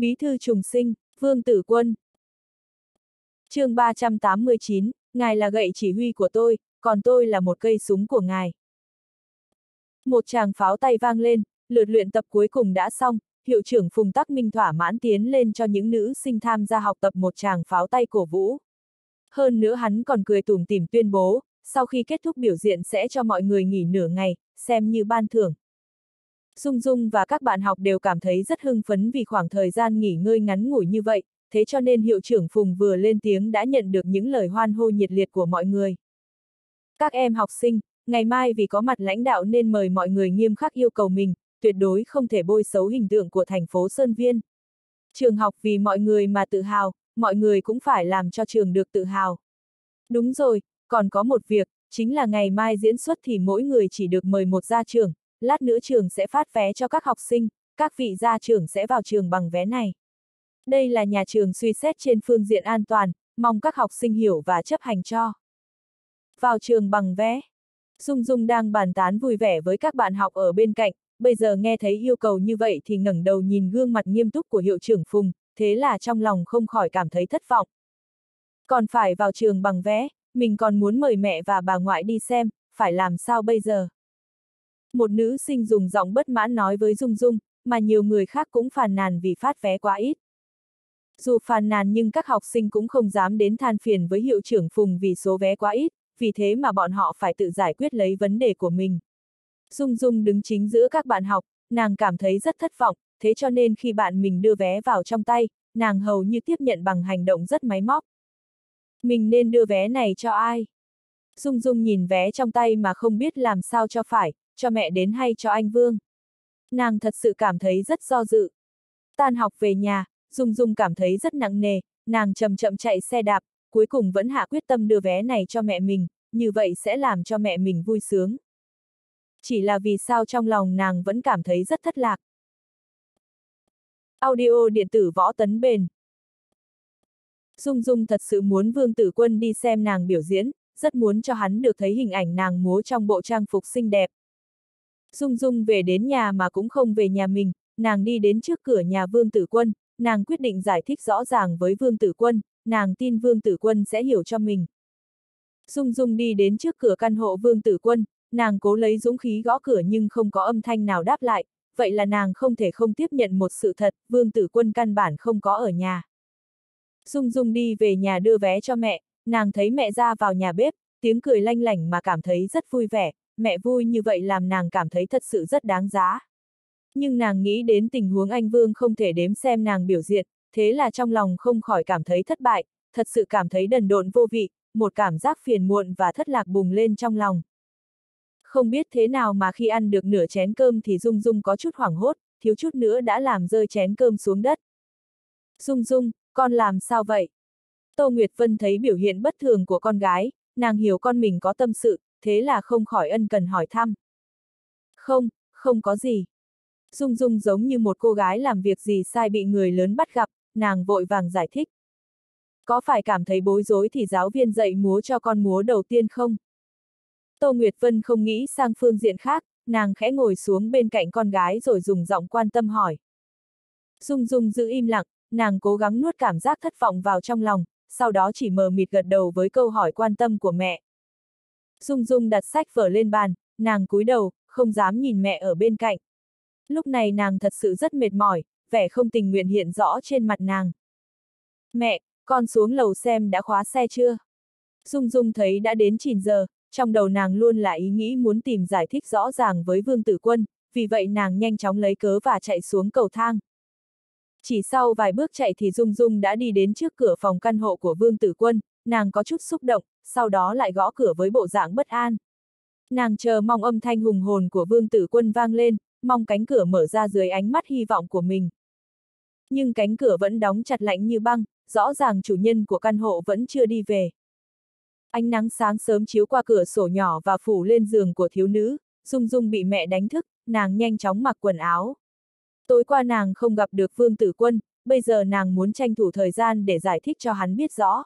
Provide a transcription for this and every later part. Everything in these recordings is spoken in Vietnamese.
Bí thư trùng sinh, Vương Tử Quân. chương 389, ngài là gậy chỉ huy của tôi, còn tôi là một cây súng của ngài. Một tràng pháo tay vang lên, lượt luyện tập cuối cùng đã xong, hiệu trưởng Phùng Tắc Minh thỏa mãn tiến lên cho những nữ sinh tham gia học tập một tràng pháo tay cổ vũ. Hơn nữa hắn còn cười tủm tỉm tuyên bố, sau khi kết thúc biểu diễn sẽ cho mọi người nghỉ nửa ngày, xem như ban thưởng. Dung Dung và các bạn học đều cảm thấy rất hưng phấn vì khoảng thời gian nghỉ ngơi ngắn ngủi như vậy, thế cho nên hiệu trưởng Phùng vừa lên tiếng đã nhận được những lời hoan hô nhiệt liệt của mọi người. Các em học sinh, ngày mai vì có mặt lãnh đạo nên mời mọi người nghiêm khắc yêu cầu mình, tuyệt đối không thể bôi xấu hình tượng của thành phố Sơn Viên. Trường học vì mọi người mà tự hào, mọi người cũng phải làm cho trường được tự hào. Đúng rồi, còn có một việc, chính là ngày mai diễn xuất thì mỗi người chỉ được mời một gia trưởng, lát nữa trường sẽ phát vé cho các học sinh, các vị gia trưởng sẽ vào trường bằng vé này. Đây là nhà trường suy xét trên phương diện an toàn, mong các học sinh hiểu và chấp hành cho. Vào trường bằng vé. Dung Dung đang bàn tán vui vẻ với các bạn học ở bên cạnh, bây giờ nghe thấy yêu cầu như vậy thì ngẩng đầu nhìn gương mặt nghiêm túc của hiệu trưởng Phùng, thế là trong lòng không khỏi cảm thấy thất vọng. Còn phải vào trường bằng vé, mình còn muốn mời mẹ và bà ngoại đi xem, phải làm sao bây giờ? Một nữ sinh dùng giọng bất mãn nói với Dung Dung, mà nhiều người khác cũng phàn nàn vì phát vé quá ít. Dù phàn nàn nhưng các học sinh cũng không dám đến than phiền với hiệu trưởng Phùng vì số vé quá ít, vì thế mà bọn họ phải tự giải quyết lấy vấn đề của mình. Dung Dung đứng chính giữa các bạn học, nàng cảm thấy rất thất vọng, thế cho nên khi bạn mình đưa vé vào trong tay, nàng hầu như tiếp nhận bằng hành động rất máy móc. Mình nên đưa vé này cho ai? Dung Dung nhìn vé trong tay mà không biết làm sao cho phải, cho mẹ đến hay cho anh Vương. Nàng thật sự cảm thấy rất do dự. Tan học về nhà, Dung Dung cảm thấy rất nặng nề, nàng chậm chậm chạy xe đạp, cuối cùng vẫn hạ quyết tâm đưa vé này cho mẹ mình, như vậy sẽ làm cho mẹ mình vui sướng. Chỉ là vì sao trong lòng nàng vẫn cảm thấy rất thất lạc. Audio điện tử võ tấn bền. Dung Dung thật sự muốn Vương Tử Quân đi xem nàng biểu diễn, rất muốn cho hắn được thấy hình ảnh nàng múa trong bộ trang phục xinh đẹp. Dung Dung về đến nhà mà cũng không về nhà mình, nàng đi đến trước cửa nhà Vương Tử Quân, nàng quyết định giải thích rõ ràng với Vương Tử Quân, nàng tin Vương Tử Quân sẽ hiểu cho mình. Dung Dung đi đến trước cửa căn hộ Vương Tử Quân, nàng cố lấy dũng khí gõ cửa nhưng không có âm thanh nào đáp lại, vậy là nàng không thể không tiếp nhận một sự thật, Vương Tử Quân căn bản không có ở nhà. Dung Dung đi về nhà đưa vé cho mẹ, nàng thấy mẹ ra vào nhà bếp, tiếng cười lanh lảnh mà cảm thấy rất vui vẻ, mẹ vui như vậy làm nàng cảm thấy thật sự rất đáng giá. Nhưng nàng nghĩ đến tình huống anh Vương không thể đếm xem nàng biểu diễn, thế là trong lòng không khỏi cảm thấy thất bại, thật sự cảm thấy đần độn vô vị, một cảm giác phiền muộn và thất lạc bùng lên trong lòng. Không biết thế nào mà khi ăn được nửa chén cơm thì Dung Dung có chút hoảng hốt, thiếu chút nữa đã làm rơi chén cơm xuống đất. Dung Dung, con làm sao vậy? Tô Nguyệt Vân thấy biểu hiện bất thường của con gái, nàng hiểu con mình có tâm sự, thế là không khỏi ân cần hỏi thăm. Không, không có gì. Dung Dung giống như một cô gái làm việc gì sai bị người lớn bắt gặp, nàng vội vàng giải thích. Có phải cảm thấy bối rối thì giáo viên dạy múa cho con múa đầu tiên không? Tô Nguyệt Vân không nghĩ sang phương diện khác, nàng khẽ ngồi xuống bên cạnh con gái rồi dùng giọng quan tâm hỏi. Dung Dung giữ im lặng, nàng cố gắng nuốt cảm giác thất vọng vào trong lòng, sau đó chỉ mờ mịt gật đầu với câu hỏi quan tâm của mẹ. Dung Dung đặt sách vở lên bàn, nàng cúi đầu, không dám nhìn mẹ ở bên cạnh. Lúc này nàng thật sự rất mệt mỏi, vẻ không tình nguyện hiện rõ trên mặt nàng. Mẹ, con xuống lầu xem đã khóa xe chưa? Dung Dung thấy đã đến 9 giờ, trong đầu nàng luôn là ý nghĩ muốn tìm giải thích rõ ràng với Vương Tử Quân, vì vậy nàng nhanh chóng lấy cớ và chạy xuống cầu thang. Chỉ sau vài bước chạy thì Dung Dung đã đi đến trước cửa phòng căn hộ của Vương Tử Quân, nàng có chút xúc động, sau đó lại gõ cửa với bộ dạng bất an. Nàng chờ mong âm thanh hùng hồn của Vương Tử Quân vang lên, mong cánh cửa mở ra dưới ánh mắt hy vọng của mình. Nhưng cánh cửa vẫn đóng chặt lạnh như băng, rõ ràng chủ nhân của căn hộ vẫn chưa đi về. Ánh nắng sáng sớm chiếu qua cửa sổ nhỏ và phủ lên giường của thiếu nữ, Dung Dung bị mẹ đánh thức, nàng nhanh chóng mặc quần áo. Tối qua nàng không gặp được Vương Tử Quân, bây giờ nàng muốn tranh thủ thời gian để giải thích cho hắn biết rõ.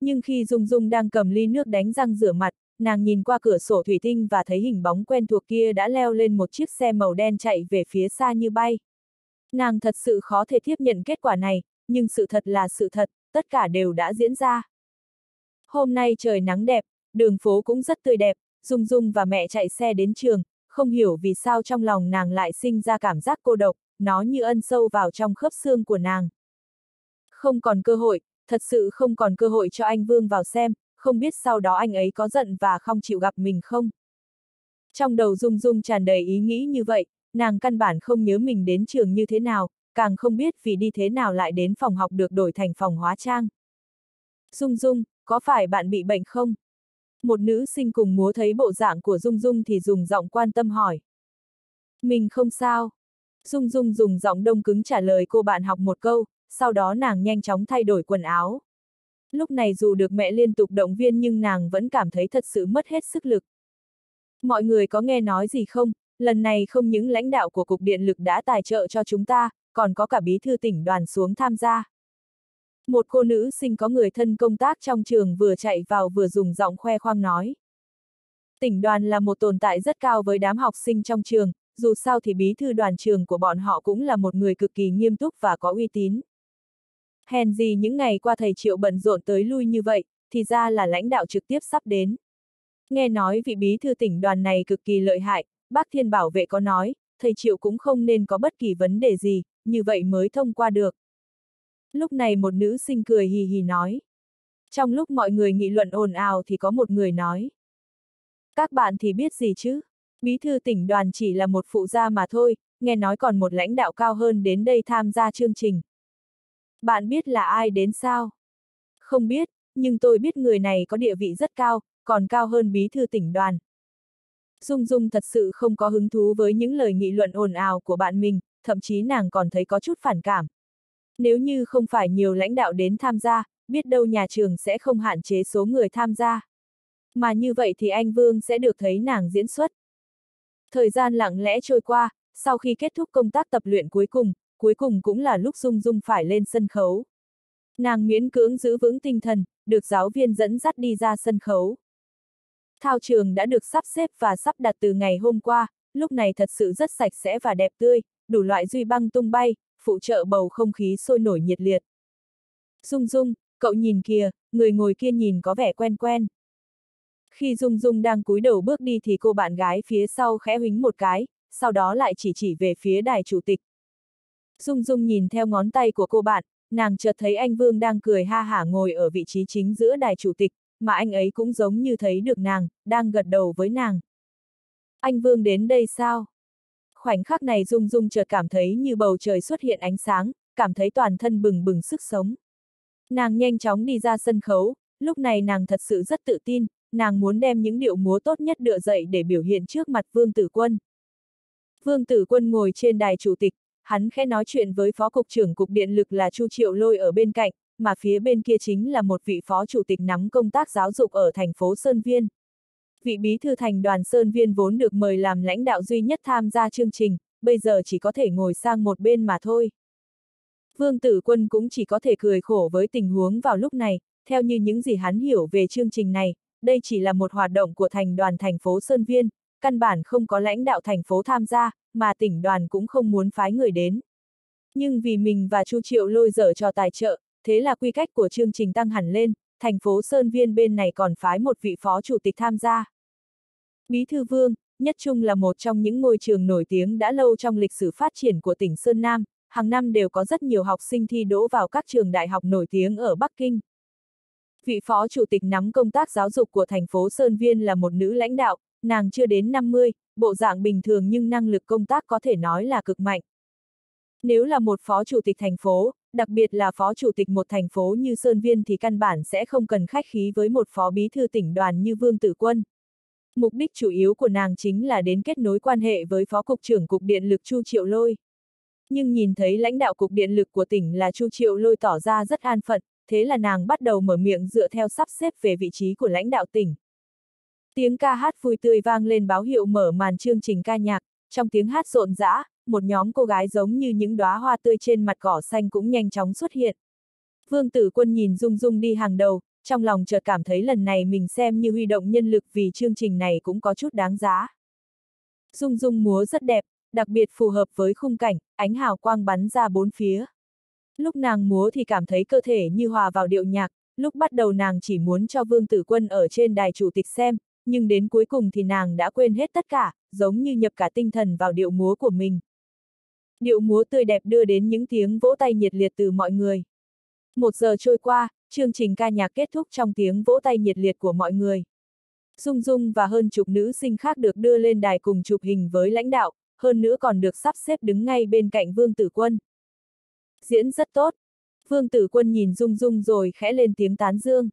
Nhưng khi Dung Dung đang cầm ly nước đánh răng rửa mặt, nàng nhìn qua cửa sổ thủy tinh và thấy hình bóng quen thuộc kia đã leo lên một chiếc xe màu đen chạy về phía xa như bay. Nàng thật sự khó thể tiếp nhận kết quả này, nhưng sự thật là sự thật, tất cả đều đã diễn ra. Hôm nay trời nắng đẹp, đường phố cũng rất tươi đẹp, Dung Dung và mẹ chạy xe đến trường, không hiểu vì sao trong lòng nàng lại sinh ra cảm giác cô độc, nó như ân sâu vào trong khớp xương của nàng. Không còn cơ hội, thật sự không còn cơ hội cho anh Vương vào xem, không biết sau đó anh ấy có giận và không chịu gặp mình không. Trong đầu Dung Dung tràn đầy ý nghĩ như vậy, nàng căn bản không nhớ mình đến trường như thế nào, càng không biết vì đi thế nào lại đến phòng học được đổi thành phòng hóa trang. Dung Dung, có phải bạn bị bệnh không? Một nữ sinh cùng múa thấy bộ dạng của Dung Dung thì dùng giọng quan tâm hỏi. Mình không sao. Dung Dung dùng giọng đông cứng trả lời cô bạn học một câu, sau đó nàng nhanh chóng thay đổi quần áo. Lúc này dù được mẹ liên tục động viên nhưng nàng vẫn cảm thấy thật sự mất hết sức lực. Mọi người có nghe nói gì không, lần này không những lãnh đạo của Cục Điện lực đã tài trợ cho chúng ta, còn có cả bí thư tỉnh đoàn xuống tham gia. Một cô nữ sinh có người thân công tác trong trường vừa chạy vào vừa dùng giọng khoe khoang nói. Tỉnh đoàn là một tồn tại rất cao với đám học sinh trong trường, dù sao thì bí thư đoàn trường của bọn họ cũng là một người cực kỳ nghiêm túc và có uy tín. Hèn gì những ngày qua thầy Triệu bận rộn tới lui như vậy, thì ra là lãnh đạo trực tiếp sắp đến. Nghe nói vị bí thư tỉnh đoàn này cực kỳ lợi hại, bác Thiên Bảo vệ có nói, thầy Triệu cũng không nên có bất kỳ vấn đề gì, như vậy mới thông qua được. Lúc này một nữ sinh cười hì hì nói. Trong lúc mọi người nghị luận ồn ào thì có một người nói. Các bạn thì biết gì chứ? Bí thư tỉnh đoàn chỉ là một phụ gia mà thôi, nghe nói còn một lãnh đạo cao hơn đến đây tham gia chương trình. Bạn biết là ai đến sao? Không biết, nhưng tôi biết người này có địa vị rất cao, còn cao hơn bí thư tỉnh đoàn. Dung Dung thật sự không có hứng thú với những lời nghị luận ồn ào của bạn mình, thậm chí nàng còn thấy có chút phản cảm. Nếu như không phải nhiều lãnh đạo đến tham gia, biết đâu nhà trường sẽ không hạn chế số người tham gia. Mà như vậy thì anh Vương sẽ được thấy nàng diễn xuất. Thời gian lặng lẽ trôi qua, sau khi kết thúc công tác tập luyện cuối cùng, cuối cùng cũng là lúc Dung Dung phải lên sân khấu. Nàng miễn cưỡng giữ vững tinh thần, được giáo viên dẫn dắt đi ra sân khấu. Thao trường đã được sắp xếp và sắp đặt từ ngày hôm qua, lúc này thật sự rất sạch sẽ và đẹp tươi, đủ loại duy băng tung bay, phụ trợ bầu không khí sôi nổi nhiệt liệt. Dung Dung, cậu nhìn kìa, người ngồi kia nhìn có vẻ quen quen. Khi Dung Dung đang cúi đầu bước đi thì cô bạn gái phía sau khẽ huính một cái, sau đó lại chỉ chỉ về phía đài chủ tịch. Dung Dung nhìn theo ngón tay của cô bạn, nàng chợt thấy anh Vương đang cười ha hả ngồi ở vị trí chính giữa đài chủ tịch, mà anh ấy cũng giống như thấy được nàng, đang gật đầu với nàng. Anh Vương đến đây sao? Khoảnh khắc này Dung Dung chợt cảm thấy như bầu trời xuất hiện ánh sáng, cảm thấy toàn thân bừng bừng sức sống. Nàng nhanh chóng đi ra sân khấu, lúc này nàng thật sự rất tự tin, nàng muốn đem những điệu múa tốt nhất đựa dậy để biểu hiện trước mặt Vương Tử Quân. Vương Tử Quân ngồi trên đài chủ tịch, hắn khẽ nói chuyện với Phó Cục trưởng Cục Điện lực là Chu Triệu Lôi ở bên cạnh, mà phía bên kia chính là một vị Phó Chủ tịch nắm công tác giáo dục ở thành phố Sơn Viên. Vị bí thư thành đoàn Sơn Viên vốn được mời làm lãnh đạo duy nhất tham gia chương trình, bây giờ chỉ có thể ngồi sang một bên mà thôi. Vương Tử Quân cũng chỉ có thể cười khổ với tình huống vào lúc này, theo như những gì hắn hiểu về chương trình này, đây chỉ là một hoạt động của thành đoàn thành phố Sơn Viên, căn bản không có lãnh đạo thành phố tham gia, mà tỉnh đoàn cũng không muốn phái người đến. Nhưng vì mình và Chu Triệu lôi dở cho tài trợ, thế là quy cách của chương trình tăng hẳn lên, thành phố Sơn Viên bên này còn phái một vị phó chủ tịch tham gia. Bí thư Vương, nhất trung là một trong những ngôi trường nổi tiếng đã lâu trong lịch sử phát triển của tỉnh Sơn Nam, hàng năm đều có rất nhiều học sinh thi đỗ vào các trường đại học nổi tiếng ở Bắc Kinh. Vị phó chủ tịch nắm công tác giáo dục của thành phố Sơn Viên là một nữ lãnh đạo, nàng chưa đến 50, bộ dạng bình thường nhưng năng lực công tác có thể nói là cực mạnh. Nếu là một phó chủ tịch thành phố, đặc biệt là phó chủ tịch một thành phố như Sơn Viên thì căn bản sẽ không cần khách khí với một phó bí thư tỉnh đoàn như Vương Tử Quân. Mục đích chủ yếu của nàng chính là đến kết nối quan hệ với phó cục trưởng cục điện lực Chu Triệu Lôi. Nhưng nhìn thấy lãnh đạo cục điện lực của tỉnh là Chu Triệu Lôi tỏ ra rất an phận, thế là nàng bắt đầu mở miệng dựa theo sắp xếp về vị trí của lãnh đạo tỉnh. Tiếng ca hát vui tươi vang lên báo hiệu mở màn chương trình ca nhạc, trong tiếng hát rộn rã, một nhóm cô gái giống như những đóa hoa tươi trên mặt cỏ xanh cũng nhanh chóng xuất hiện. Vương Tử Quân nhìn Dung Dung đi hàng đầu, trong lòng chợt cảm thấy lần này mình xem như huy động nhân lực vì chương trình này cũng có chút đáng giá. Dung Dung múa rất đẹp, đặc biệt phù hợp với khung cảnh, ánh hào quang bắn ra bốn phía. Lúc nàng múa thì cảm thấy cơ thể như hòa vào điệu nhạc, lúc bắt đầu nàng chỉ muốn cho Vương Tử Quân ở trên đài chủ tịch xem, nhưng đến cuối cùng thì nàng đã quên hết tất cả, giống như nhập cả tinh thần vào điệu múa của mình. Điệu múa tươi đẹp đưa đến những tiếng vỗ tay nhiệt liệt từ mọi người. Một giờ trôi qua, chương trình ca nhạc kết thúc trong tiếng vỗ tay nhiệt liệt của mọi người. Dung Dung và hơn chục nữ sinh khác được đưa lên đài cùng chụp hình với lãnh đạo, hơn nữa còn được sắp xếp đứng ngay bên cạnh Vương Tử Quân. Diễn rất tốt. Vương Tử Quân nhìn Dung Dung rồi khẽ lên tiếng tán dương.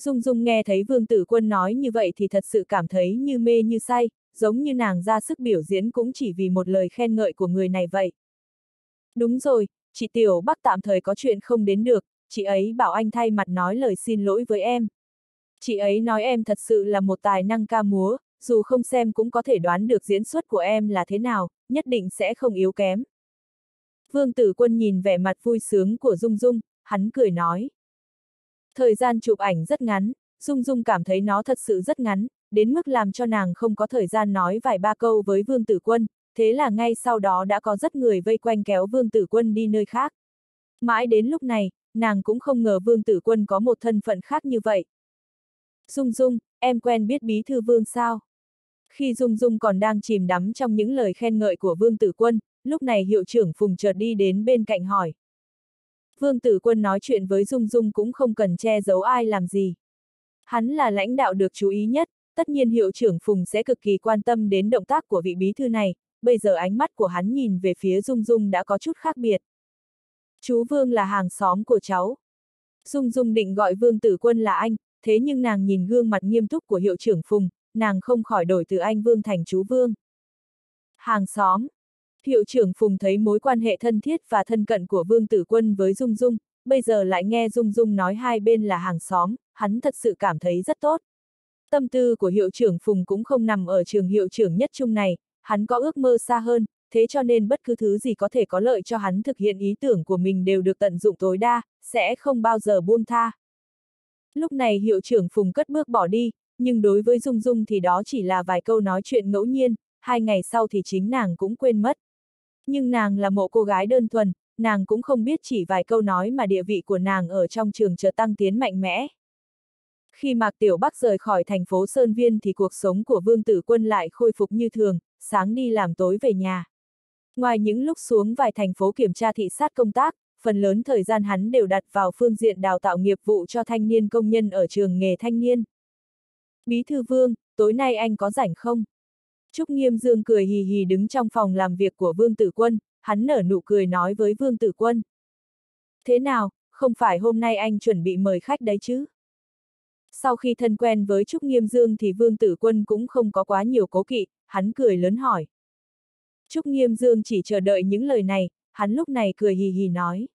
Dung Dung nghe thấy Vương Tử Quân nói như vậy thì thật sự cảm thấy như mê như say, giống như nàng ra sức biểu diễn cũng chỉ vì một lời khen ngợi của người này vậy. Đúng rồi, chị Tiểu Bắc tạm thời có chuyện không đến được, chị ấy bảo anh thay mặt nói lời xin lỗi với em. Chị ấy nói em thật sự là một tài năng ca múa, dù không xem cũng có thể đoán được diễn xuất của em là thế nào, nhất định sẽ không yếu kém. Vương Tử Quân nhìn vẻ mặt vui sướng của Dung Dung, hắn cười nói. Thời gian chụp ảnh rất ngắn, Dung Dung cảm thấy nó thật sự rất ngắn, đến mức làm cho nàng không có thời gian nói vài ba câu với Vương Tử Quân, thế là ngay sau đó đã có rất người vây quanh kéo Vương Tử Quân đi nơi khác. Mãi đến lúc này, nàng cũng không ngờ Vương Tử Quân có một thân phận khác như vậy. Dung Dung, em quen biết Bí Thư Vương sao? Khi Dung Dung còn đang chìm đắm trong những lời khen ngợi của Vương Tử Quân, lúc này hiệu trưởng Phùng chợt đi đến bên cạnh hỏi. Vương Tử Quân nói chuyện với Dung Dung cũng không cần che giấu ai làm gì. Hắn là lãnh đạo được chú ý nhất, tất nhiên hiệu trưởng Phùng sẽ cực kỳ quan tâm đến động tác của vị bí thư này, bây giờ ánh mắt của hắn nhìn về phía Dung Dung đã có chút khác biệt. Chú Vương là hàng xóm của cháu. Dung Dung định gọi Vương Tử Quân là anh, thế nhưng nàng nhìn gương mặt nghiêm túc của hiệu trưởng Phùng, nàng không khỏi đổi từ anh Vương thành chú Vương. Hàng xóm. Hiệu trưởng Phùng thấy mối quan hệ thân thiết và thân cận của Vương Tử Quân với Dung Dung, bây giờ lại nghe Dung Dung nói hai bên là hàng xóm, hắn thật sự cảm thấy rất tốt. Tâm tư của hiệu trưởng Phùng cũng không nằm ở trường hiệu trưởng nhất trung này, hắn có ước mơ xa hơn, thế cho nên bất cứ thứ gì có thể có lợi cho hắn thực hiện ý tưởng của mình đều được tận dụng tối đa, sẽ không bao giờ buông tha. Lúc này hiệu trưởng Phùng cất bước bỏ đi, nhưng đối với Dung Dung thì đó chỉ là vài câu nói chuyện ngẫu nhiên, hai ngày sau thì chính nàng cũng quên mất. Nhưng nàng là một cô gái đơn thuần, nàng cũng không biết chỉ vài câu nói mà địa vị của nàng ở trong trường chợt tăng tiến mạnh mẽ. Khi Mạc Tiểu Bắc rời khỏi thành phố Sơn Viên thì cuộc sống của Vương Tử Quân lại khôi phục như thường, sáng đi làm tối về nhà. Ngoài những lúc xuống vài thành phố kiểm tra thị sát công tác, phần lớn thời gian hắn đều đặt vào phương diện đào tạo nghiệp vụ cho thanh niên công nhân ở trường nghề thanh niên. Bí thư Vương, tối nay anh có rảnh không? Trúc Nghiêm Dương cười hì hì đứng trong phòng làm việc của Vương Tử Quân, hắn nở nụ cười nói với Vương Tử Quân. Thế nào, không phải hôm nay anh chuẩn bị mời khách đấy chứ? Sau khi thân quen với Trúc Nghiêm Dương thì Vương Tử Quân cũng không có quá nhiều cố kỵ, hắn cười lớn hỏi. Trúc Nghiêm Dương chỉ chờ đợi những lời này, hắn lúc này cười hì hì nói.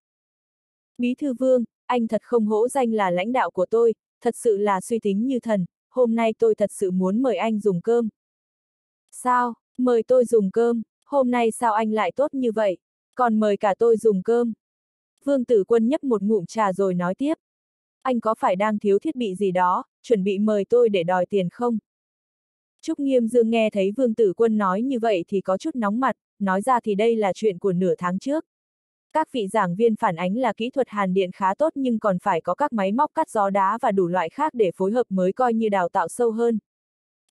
Bí thư Vương, anh thật không hỗ danh là lãnh đạo của tôi, thật sự là suy tính như thần, hôm nay tôi thật sự muốn mời anh dùng cơm. Sao, mời tôi dùng cơm, hôm nay sao anh lại tốt như vậy, còn mời cả tôi dùng cơm. Vương Tử Quân nhấp một ngụm trà rồi nói tiếp. Anh có phải đang thiếu thiết bị gì đó, chuẩn bị mời tôi để đòi tiền không? Trúc Nghiêm Dương nghe thấy Vương Tử Quân nói như vậy thì có chút nóng mặt, nói ra thì đây là chuyện của nửa tháng trước. Các vị giảng viên phản ánh là kỹ thuật hàn điện khá tốt nhưng còn phải có các máy móc cắt gió đá và đủ loại khác để phối hợp mới coi như đào tạo sâu hơn.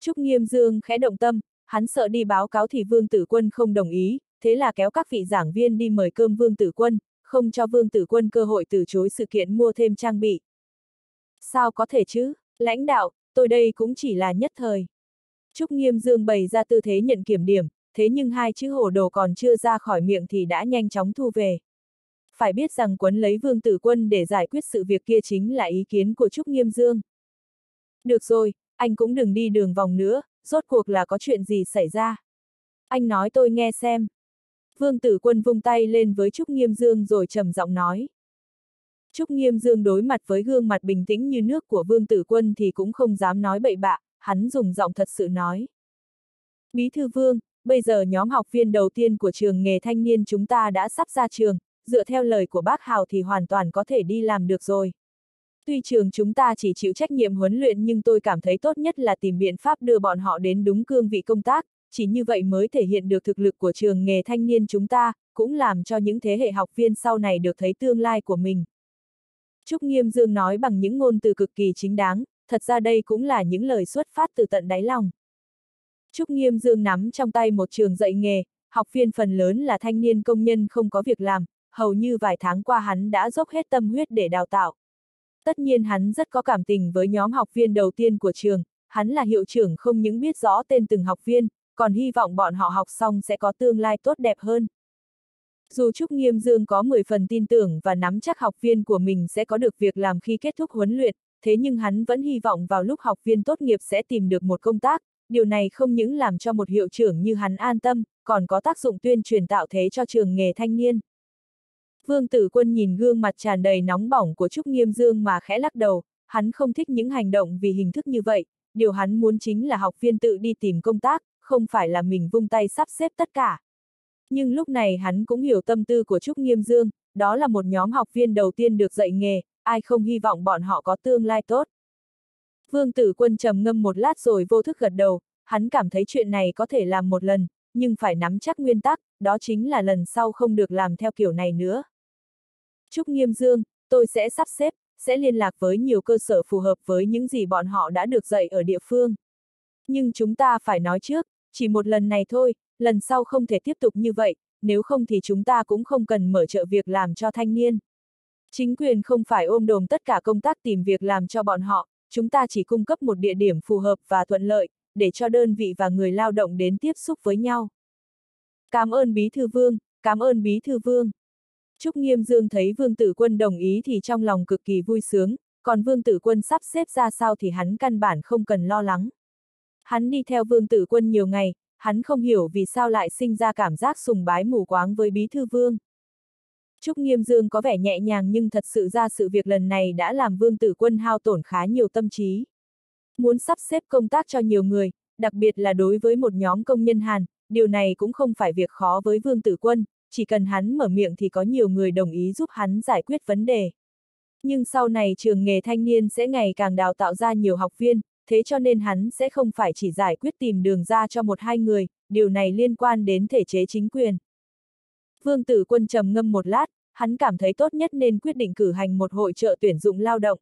Trúc Nghiêm Dương khẽ động tâm, hắn sợ đi báo cáo thì Vương Tử Quân không đồng ý, thế là kéo các vị giảng viên đi mời cơm Vương Tử Quân, không cho Vương Tử Quân cơ hội từ chối sự kiện mua thêm trang bị. Sao có thể chứ, lãnh đạo, tôi đây cũng chỉ là nhất thời. Trúc Nghiêm Dương bày ra tư thế nhận kiểm điểm, thế nhưng hai chữ hồ đồ còn chưa ra khỏi miệng thì đã nhanh chóng thu về. Phải biết rằng quấn lấy Vương Tử Quân để giải quyết sự việc kia chính là ý kiến của Trúc Nghiêm Dương. Được rồi, anh cũng đừng đi đường vòng nữa, rốt cuộc là có chuyện gì xảy ra. Anh nói tôi nghe xem. Vương Tử Quân vung tay lên với Trúc Nghiêm Dương rồi trầm giọng nói. Trúc Nghiêm Dương đối mặt với gương mặt bình tĩnh như nước của Vương Tử Quân thì cũng không dám nói bậy bạ, hắn dùng giọng thật sự nói. Bí thư Vương, bây giờ nhóm học viên đầu tiên của trường nghề thanh niên chúng ta đã sắp ra trường, dựa theo lời của bác Hào thì hoàn toàn có thể đi làm được rồi. Tuy trường chúng ta chỉ chịu trách nhiệm huấn luyện nhưng tôi cảm thấy tốt nhất là tìm biện pháp đưa bọn họ đến đúng cương vị công tác, chỉ như vậy mới thể hiện được thực lực của trường nghề thanh niên chúng ta, cũng làm cho những thế hệ học viên sau này được thấy tương lai của mình. Trúc Nghiêm Dương nói bằng những ngôn từ cực kỳ chính đáng, thật ra đây cũng là những lời xuất phát từ tận đáy lòng. Trúc Nghiêm Dương nắm trong tay một trường dạy nghề, học viên phần lớn là thanh niên công nhân không có việc làm, hầu như vài tháng qua hắn đã dốc hết tâm huyết để đào tạo. Tất nhiên hắn rất có cảm tình với nhóm học viên đầu tiên của trường, hắn là hiệu trưởng không những biết rõ tên từng học viên, còn hy vọng bọn họ học xong sẽ có tương lai tốt đẹp hơn. Dù Trúc Nghiêm Dương có 10 phần tin tưởng và nắm chắc học viên của mình sẽ có được việc làm khi kết thúc huấn luyện, thế nhưng hắn vẫn hy vọng vào lúc học viên tốt nghiệp sẽ tìm được một công tác, điều này không những làm cho một hiệu trưởng như hắn an tâm, còn có tác dụng tuyên truyền tạo thế cho trường nghề thanh niên. Vương Tử Quân nhìn gương mặt tràn đầy nóng bỏng của Trúc Nghiêm Dương mà khẽ lắc đầu, hắn không thích những hành động vì hình thức như vậy, điều hắn muốn chính là học viên tự đi tìm công tác, không phải là mình vung tay sắp xếp tất cả. Nhưng lúc này hắn cũng hiểu tâm tư của Trúc Nghiêm Dương, đó là một nhóm học viên đầu tiên được dạy nghề, ai không hy vọng bọn họ có tương lai tốt. Vương Tử Quân trầm ngâm một lát rồi vô thức gật đầu, hắn cảm thấy chuyện này có thể làm một lần, nhưng phải nắm chắc nguyên tắc, đó chính là lần sau không được làm theo kiểu này nữa. Trúc Nghiêm Dương, tôi sẽ sắp xếp, sẽ liên lạc với nhiều cơ sở phù hợp với những gì bọn họ đã được dạy ở địa phương. Nhưng chúng ta phải nói trước, chỉ một lần này thôi, lần sau không thể tiếp tục như vậy, nếu không thì chúng ta cũng không cần mở trợ việc làm cho thanh niên. Chính quyền không phải ôm đồm tất cả công tác tìm việc làm cho bọn họ, chúng ta chỉ cung cấp một địa điểm phù hợp và thuận lợi, để cho đơn vị và người lao động đến tiếp xúc với nhau. Cảm ơn Bí Thư Vương, cảm ơn Bí Thư Vương. Trúc Nghiêm Dương thấy Vương Tử Quân đồng ý thì trong lòng cực kỳ vui sướng, còn Vương Tử Quân sắp xếp ra sao thì hắn căn bản không cần lo lắng. Hắn đi theo Vương Tử Quân nhiều ngày, hắn không hiểu vì sao lại sinh ra cảm giác sùng bái mù quáng với Bí Thư Vương. Trúc Nghiêm Dương có vẻ nhẹ nhàng nhưng thật sự ra sự việc lần này đã làm Vương Tử Quân hao tổn khá nhiều tâm trí. Muốn sắp xếp công tác cho nhiều người, đặc biệt là đối với một nhóm công nhân Hàn, điều này cũng không phải việc khó với Vương Tử Quân, chỉ cần hắn mở miệng thì có nhiều người đồng ý giúp hắn giải quyết vấn đề. Nhưng sau này trường nghề thanh niên sẽ ngày càng đào tạo ra nhiều học viên, thế cho nên hắn sẽ không phải chỉ giải quyết tìm đường ra cho một hai người, điều này liên quan đến thể chế chính quyền. Vương Tử Quân trầm ngâm một lát, hắn cảm thấy tốt nhất nên quyết định cử hành một hội trợ tuyển dụng lao động.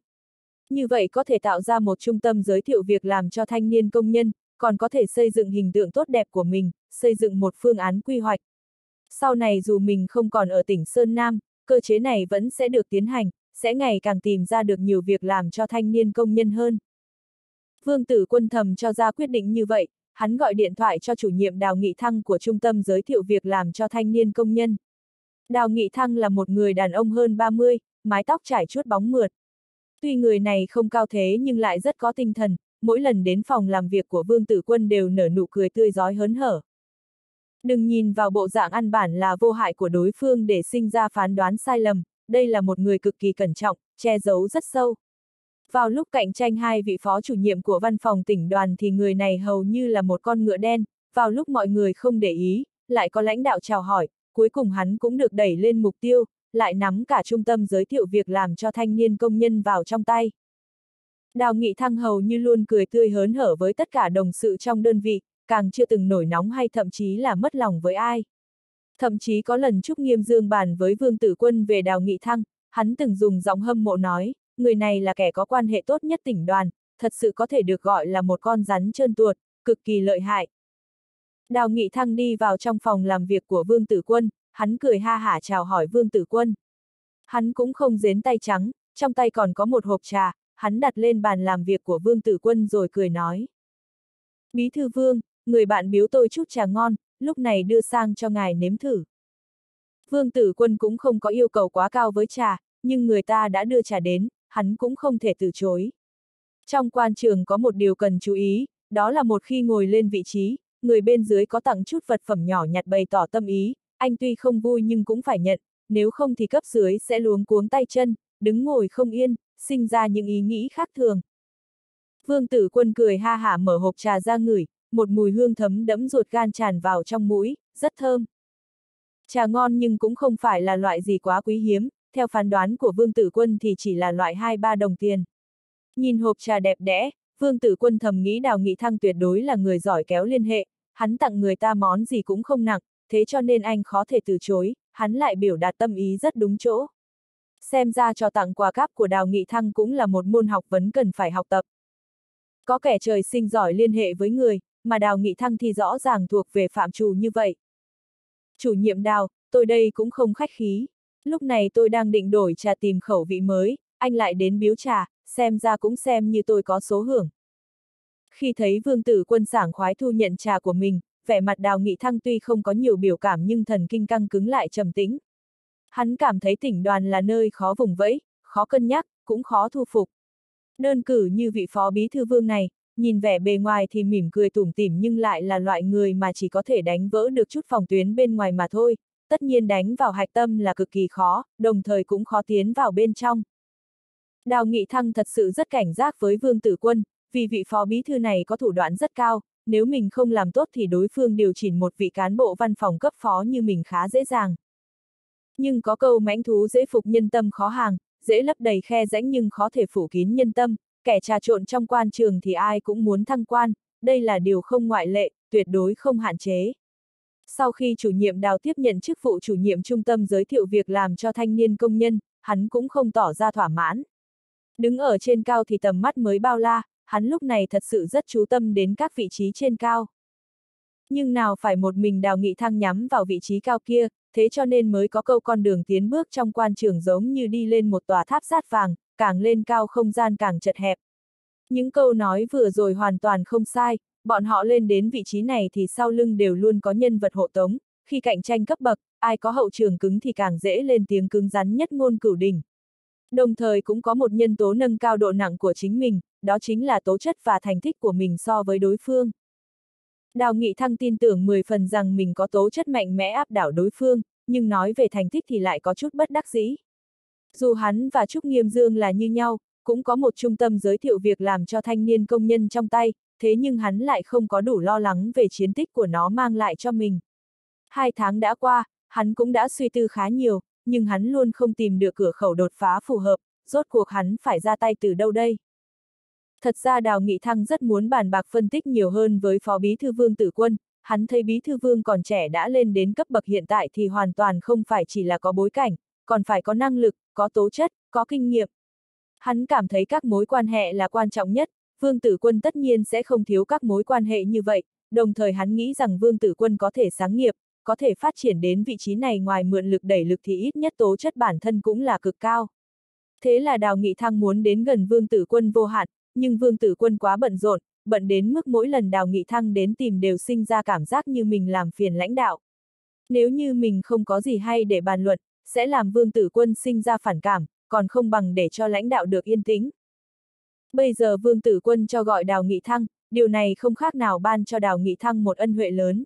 Như vậy có thể tạo ra một trung tâm giới thiệu việc làm cho thanh niên công nhân, còn có thể xây dựng hình tượng tốt đẹp của mình, xây dựng một phương án quy hoạch. Sau này dù mình không còn ở tỉnh Sơn Nam, cơ chế này vẫn sẽ được tiến hành, sẽ ngày càng tìm ra được nhiều việc làm cho thanh niên công nhân hơn. Vương tử quân thầm cho ra quyết định như vậy, hắn gọi điện thoại cho chủ nhiệm Đào Nghị Thăng của trung tâm giới thiệu việc làm cho thanh niên công nhân. Đào Nghị Thăng là một người đàn ông hơn 30, mái tóc trải chuốt bóng mượt. Tuy người này không cao thế nhưng lại rất có tinh thần, mỗi lần đến phòng làm việc của Vương Tử Quân đều nở nụ cười tươi giói hớn hở. Đừng nhìn vào bộ dạng ăn bản là vô hại của đối phương để sinh ra phán đoán sai lầm, đây là một người cực kỳ cẩn trọng, che giấu rất sâu. Vào lúc cạnh tranh hai vị phó chủ nhiệm của văn phòng tỉnh đoàn thì người này hầu như là một con ngựa đen, vào lúc mọi người không để ý, lại có lãnh đạo chào hỏi, cuối cùng hắn cũng được đẩy lên mục tiêu, lại nắm cả trung tâm giới thiệu việc làm cho thanh niên công nhân vào trong tay. Đào Nghị Thăng hầu như luôn cười tươi hớn hở với tất cả đồng sự trong đơn vị, càng chưa từng nổi nóng hay thậm chí là mất lòng với ai. Thậm chí có lần Trúc Nghiêm Dương bàn với Vương Tử Quân về Đào Nghị Thăng, hắn từng dùng giọng hâm mộ nói, người này là kẻ có quan hệ tốt nhất tỉnh đoàn, thật sự có thể được gọi là một con rắn trơn tuột, cực kỳ lợi hại. Đào Nghị Thăng đi vào trong phòng làm việc của Vương Tử Quân, hắn cười ha hả chào hỏi Vương Tử Quân. Hắn cũng không dến tay trắng, trong tay còn có một hộp trà, hắn đặt lên bàn làm việc của Vương Tử Quân rồi cười nói. Bí thư Vương, người bạn biếu tôi chút trà ngon, lúc này đưa sang cho ngài nếm thử. Vương Tử Quân cũng không có yêu cầu quá cao với trà, nhưng người ta đã đưa trà đến, hắn cũng không thể từ chối. Trong quan trường có một điều cần chú ý, đó là một khi ngồi lên vị trí, người bên dưới có tặng chút vật phẩm nhỏ nhặt bày tỏ tâm ý, anh tuy không vui nhưng cũng phải nhận, nếu không thì cấp dưới sẽ luống cuống tay chân, đứng ngồi không yên, sinh ra những ý nghĩ khác thường. Vương tử quân cười ha hả mở hộp trà ra ngửi, một mùi hương thấm đẫm ruột gan tràn vào trong mũi, rất thơm. Trà ngon nhưng cũng không phải là loại gì quá quý hiếm, theo phán đoán của Vương Tử Quân thì chỉ là loại 2-3 đồng tiền. Nhìn hộp trà đẹp đẽ, Vương Tử Quân thầm nghĩ Đào Nghị Thăng tuyệt đối là người giỏi kéo liên hệ, hắn tặng người ta món gì cũng không nặng, thế cho nên anh khó thể từ chối, hắn lại biểu đạt tâm ý rất đúng chỗ. Xem ra cho tặng quà cáp của Đào Nghị Thăng cũng là một môn học vấn cần phải học tập. Có kẻ trời sinh giỏi liên hệ với người, mà Đào Nghị Thăng thì rõ ràng thuộc về phạm trù như vậy. Chủ nhiệm Đào, tôi đây cũng không khách khí. Lúc này tôi đang định đổi trà tìm khẩu vị mới, anh lại đến biếu trà, xem ra cũng xem như tôi có số hưởng. Khi thấy vương tử quân sảng khoái thu nhận trà của mình, vẻ mặt đào nghị thăng tuy không có nhiều biểu cảm nhưng thần kinh căng cứng lại trầm tĩnh. Hắn cảm thấy tỉnh đoàn là nơi khó vùng vẫy, khó cân nhắc, cũng khó thu phục. Đơn cử như vị phó bí thư vương này, nhìn vẻ bề ngoài thì mỉm cười tủm tỉm nhưng lại là loại người mà chỉ có thể đánh vỡ được chút phòng tuyến bên ngoài mà thôi, tất nhiên đánh vào hạch tâm là cực kỳ khó, đồng thời cũng khó tiến vào bên trong. Đào Nghị Thăng thật sự rất cảnh giác với Vương Tử Quân, vì vị phó bí thư này có thủ đoạn rất cao, nếu mình không làm tốt thì đối phương điều chỉnh một vị cán bộ văn phòng cấp phó như mình khá dễ dàng. Nhưng có câu mãnh thú dễ phục nhân tâm khó hàng, dễ lấp đầy khe rãnh nhưng khó thể phủ kín nhân tâm, kẻ trà trộn trong quan trường thì ai cũng muốn thăng quan, đây là điều không ngoại lệ, tuyệt đối không hạn chế. Sau khi chủ nhiệm đào tiếp nhận chức vụ chủ nhiệm trung tâm giới thiệu việc làm cho thanh niên công nhân, hắn cũng không tỏ ra thỏa mãn. Đứng ở trên cao thì tầm mắt mới bao la, hắn lúc này thật sự rất chú tâm đến các vị trí trên cao. Nhưng nào phải một mình đào nghị thăng nhắm vào vị trí cao kia, thế cho nên mới có câu con đường tiến bước trong quan trường giống như đi lên một tòa tháp sát vàng, càng lên cao không gian càng chật hẹp. Những câu nói vừa rồi hoàn toàn không sai, bọn họ lên đến vị trí này thì sau lưng đều luôn có nhân vật hộ tống, khi cạnh tranh cấp bậc, ai có hậu trường cứng thì càng dễ lên tiếng cứng rắn nhất ngôn cửu đỉnh. Đồng thời cũng có một nhân tố nâng cao độ nặng của chính mình, đó chính là tố chất và thành tích của mình so với đối phương. Đào Nghị Thăng tin tưởng 10 phần rằng mình có tố chất mạnh mẽ áp đảo đối phương, nhưng nói về thành tích thì lại có chút bất đắc dĩ. Dù hắn và Trúc Nghiêm Dương là như nhau, cũng có một trung tâm giới thiệu việc làm cho thanh niên công nhân trong tay, thế nhưng hắn lại không có đủ lo lắng về chiến tích của nó mang lại cho mình. Hai tháng đã qua, hắn cũng đã suy tư khá nhiều, nhưng hắn luôn không tìm được cửa khẩu đột phá phù hợp, rốt cuộc hắn phải ra tay từ đâu đây? Thật ra Đào Nghị Thăng rất muốn bàn bạc phân tích nhiều hơn với Phó Bí Thư Vương Tử Quân, hắn thấy Bí Thư Vương còn trẻ đã lên đến cấp bậc hiện tại thì hoàn toàn không phải chỉ là có bối cảnh, còn phải có năng lực, có tố chất, có kinh nghiệm. Hắn cảm thấy các mối quan hệ là quan trọng nhất, Vương Tử Quân tất nhiên sẽ không thiếu các mối quan hệ như vậy, đồng thời hắn nghĩ rằng Vương Tử Quân có thể sáng nghiệp, có thể phát triển đến vị trí này ngoài mượn lực đẩy lực thì ít nhất tố chất bản thân cũng là cực cao. Thế là Đào Nghị Thăng muốn đến gần Vương Tử Quân vô hạn, nhưng Vương Tử Quân quá bận rộn, bận đến mức mỗi lần Đào Nghị Thăng đến tìm đều sinh ra cảm giác như mình làm phiền lãnh đạo. Nếu như mình không có gì hay để bàn luận, sẽ làm Vương Tử Quân sinh ra phản cảm, còn không bằng để cho lãnh đạo được yên tĩnh. Bây giờ Vương Tử Quân cho gọi Đào Nghị Thăng, điều này không khác nào ban cho Đào Nghị Thăng một ân huệ lớn.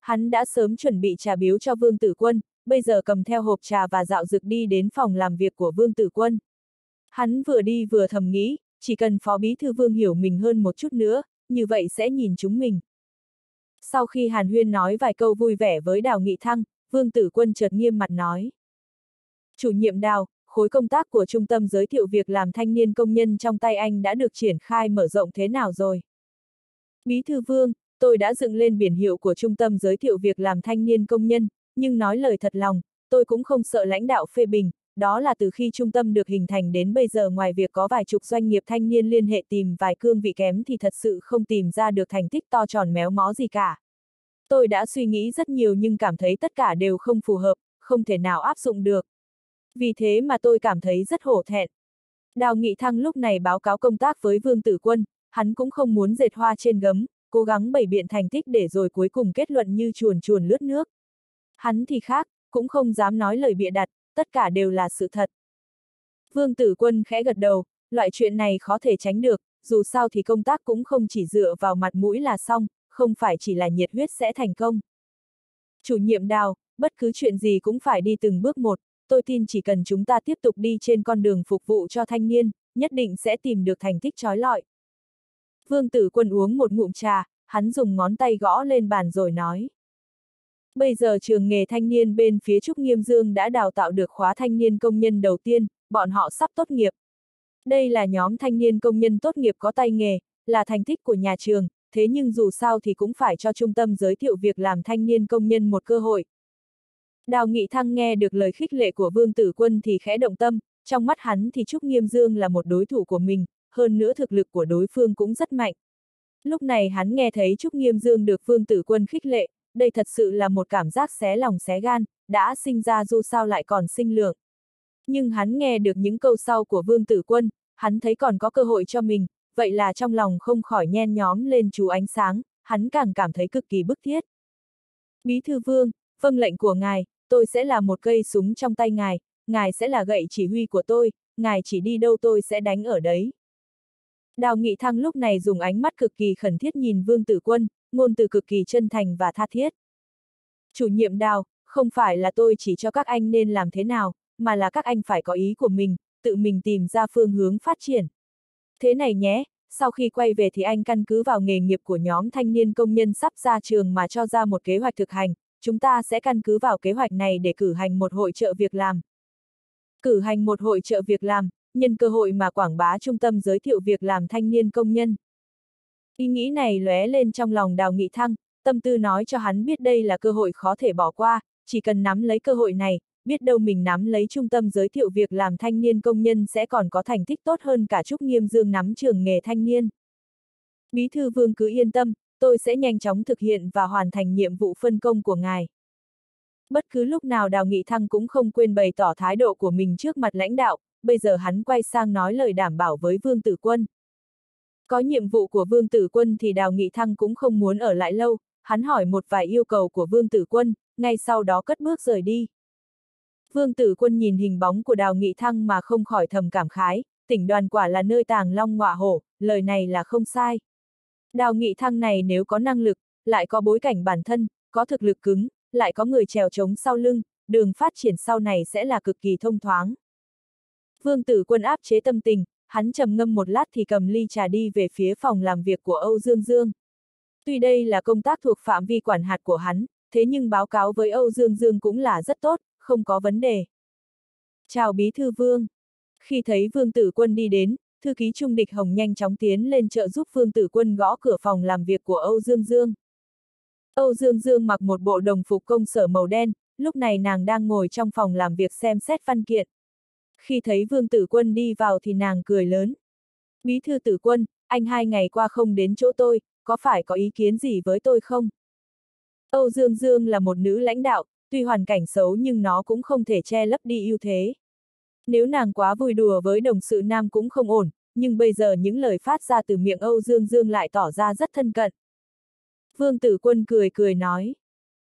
Hắn đã sớm chuẩn bị trà biếu cho Vương Tử Quân, bây giờ cầm theo hộp trà và dạo dực đi đến phòng làm việc của Vương Tử Quân. Hắn vừa đi vừa thầm nghĩ, chỉ cần Phó Bí Thư Vương hiểu mình hơn một chút nữa, như vậy sẽ nhìn chúng mình. Sau khi Hàn Huyên nói vài câu vui vẻ với Đào Nghị Thăng, Vương Tử Quân chợt nghiêm mặt nói. Chủ nhiệm Đào, khối công tác của trung tâm giới thiệu việc làm thanh niên công nhân trong tay anh đã được triển khai mở rộng thế nào rồi? Bí thư Vương, tôi đã dựng lên biển hiệu của trung tâm giới thiệu việc làm thanh niên công nhân, nhưng nói lời thật lòng, tôi cũng không sợ lãnh đạo phê bình, đó là từ khi trung tâm được hình thành đến bây giờ ngoài việc có vài chục doanh nghiệp thanh niên liên hệ tìm vài cương vị kém thì thật sự không tìm ra được thành tích to tròn méo mó gì cả. Tôi đã suy nghĩ rất nhiều nhưng cảm thấy tất cả đều không phù hợp, không thể nào áp dụng được. Vì thế mà tôi cảm thấy rất hổ thẹn. Đào Nghị Thăng lúc này báo cáo công tác với Vương Tử Quân, hắn cũng không muốn dệt hoa trên gấm, cố gắng bày biện thành tích để rồi cuối cùng kết luận như chuồn chuồn lướt nước. Hắn thì khác, cũng không dám nói lời bịa đặt, tất cả đều là sự thật. Vương Tử Quân khẽ gật đầu, loại chuyện này khó thể tránh được, dù sao thì công tác cũng không chỉ dựa vào mặt mũi là xong, không phải chỉ là nhiệt huyết sẽ thành công. Chủ nhiệm đào, bất cứ chuyện gì cũng phải đi từng bước một, tôi tin chỉ cần chúng ta tiếp tục đi trên con đường phục vụ cho thanh niên, nhất định sẽ tìm được thành tích trói lọi. Vương tử quân uống một ngụm trà, hắn dùng ngón tay gõ lên bàn rồi nói. Bây giờ trường nghề thanh niên bên phía Trúc Nghiêm Dương đã đào tạo được khóa thanh niên công nhân đầu tiên, bọn họ sắp tốt nghiệp. Đây là nhóm thanh niên công nhân tốt nghiệp có tay nghề, là thành tích của nhà trường, thế nhưng dù sao thì cũng phải cho trung tâm giới thiệu việc làm thanh niên công nhân một cơ hội. Đào Nghị Thăng nghe được lời khích lệ của Vương Tử Quân thì khẽ động tâm, trong mắt hắn thì Trúc Nghiêm Dương là một đối thủ của mình, hơn nữa thực lực của đối phương cũng rất mạnh. Lúc này hắn nghe thấy Trúc Nghiêm Dương được Vương Tử Quân khích lệ, đây thật sự là một cảm giác xé lòng xé gan, đã sinh ra dù sao lại còn sinh lượng. Nhưng hắn nghe được những câu sau của Vương Tử Quân, hắn thấy còn có cơ hội cho mình, vậy là trong lòng không khỏi nhen nhóm lên chú ánh sáng, hắn càng cảm thấy cực kỳ bức thiết. Bí thư Vương, vâng lệnh của ngài, tôi sẽ là một cây súng trong tay ngài, ngài sẽ là gậy chỉ huy của tôi, ngài chỉ đi đâu tôi sẽ đánh ở đấy. Đào Nghị Thăng lúc này dùng ánh mắt cực kỳ khẩn thiết nhìn Vương Tử Quân, ngôn từ cực kỳ chân thành và tha thiết. Chủ nhiệm Đào, không phải là tôi chỉ cho các anh nên làm thế nào, mà là các anh phải có ý của mình, tự mình tìm ra phương hướng phát triển. Thế này nhé, sau khi quay về thì anh căn cứ vào nghề nghiệp của nhóm thanh niên công nhân sắp ra trường mà cho ra một kế hoạch thực hành, chúng ta sẽ căn cứ vào kế hoạch này để cử hành một hội trợ việc làm. Cử hành một hội trợ việc làm, nhân cơ hội mà quảng bá trung tâm giới thiệu việc làm thanh niên công nhân. Ý nghĩ này lóe lên trong lòng đào nghị thăng, tâm tư nói cho hắn biết đây là cơ hội khó thể bỏ qua, chỉ cần nắm lấy cơ hội này, biết đâu mình nắm lấy trung tâm giới thiệu việc làm thanh niên công nhân sẽ còn có thành tích tốt hơn cả Trúc Nghiêm Dương nắm trường nghề thanh niên. Bí thư vương cứ yên tâm, tôi sẽ nhanh chóng thực hiện và hoàn thành nhiệm vụ phân công của ngài. Bất cứ lúc nào Đào Nghị Thăng cũng không quên bày tỏ thái độ của mình trước mặt lãnh đạo, bây giờ hắn quay sang nói lời đảm bảo với Vương Tử Quân. Có nhiệm vụ của Vương Tử Quân thì Đào Nghị Thăng cũng không muốn ở lại lâu, hắn hỏi một vài yêu cầu của Vương Tử Quân, ngay sau đó cất bước rời đi. Vương Tử Quân nhìn hình bóng của Đào Nghị Thăng mà không khỏi thầm cảm khái, tỉnh đoàn quả là nơi tàng long ngọa hổ, lời này là không sai. Đào Nghị Thăng này nếu có năng lực, lại có bối cảnh bản thân, có thực lực cứng, lại có người trèo trống sau lưng, đường phát triển sau này sẽ là cực kỳ thông thoáng. Vương Tử Quân áp chế tâm tình, hắn trầm ngâm một lát thì cầm ly trà đi về phía phòng làm việc của Âu Dương Dương. Tuy đây là công tác thuộc phạm vi quản hạt của hắn, thế nhưng báo cáo với Âu Dương Dương cũng là rất tốt, không có vấn đề. Chào Bí Thư Vương. Khi thấy Vương Tử Quân đi đến, thư ký Trung Địch Hồng nhanh chóng tiến lên trợ giúp Vương Tử Quân gõ cửa phòng làm việc của Âu Dương Dương. Âu Dương Dương mặc một bộ đồng phục công sở màu đen, lúc này nàng đang ngồi trong phòng làm việc xem xét văn kiện. Khi thấy Vương Tử Quân đi vào thì nàng cười lớn. Bí thư Tử Quân, anh hai ngày qua không đến chỗ tôi, có phải có ý kiến gì với tôi không? Âu Dương Dương là một nữ lãnh đạo, tuy hoàn cảnh xấu nhưng nó cũng không thể che lấp đi ưu thế. Nếu nàng quá vui đùa với đồng sự nam cũng không ổn, nhưng bây giờ những lời phát ra từ miệng Âu Dương Dương lại tỏ ra rất thân cận. Vương Tử Quân cười cười nói.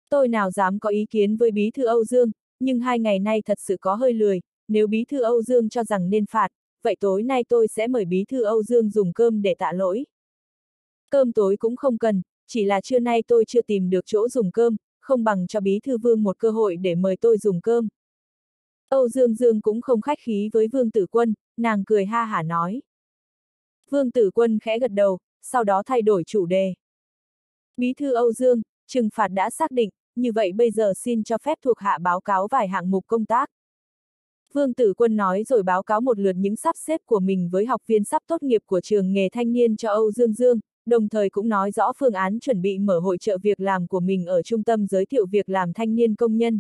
Tôi nào dám có ý kiến với bí thư Âu Dương, nhưng hai ngày nay thật sự có hơi lười, nếu bí thư Âu Dương cho rằng nên phạt, vậy tối nay tôi sẽ mời bí thư Âu Dương dùng cơm để tạ lỗi. Cơm tối cũng không cần, chỉ là trưa nay tôi chưa tìm được chỗ dùng cơm, không bằng cho bí thư vương một cơ hội để mời tôi dùng cơm. Âu Dương Dương cũng không khách khí với Vương Tử Quân, nàng cười ha hả nói. Vương Tử Quân khẽ gật đầu, sau đó thay đổi chủ đề. Bí thư Âu Dương, trừng phạt đã xác định, như vậy bây giờ xin cho phép thuộc hạ báo cáo vài hạng mục công tác. Vương Tử Quân nói rồi báo cáo một lượt những sắp xếp của mình với học viên sắp tốt nghiệp của trường nghề thanh niên cho Âu Dương Dương, đồng thời cũng nói rõ phương án chuẩn bị mở hội trợ việc làm của mình ở trung tâm giới thiệu việc làm thanh niên công nhân.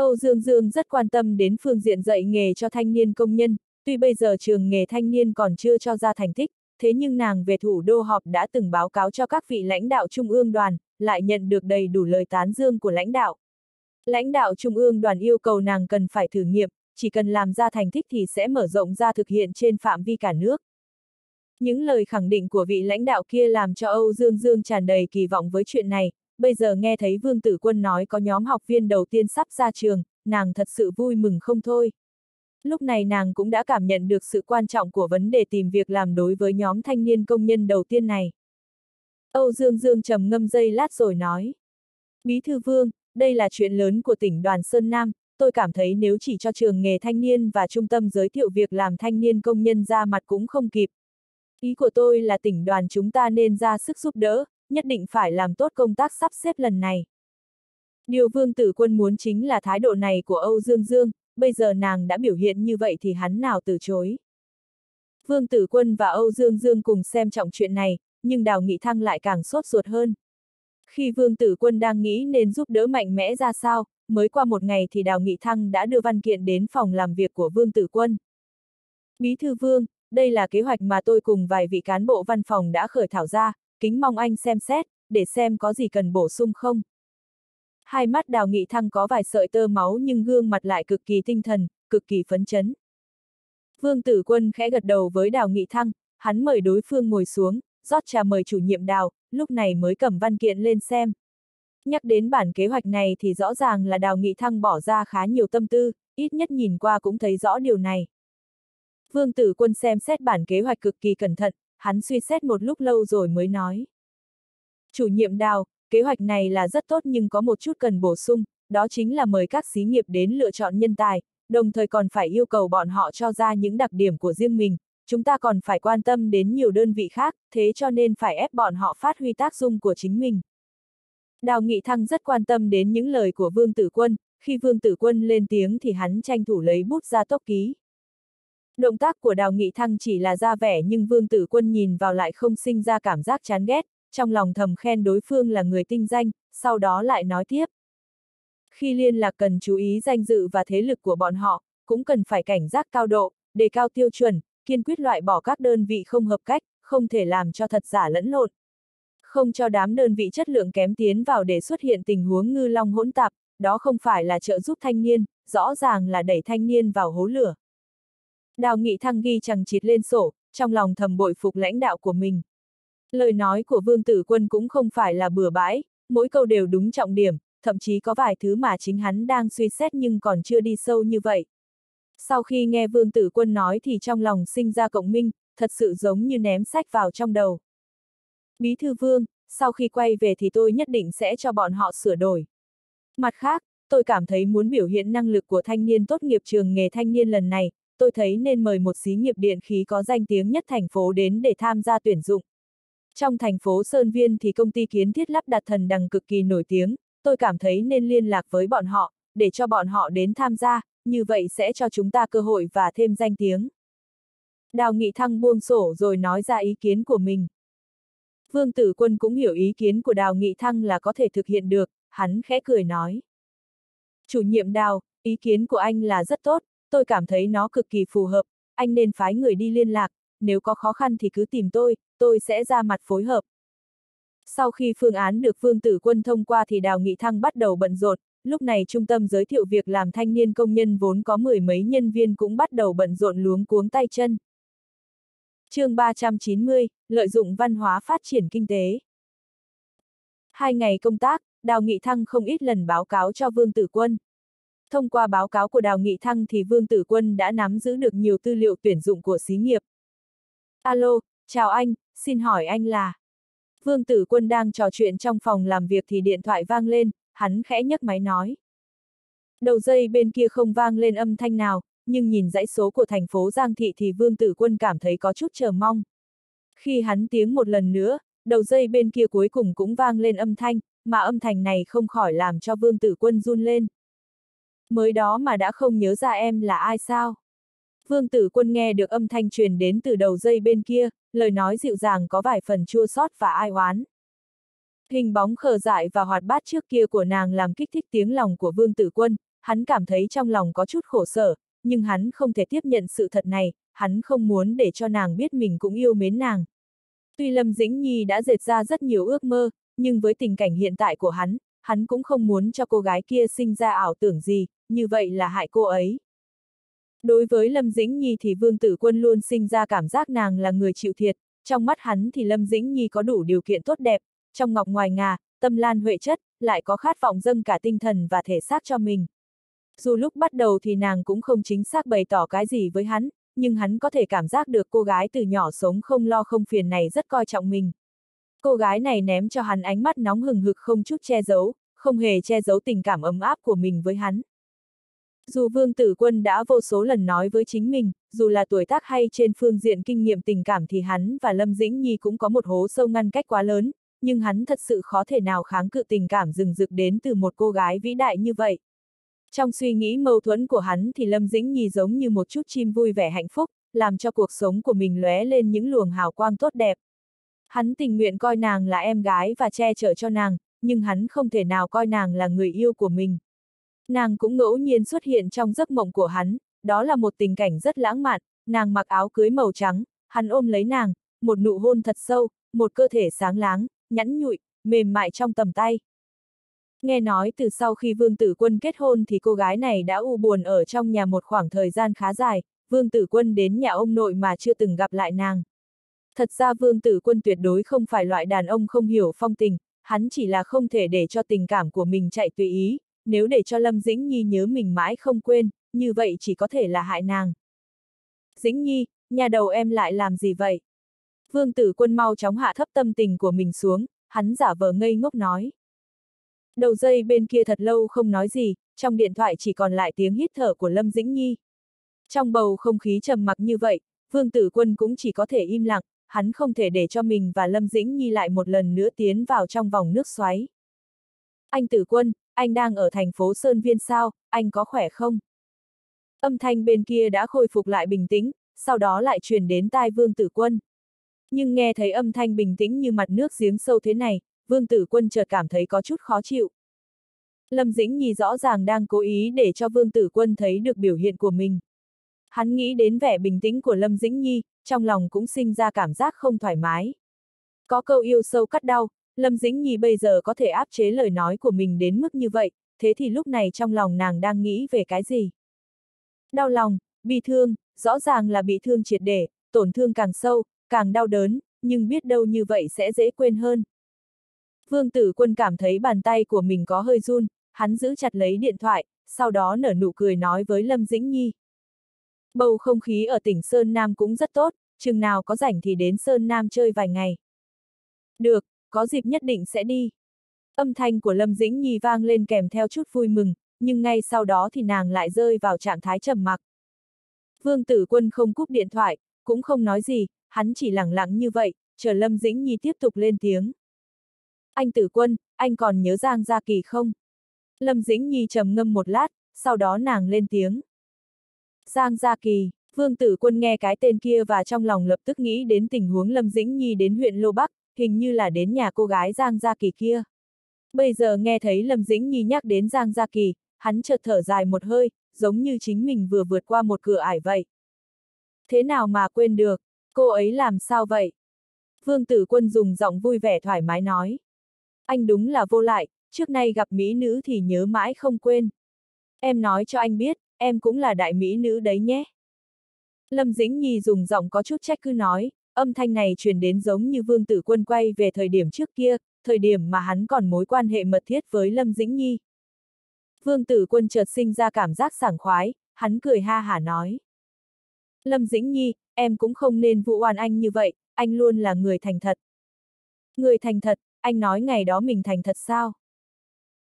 Âu Dương Dương rất quan tâm đến phương diện dạy nghề cho thanh niên công nhân, tuy bây giờ trường nghề thanh niên còn chưa cho ra thành tích, thế nhưng nàng về thủ đô họp đã từng báo cáo cho các vị lãnh đạo trung ương đoàn, lại nhận được đầy đủ lời tán dương của lãnh đạo. Lãnh đạo trung ương đoàn yêu cầu nàng cần phải thử nghiệm, chỉ cần làm ra thành tích thì sẽ mở rộng ra thực hiện trên phạm vi cả nước. Những lời khẳng định của vị lãnh đạo kia làm cho Âu Dương Dương tràn đầy kỳ vọng với chuyện này, bây giờ nghe thấy Vương Tử Quân nói có nhóm học viên đầu tiên sắp ra trường, nàng thật sự vui mừng không thôi. Lúc này nàng cũng đã cảm nhận được sự quan trọng của vấn đề tìm việc làm đối với nhóm thanh niên công nhân đầu tiên này. Âu Dương Dương trầm ngâm dây lát rồi nói. Bí thư Vương, đây là chuyện lớn của tỉnh đoàn Sơn Nam, tôi cảm thấy nếu chỉ cho trường nghề thanh niên và trung tâm giới thiệu việc làm thanh niên công nhân ra mặt cũng không kịp. Ý của tôi là tỉnh đoàn chúng ta nên ra sức giúp đỡ, nhất định phải làm tốt công tác sắp xếp lần này. Điều Vương Tử Quân muốn chính là thái độ này của Âu Dương Dương, bây giờ nàng đã biểu hiện như vậy thì hắn nào từ chối. Vương Tử Quân và Âu Dương Dương cùng xem trọng chuyện này, nhưng Đào Nghị Thăng lại càng sốt ruột hơn. Khi Vương Tử Quân đang nghĩ nên giúp đỡ mạnh mẽ ra sao, mới qua một ngày thì Đào Nghị Thăng đã đưa văn kiện đến phòng làm việc của Vương Tử Quân. Bí thư Vương, đây là kế hoạch mà tôi cùng vài vị cán bộ văn phòng đã khởi thảo ra, kính mong anh xem xét, để xem có gì cần bổ sung không. Hai mắt Đào Nghị Thăng có vài sợi tơ máu nhưng gương mặt lại cực kỳ tinh thần, cực kỳ phấn chấn. Vương Tử Quân khẽ gật đầu với Đào Nghị Thăng, hắn mời đối phương ngồi xuống, rót trà mời chủ nhiệm Đào, lúc này mới cầm văn kiện lên xem. Nhắc đến bản kế hoạch này thì rõ ràng là Đào Nghị Thăng bỏ ra khá nhiều tâm tư, ít nhất nhìn qua cũng thấy rõ điều này. Vương Tử Quân xem xét bản kế hoạch cực kỳ cẩn thận, hắn suy xét một lúc lâu rồi mới nói. Chủ nhiệm Đào, kế hoạch này là rất tốt nhưng có một chút cần bổ sung, đó chính là mời các xí nghiệp đến lựa chọn nhân tài, đồng thời còn phải yêu cầu bọn họ cho ra những đặc điểm của riêng mình, chúng ta còn phải quan tâm đến nhiều đơn vị khác, thế cho nên phải ép bọn họ phát huy tác dụng của chính mình. Đào Nghị Thăng rất quan tâm đến những lời của Vương Tử Quân, khi Vương Tử Quân lên tiếng thì hắn tranh thủ lấy bút ra tốc ký. Động tác của Đào Nghị Thăng chỉ là ra vẻ nhưng Vương Tử Quân nhìn vào lại không sinh ra cảm giác chán ghét, trong lòng thầm khen đối phương là người tinh danh, sau đó lại nói tiếp. Khi liên lạc cần chú ý danh dự và thế lực của bọn họ, cũng cần phải cảnh giác cao độ, đề cao tiêu chuẩn, kiên quyết loại bỏ các đơn vị không hợp cách, không thể làm cho thật giả lẫn lộn. Không cho đám đơn vị chất lượng kém tiến vào để xuất hiện tình huống ngư long hỗn tạp, đó không phải là trợ giúp thanh niên, rõ ràng là đẩy thanh niên vào hố lửa. Đào Nghị Thăng ghi chẳng chịt lên sổ, trong lòng thầm bội phục lãnh đạo của mình. Lời nói của Vương Tử Quân cũng không phải là bừa bãi, mỗi câu đều đúng trọng điểm, thậm chí có vài thứ mà chính hắn đang suy xét nhưng còn chưa đi sâu như vậy. Sau khi nghe Vương Tử Quân nói thì trong lòng sinh ra cộng minh, thật sự giống như ném sách vào trong đầu. Bí thư Vương, sau khi quay về thì tôi nhất định sẽ cho bọn họ sửa đổi. Mặt khác, tôi cảm thấy muốn biểu hiện năng lực của thanh niên tốt nghiệp trường nghề thanh niên lần này, tôi thấy nên mời một xí nghiệp điện khí có danh tiếng nhất thành phố đến để tham gia tuyển dụng. Trong thành phố Sơn Viên thì công ty kiến thiết lắp đặt thần đằng cực kỳ nổi tiếng, tôi cảm thấy nên liên lạc với bọn họ, để cho bọn họ đến tham gia, như vậy sẽ cho chúng ta cơ hội và thêm danh tiếng. Đào Nghị Thăng buông sổ rồi nói ra ý kiến của mình. Vương Tử Quân cũng hiểu ý kiến của Đào Nghị Thăng là có thể thực hiện được, hắn khẽ cười nói. Chủ nhiệm Đào, ý kiến của anh là rất tốt, tôi cảm thấy nó cực kỳ phù hợp, anh nên phái người đi liên lạc, nếu có khó khăn thì cứ tìm tôi, tôi sẽ ra mặt phối hợp. Sau khi phương án được Vương Tử Quân thông qua thì Đào Nghị Thăng bắt đầu bận rộn, lúc này trung tâm giới thiệu việc làm thanh niên công nhân vốn có mười mấy nhân viên cũng bắt đầu bận rộn luống cuống tay chân. chương 390, lợi dụng văn hóa phát triển kinh tế. Hai ngày công tác, Đào Nghị Thăng không ít lần báo cáo cho Vương Tử Quân. Thông qua báo cáo của Đào Nghị Thăng thì Vương Tử Quân đã nắm giữ được nhiều tư liệu tuyển dụng của xí nghiệp. Alo, chào anh, xin hỏi anh là... Vương Tử Quân đang trò chuyện trong phòng làm việc thì điện thoại vang lên, hắn khẽ nhấc máy nói. Đầu dây bên kia không vang lên âm thanh nào, nhưng nhìn dãy số của thành phố Giang Thị thì Vương Tử Quân cảm thấy có chút chờ mong. Khi hắn tiếng một lần nữa, đầu dây bên kia cuối cùng cũng vang lên âm thanh, mà âm thanh này không khỏi làm cho Vương Tử Quân run lên. Mới đó mà đã không nhớ ra em là ai sao? Vương Tử Quân nghe được âm thanh truyền đến từ đầu dây bên kia, lời nói dịu dàng có vài phần chua xót và ai oán. Hình bóng khờ dại và hoạt bát trước kia của nàng làm kích thích tiếng lòng của Vương Tử Quân, hắn cảm thấy trong lòng có chút khổ sở, nhưng hắn không thể tiếp nhận sự thật này, hắn không muốn để cho nàng biết mình cũng yêu mến nàng. Tuy Lâm Dĩnh Nhi đã dệt ra rất nhiều ước mơ, nhưng với tình cảnh hiện tại của hắn, hắn cũng không muốn cho cô gái kia sinh ra ảo tưởng gì, như vậy là hại cô ấy. Đối với Lâm Dĩnh Nhi thì Vương Tử Quân luôn sinh ra cảm giác nàng là người chịu thiệt, trong mắt hắn thì Lâm Dĩnh Nhi có đủ điều kiện tốt đẹp, trong ngọc ngoài ngà, tâm lan huệ chất, lại có khát vọng dâng cả tinh thần và thể xác cho mình. Dù lúc bắt đầu thì nàng cũng không chính xác bày tỏ cái gì với hắn, nhưng hắn có thể cảm giác được cô gái từ nhỏ sống không lo không phiền này rất coi trọng mình. Cô gái này ném cho hắn ánh mắt nóng hừng hực không chút che giấu, không hề che giấu tình cảm ấm áp của mình với hắn. Dù Vương Tử Quân đã vô số lần nói với chính mình, dù là tuổi tác hay trên phương diện kinh nghiệm tình cảm thì hắn và Lâm Dĩnh Nhi cũng có một hố sâu ngăn cách quá lớn, nhưng hắn thật sự khó thể nào kháng cự tình cảm rừng rực đến từ một cô gái vĩ đại như vậy. Trong suy nghĩ mâu thuẫn của hắn thì Lâm Dĩnh Nhi giống như một chút chim vui vẻ hạnh phúc, làm cho cuộc sống của mình lóe lên những luồng hào quang tốt đẹp. Hắn tình nguyện coi nàng là em gái và che chở cho nàng, nhưng hắn không thể nào coi nàng là người yêu của mình. Nàng cũng ngẫu nhiên xuất hiện trong giấc mộng của hắn, đó là một tình cảnh rất lãng mạn, nàng mặc áo cưới màu trắng, hắn ôm lấy nàng, một nụ hôn thật sâu, một cơ thể sáng láng, nhẵn nhụi, mềm mại trong tầm tay. Nghe nói từ sau khi Vương Tử Quân kết hôn thì cô gái này đã u buồn ở trong nhà một khoảng thời gian khá dài, Vương Tử Quân đến nhà ông nội mà chưa từng gặp lại nàng. Thật ra Vương Tử Quân tuyệt đối không phải loại đàn ông không hiểu phong tình, hắn chỉ là không thể để cho tình cảm của mình chạy tùy ý, nếu để cho Lâm Dĩnh Nhi nhớ mình mãi không quên, như vậy chỉ có thể là hại nàng. Dĩnh Nhi, nhà đầu em lại làm gì vậy? Vương Tử Quân mau chóng hạ thấp tâm tình của mình xuống, hắn giả vờ ngây ngốc nói. Đầu dây bên kia thật lâu không nói gì, trong điện thoại chỉ còn lại tiếng hít thở của Lâm Dĩnh Nhi. Trong bầu không khí trầm mặc như vậy, Vương Tử Quân cũng chỉ có thể im lặng, hắn không thể để cho mình và Lâm Dĩnh Nhi lại một lần nữa tiến vào trong vòng nước xoáy. Anh Tử Quân, anh đang ở thành phố Sơn Viên sao, anh có khỏe không? Âm thanh bên kia đã khôi phục lại bình tĩnh, sau đó lại truyền đến tai Vương Tử Quân. Nhưng nghe thấy âm thanh bình tĩnh như mặt nước giếng sâu thế này, Vương Tử Quân chợt cảm thấy có chút khó chịu. Lâm Dĩnh Nhi rõ ràng đang cố ý để cho Vương Tử Quân thấy được biểu hiện của mình. Hắn nghĩ đến vẻ bình tĩnh của Lâm Dĩnh Nhi, trong lòng cũng sinh ra cảm giác không thoải mái. Có câu yêu sâu cắt đau, Lâm Dĩnh Nhi bây giờ có thể áp chế lời nói của mình đến mức như vậy, thế thì lúc này trong lòng nàng đang nghĩ về cái gì? Đau lòng, bị thương, rõ ràng là bị thương triệt để, tổn thương càng sâu, càng đau đớn, nhưng biết đâu như vậy sẽ dễ quên hơn. Vương tử quân cảm thấy bàn tay của mình có hơi run, hắn giữ chặt lấy điện thoại, sau đó nở nụ cười nói với Lâm Dĩnh Nhi. Bầu không khí ở tỉnh Sơn Nam cũng rất tốt, chừng nào có rảnh thì đến Sơn Nam chơi vài ngày. Được, có dịp nhất định sẽ đi. Âm thanh của Lâm Dĩnh Nhi vang lên kèm theo chút vui mừng, nhưng ngay sau đó thì nàng lại rơi vào trạng thái trầm mặc. Vương Tử Quân không cúp điện thoại, cũng không nói gì, hắn chỉ lặng lặng như vậy, chờ Lâm Dĩnh Nhi tiếp tục lên tiếng. Anh Tử Quân, anh còn nhớ Giang Gia Kỳ không? Lâm Dĩnh Nhi trầm ngâm một lát, sau đó nàng lên tiếng. Giang Gia Kỳ, Vương Tử Quân nghe cái tên kia và trong lòng lập tức nghĩ đến tình huống Lâm Dĩnh Nhi đến huyện Lô Bắc, hình như là đến nhà cô gái Giang Gia Kỳ kia. Bây giờ nghe thấy Lâm Dĩnh Nhi nhắc đến Giang Gia Kỳ, hắn chợt thở dài một hơi, giống như chính mình vừa vượt qua một cửa ải vậy. Thế nào mà quên được, cô ấy làm sao vậy? Vương Tử Quân dùng giọng vui vẻ thoải mái nói. Anh đúng là vô lại, trước nay gặp mỹ nữ thì nhớ mãi không quên. Em nói cho anh biết, em cũng là đại mỹ nữ đấy nhé. Lâm Dĩnh Nhi dùng giọng có chút trách cứ nói, âm thanh này truyền đến giống như Vương Tử Quân quay về thời điểm trước kia, thời điểm mà hắn còn mối quan hệ mật thiết với Lâm Dĩnh Nhi. Vương Tử Quân chợt sinh ra cảm giác sảng khoái, hắn cười ha hả nói. Lâm Dĩnh Nhi, em cũng không nên vụ oan anh như vậy, anh luôn là người thành thật. Người thành thật, anh nói ngày đó mình thành thật sao?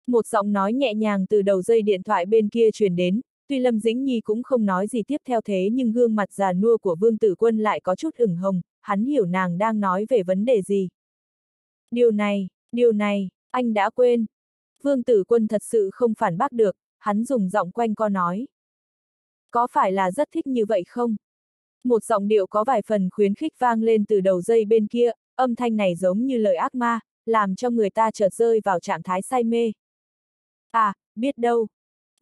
Một giọng nói nhẹ nhàng từ đầu dây điện thoại bên kia truyền đến, tuy Lâm Dĩnh Nhi cũng không nói gì tiếp theo thế nhưng gương mặt già nua của Vương Tử Quân lại có chút ửng hồng, hắn hiểu nàng đang nói về vấn đề gì. Điều này, điều này, anh đã quên. Vương Tử Quân thật sự không phản bác được, hắn dùng giọng quanh co nói. Có phải là rất thích như vậy không? Một giọng điệu có vài phần khuyến khích vang lên từ đầu dây bên kia, âm thanh này giống như lời ác ma, làm cho người ta chợt rơi vào trạng thái say mê. À, biết đâu.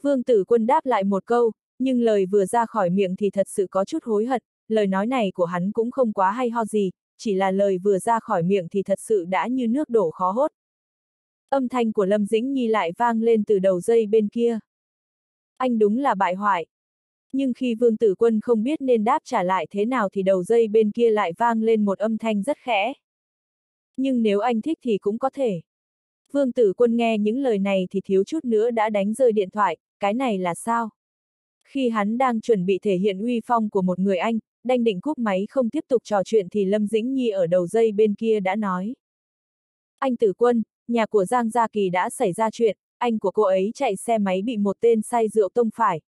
Vương tử quân đáp lại một câu, nhưng lời vừa ra khỏi miệng thì thật sự có chút hối hận, lời nói này của hắn cũng không quá hay ho gì, chỉ là lời vừa ra khỏi miệng thì thật sự đã như nước đổ khó hốt. Âm thanh của Lâm Dĩnh Nhi lại vang lên từ đầu dây bên kia. Anh đúng là bại hoại. Nhưng khi Vương Tử Quân không biết nên đáp trả lại thế nào thì đầu dây bên kia lại vang lên một âm thanh rất khẽ. Nhưng nếu anh thích thì cũng có thể. Vương Tử Quân nghe những lời này thì thiếu chút nữa đã đánh rơi điện thoại, cái này là sao? Khi hắn đang chuẩn bị thể hiện uy phong của một người anh, đanh định cúp máy không tiếp tục trò chuyện thì Lâm Dĩnh Nhi ở đầu dây bên kia đã nói. Anh Tử Quân, nhà của Giang Gia Kỳ đã xảy ra chuyện, anh của cô ấy chạy xe máy bị một tên say rượu tông phải.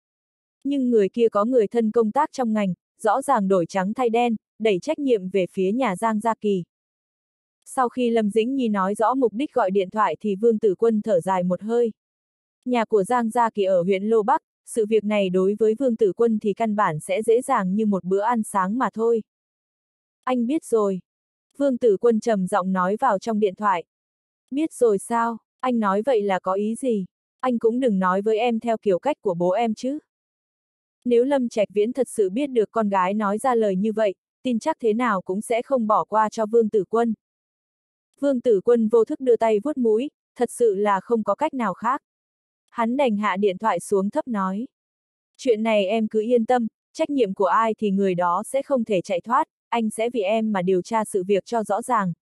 Nhưng người kia có người thân công tác trong ngành, rõ ràng đổi trắng thay đen, đẩy trách nhiệm về phía nhà Giang Gia Kỳ. Sau khi Lâm Dĩnh Nhi nói rõ mục đích gọi điện thoại thì Vương Tử Quân thở dài một hơi. Nhà của Giang Gia Kỳ ở huyện Lô Bắc, sự việc này đối với Vương Tử Quân thì căn bản sẽ dễ dàng như một bữa ăn sáng mà thôi. Anh biết rồi. Vương Tử Quân trầm giọng nói vào trong điện thoại. Biết rồi sao, anh nói vậy là có ý gì? Anh cũng đừng nói với em theo kiểu cách của bố em chứ. Nếu Lâm Trạch Viễn thật sự biết được con gái nói ra lời như vậy, tin chắc thế nào cũng sẽ không bỏ qua cho Vương Tử Quân. Vương Tử Quân vô thức đưa tay vuốt mũi, thật sự là không có cách nào khác. Hắn đành hạ điện thoại xuống thấp nói. Chuyện này em cứ yên tâm, trách nhiệm của ai thì người đó sẽ không thể chạy thoát, anh sẽ vì em mà điều tra sự việc cho rõ ràng.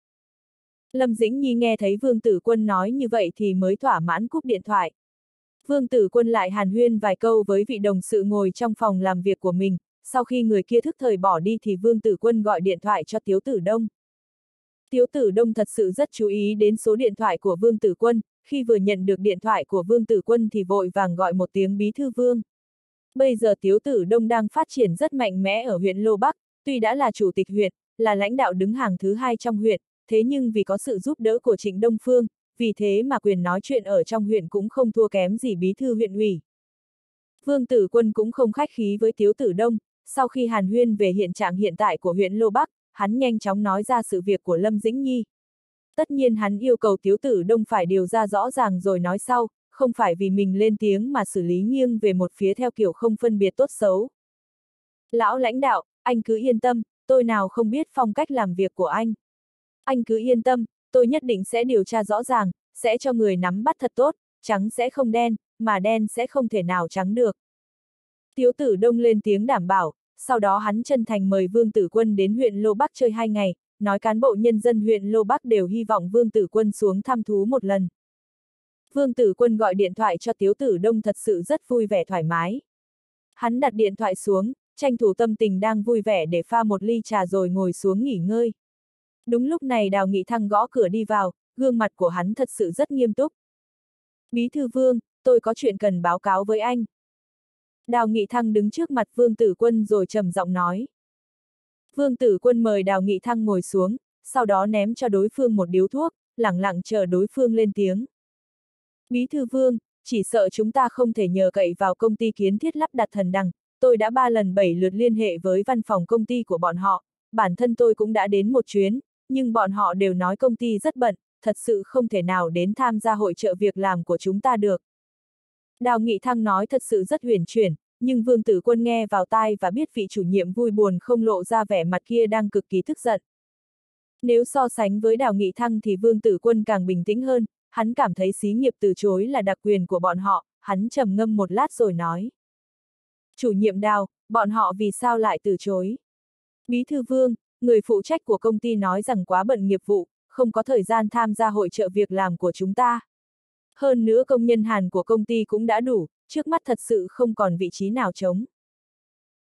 Lâm Dĩnh Nhi nghe thấy Vương Tử Quân nói như vậy thì mới thỏa mãn cúp điện thoại. Vương Tử Quân lại hàn huyên vài câu với vị đồng sự ngồi trong phòng làm việc của mình, sau khi người kia thức thời bỏ đi thì Vương Tử Quân gọi điện thoại cho Tiếu Tử Đông. Tiếu Tử Đông thật sự rất chú ý đến số điện thoại của Vương Tử Quân, khi vừa nhận được điện thoại của Vương Tử Quân thì vội vàng gọi một tiếng bí thư Vương. Bây giờ Tiếu Tử Đông đang phát triển rất mạnh mẽ ở huyện Lô Bắc, tuy đã là chủ tịch huyện, là lãnh đạo đứng hàng thứ hai trong huyện, thế nhưng vì có sự giúp đỡ của Trịnh Đông Phương, vì thế mà quyền nói chuyện ở trong huyện cũng không thua kém gì bí thư huyện ủy. Vương Tử Quân cũng không khách khí với Tiếu Tử Đông, sau khi Hàn Huyên về hiện trạng hiện tại của huyện Lô Bắc, hắn nhanh chóng nói ra sự việc của Lâm Dĩnh Nhi. Tất nhiên hắn yêu cầu Tiếu Tử Đông phải điều ra rõ ràng rồi nói sau, không phải vì mình lên tiếng mà xử lý nghiêng về một phía theo kiểu không phân biệt tốt xấu. Lão lãnh đạo, anh cứ yên tâm, tôi nào không biết phong cách làm việc của anh. Anh cứ yên tâm, tôi nhất định sẽ điều tra rõ ràng, sẽ cho người nắm bắt thật tốt, trắng sẽ không đen, mà đen sẽ không thể nào trắng được. Tiếu tử đông lên tiếng đảm bảo, sau đó hắn chân thành mời Vương Tử Quân đến huyện Lô Bắc chơi hai ngày, nói cán bộ nhân dân huyện Lô Bắc đều hy vọng Vương Tử Quân xuống thăm thú một lần. Vương Tử Quân gọi điện thoại cho Tiếu Tử Đông thật sự rất vui vẻ thoải mái. Hắn đặt điện thoại xuống, tranh thủ tâm tình đang vui vẻ để pha một ly trà rồi ngồi xuống nghỉ ngơi. Đúng lúc này Đào Nghị Thăng gõ cửa đi vào, gương mặt của hắn thật sự rất nghiêm túc. Bí thư Vương, tôi có chuyện cần báo cáo với anh. Đào Nghị Thăng đứng trước mặt Vương Tử Quân rồi trầm giọng nói. Vương Tử Quân mời Đào Nghị Thăng ngồi xuống, sau đó ném cho đối phương một điếu thuốc, lẳng lặng chờ đối phương lên tiếng. Bí thư Vương, chỉ sợ chúng ta không thể nhờ cậy vào công ty kiến thiết lắp đặt thần đằng, tôi đã ba lần bảy lượt liên hệ với văn phòng công ty của bọn họ, bản thân tôi cũng đã đến một chuyến, nhưng bọn họ đều nói công ty rất bận, thật sự không thể nào đến tham gia hội trợ việc làm của chúng ta được. Đào Nghị Thăng nói thật sự rất huyền chuyển, nhưng Vương Tử Quân nghe vào tai và biết vị chủ nhiệm vui buồn không lộ ra vẻ mặt kia đang cực kỳ tức giận. Nếu so sánh với Đào Nghị Thăng thì Vương Tử Quân càng bình tĩnh hơn, hắn cảm thấy xí nghiệp từ chối là đặc quyền của bọn họ, hắn trầm ngâm một lát rồi nói. Chủ nhiệm Đào, bọn họ vì sao lại từ chối? Bí thư Vương, người phụ trách của công ty nói rằng quá bận nghiệp vụ, không có thời gian tham gia hội trợ việc làm của chúng ta. Hơn nữa công nhân Hàn của công ty cũng đã đủ, trước mắt thật sự không còn vị trí nào trống.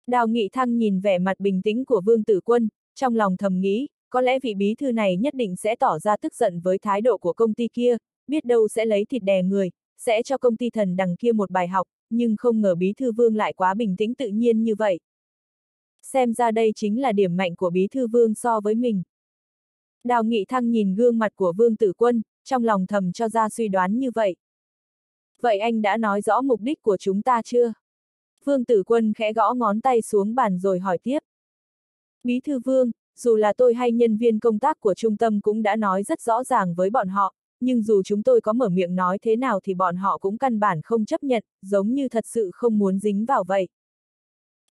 Đào Nghị Thăng nhìn vẻ mặt bình tĩnh của Vương Tử Quân, trong lòng thầm nghĩ, có lẽ vị bí thư này nhất định sẽ tỏ ra tức giận với thái độ của công ty kia, biết đâu sẽ lấy thịt đè người, sẽ cho công ty thần đằng kia một bài học, nhưng không ngờ bí thư vương lại quá bình tĩnh tự nhiên như vậy. Xem ra đây chính là điểm mạnh của bí thư vương so với mình. Đào Nghị Thăng nhìn gương mặt của Vương Tử Quân, trong lòng thầm cho ra suy đoán như vậy. Vậy anh đã nói rõ mục đích của chúng ta chưa? Vương Tử Quân khẽ gõ ngón tay xuống bàn rồi hỏi tiếp. Bí thư Vương, dù là tôi hay nhân viên công tác của trung tâm cũng đã nói rất rõ ràng với bọn họ, nhưng dù chúng tôi có mở miệng nói thế nào thì bọn họ cũng căn bản không chấp nhận, giống như thật sự không muốn dính vào vậy.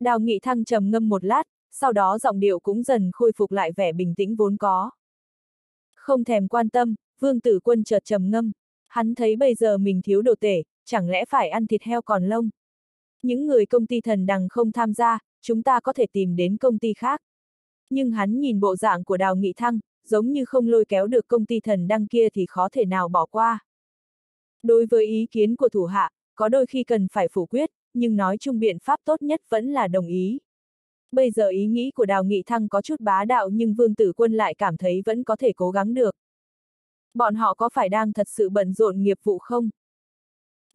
Đào Nghị Thăng trầm ngâm một lát, sau đó giọng điệu cũng dần khôi phục lại vẻ bình tĩnh vốn có. Không thèm quan tâm, Vương Tử Quân chợt trầm ngâm, hắn thấy bây giờ mình thiếu đồ tể, chẳng lẽ phải ăn thịt heo còn lông. Những người công ty thần đằng không tham gia, chúng ta có thể tìm đến công ty khác. Nhưng hắn nhìn bộ dạng của Đào Nghị Thăng, giống như không lôi kéo được công ty thần đăng kia thì khó thể nào bỏ qua. Đối với ý kiến của thủ hạ, có đôi khi cần phải phủ quyết, nhưng nói chung biện pháp tốt nhất vẫn là đồng ý. Bây giờ ý nghĩ của Đào Nghị Thăng có chút bá đạo nhưng Vương Tử Quân lại cảm thấy vẫn có thể cố gắng được. Bọn họ có phải đang thật sự bận rộn nghiệp vụ không?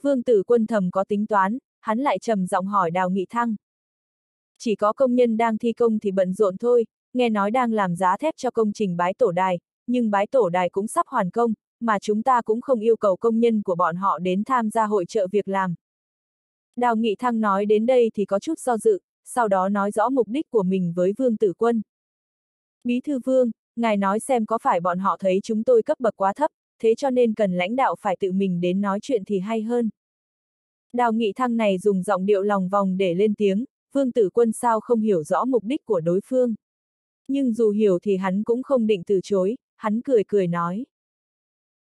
Vương Tử Quân thầm có tính toán, hắn lại trầm giọng hỏi Đào Nghị Thăng. Chỉ có công nhân đang thi công thì bận rộn thôi, nghe nói đang làm giá thép cho công trình bái tổ đài, nhưng bái tổ đài cũng sắp hoàn công, mà chúng ta cũng không yêu cầu công nhân của bọn họ đến tham gia hội trợ việc làm. Đào Nghị Thăng nói đến đây thì có chút do dự, sau đó nói rõ mục đích của mình với Vương Tử Quân. Bí thư Vương, ngài nói xem có phải bọn họ thấy chúng tôi cấp bậc quá thấp, thế cho nên cần lãnh đạo phải tự mình đến nói chuyện thì hay hơn. Đào nghị thăng này dùng giọng điệu lòng vòng để lên tiếng, vương tử quân sao không hiểu rõ mục đích của đối phương. Nhưng dù hiểu thì hắn cũng không định từ chối, hắn cười cười nói.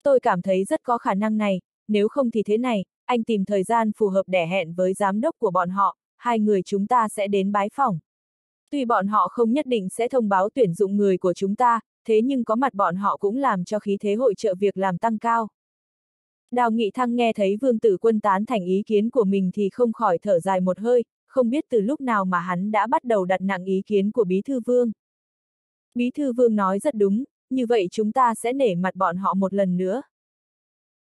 Tôi cảm thấy rất có khả năng này, nếu không thì thế này, anh tìm thời gian phù hợp để hẹn với giám đốc của bọn họ, hai người chúng ta sẽ đến bái phòng. Tuy bọn họ không nhất định sẽ thông báo tuyển dụng người của chúng ta, thế nhưng có mặt bọn họ cũng làm cho khí thế hội trợ việc làm tăng cao. Đào Nghị Thăng nghe thấy Vương Tử Quân tán thành ý kiến của mình thì không khỏi thở dài một hơi, không biết từ lúc nào mà hắn đã bắt đầu đặt nặng ý kiến của Bí Thư Vương. Bí Thư Vương nói rất đúng, như vậy chúng ta sẽ nể mặt bọn họ một lần nữa.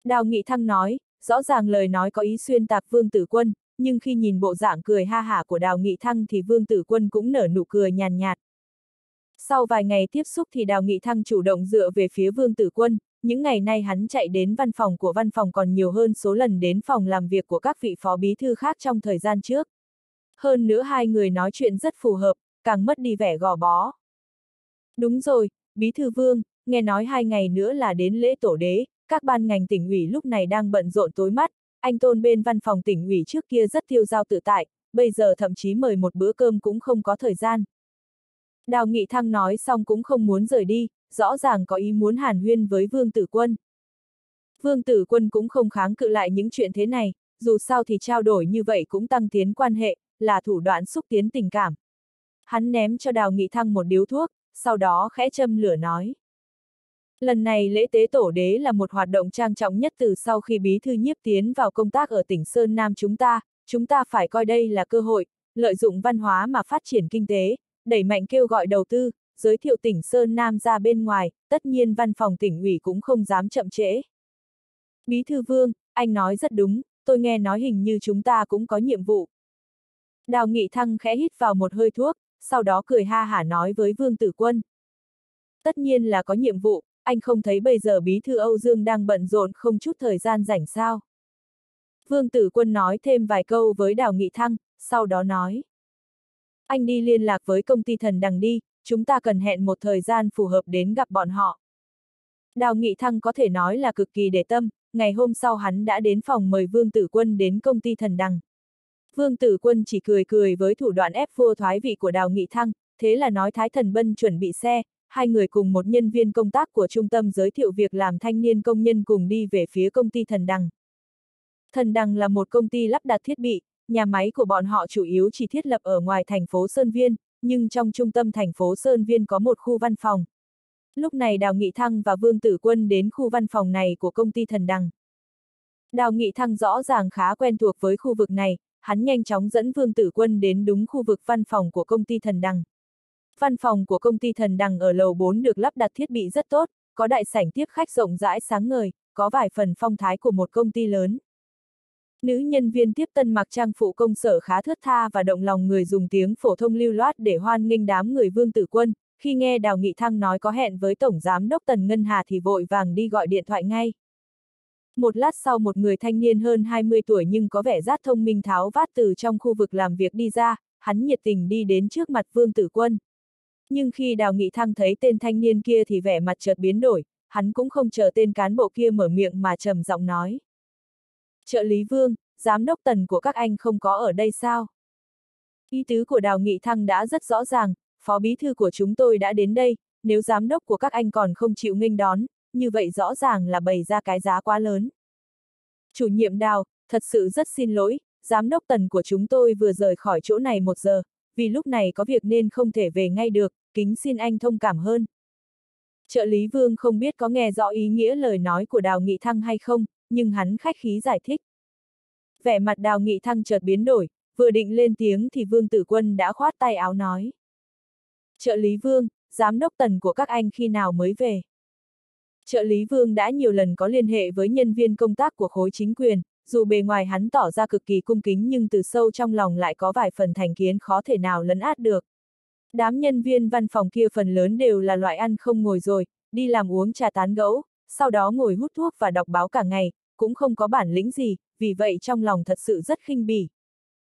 Đào Nghị Thăng nói, rõ ràng lời nói có ý xuyên tạc Vương Tử Quân, nhưng khi nhìn bộ dạng cười ha hả của Đào Nghị Thăng thì Vương Tử Quân cũng nở nụ cười nhàn nhạt. Sau vài ngày tiếp xúc thì Đào Nghị Thăng chủ động dựa về phía Vương Tử Quân, những ngày nay hắn chạy đến văn phòng của văn phòng còn nhiều hơn số lần đến phòng làm việc của các vị phó bí thư khác trong thời gian trước. Hơn nữa hai người nói chuyện rất phù hợp, càng mất đi vẻ gò bó. Đúng rồi, bí thư vương, nghe nói hai ngày nữa là đến lễ tổ đế, các ban ngành tỉnh ủy lúc này đang bận rộn tối mắt, anh tôn bên văn phòng tỉnh ủy trước kia rất tiêu giao tự tại, bây giờ thậm chí mời một bữa cơm cũng không có thời gian. Đào Nghị Thăng nói xong cũng không muốn rời đi, rõ ràng có ý muốn hàn huyên với Vương Tử Quân. Vương Tử Quân cũng không kháng cự lại những chuyện thế này, dù sao thì trao đổi như vậy cũng tăng tiến quan hệ, là thủ đoạn xúc tiến tình cảm. Hắn ném cho Đào Nghị Thăng một điếu thuốc, sau đó khẽ châm lửa nói. Lần này lễ tế tổ đế là một hoạt động trang trọng nhất từ sau khi bí thư nhiếp tiến vào công tác ở tỉnh Sơn Nam chúng ta, chúng ta phải coi đây là cơ hội, lợi dụng văn hóa mà phát triển kinh tế, đẩy mạnh kêu gọi đầu tư, giới thiệu tỉnh Sơn Nam ra bên ngoài, tất nhiên văn phòng tỉnh ủy cũng không dám chậm trễ. Bí thư vương, anh nói rất đúng, tôi nghe nói hình như chúng ta cũng có nhiệm vụ. Đào Nghị Thăng khẽ hít vào một hơi thuốc, sau đó cười ha hả nói với Vương Tử Quân. Tất nhiên là có nhiệm vụ, anh không thấy bây giờ bí thư Âu Dương đang bận rộn không chút thời gian rảnh sao. Vương Tử Quân nói thêm vài câu với Đào Nghị Thăng, sau đó nói. Anh đi liên lạc với công ty thần đằng đi, chúng ta cần hẹn một thời gian phù hợp đến gặp bọn họ. Đào Nghị Thăng có thể nói là cực kỳ để tâm, ngày hôm sau hắn đã đến phòng mời Vương Tử Quân đến công ty thần đằng. Vương Tử Quân chỉ cười cười với thủ đoạn ép vua thoái vị của Đào Nghị Thăng, thế là nói Thái Thần Bân chuẩn bị xe, hai người cùng một nhân viên công tác của trung tâm giới thiệu việc làm thanh niên công nhân cùng đi về phía công ty Thần Đằng. Thần Đằng là một công ty lắp đặt thiết bị, nhà máy của bọn họ chủ yếu chỉ thiết lập ở ngoài thành phố Sơn Viên, nhưng trong trung tâm thành phố Sơn Viên có một khu văn phòng. Lúc này Đào Nghị Thăng và Vương Tử Quân đến khu văn phòng này của công ty Thần Đằng. Đào Nghị Thăng rõ ràng khá quen thuộc với khu vực này, hắn nhanh chóng dẫn Vương Tử Quân đến đúng khu vực văn phòng của công ty Thần Đằng. Văn phòng của công ty Thần Đằng ở lầu 4 được lắp đặt thiết bị rất tốt, có đại sảnh tiếp khách rộng rãi sáng ngời, có vài phần phong thái của một công ty lớn. Nữ nhân viên tiếp tân mặc trang phụ công sở khá thướt tha và động lòng người dùng tiếng phổ thông lưu loát để hoan nghênh đám người Vương Tử Quân, khi nghe Đào Nghị Thăng nói có hẹn với Tổng Giám đốc Tần Ngân Hà thì vội vàng đi gọi điện thoại ngay. Một lát sau một người thanh niên hơn 20 tuổi nhưng có vẻ rất thông minh tháo vát từ trong khu vực làm việc đi ra, hắn nhiệt tình đi đến trước mặt Vương Tử Quân. Nhưng khi Đào Nghị Thăng thấy tên thanh niên kia thì vẻ mặt chợt biến đổi, hắn cũng không chờ tên cán bộ kia mở miệng mà trầm giọng nói. Trợ lý Vương, giám đốc tần của các anh không có ở đây sao? Ý tứ của Đào Nghị Thăng đã rất rõ ràng, phó bí thư của chúng tôi đã đến đây, nếu giám đốc của các anh còn không chịu nghênh đón, như vậy rõ ràng là bày ra cái giá quá lớn. Chủ nhiệm Đào, thật sự rất xin lỗi, giám đốc tần của chúng tôi vừa rời khỏi chỗ này một giờ, vì lúc này có việc nên không thể về ngay được, kính xin anh thông cảm hơn. Trợ lý Vương không biết có nghe rõ ý nghĩa lời nói của Đào Nghị Thăng hay không, nhưng hắn khách khí giải thích. Vẻ mặt Đào Nghị Thăng chợt biến đổi, vừa định lên tiếng thì Vương Tử Quân đã khoát tay áo nói. Trợ lý Vương, giám đốc tần của các anh khi nào mới về? Trợ lý Vương đã nhiều lần có liên hệ với nhân viên công tác của khối chính quyền, dù bề ngoài hắn tỏ ra cực kỳ cung kính nhưng từ sâu trong lòng lại có vài phần thành kiến khó thể nào lấn át được. Đám nhân viên văn phòng kia phần lớn đều là loại ăn không ngồi rồi, đi làm uống trà tán gẫu, sau đó ngồi hút thuốc và đọc báo cả ngày, cũng không có bản lĩnh gì, vì vậy trong lòng thật sự rất khinh bỉ.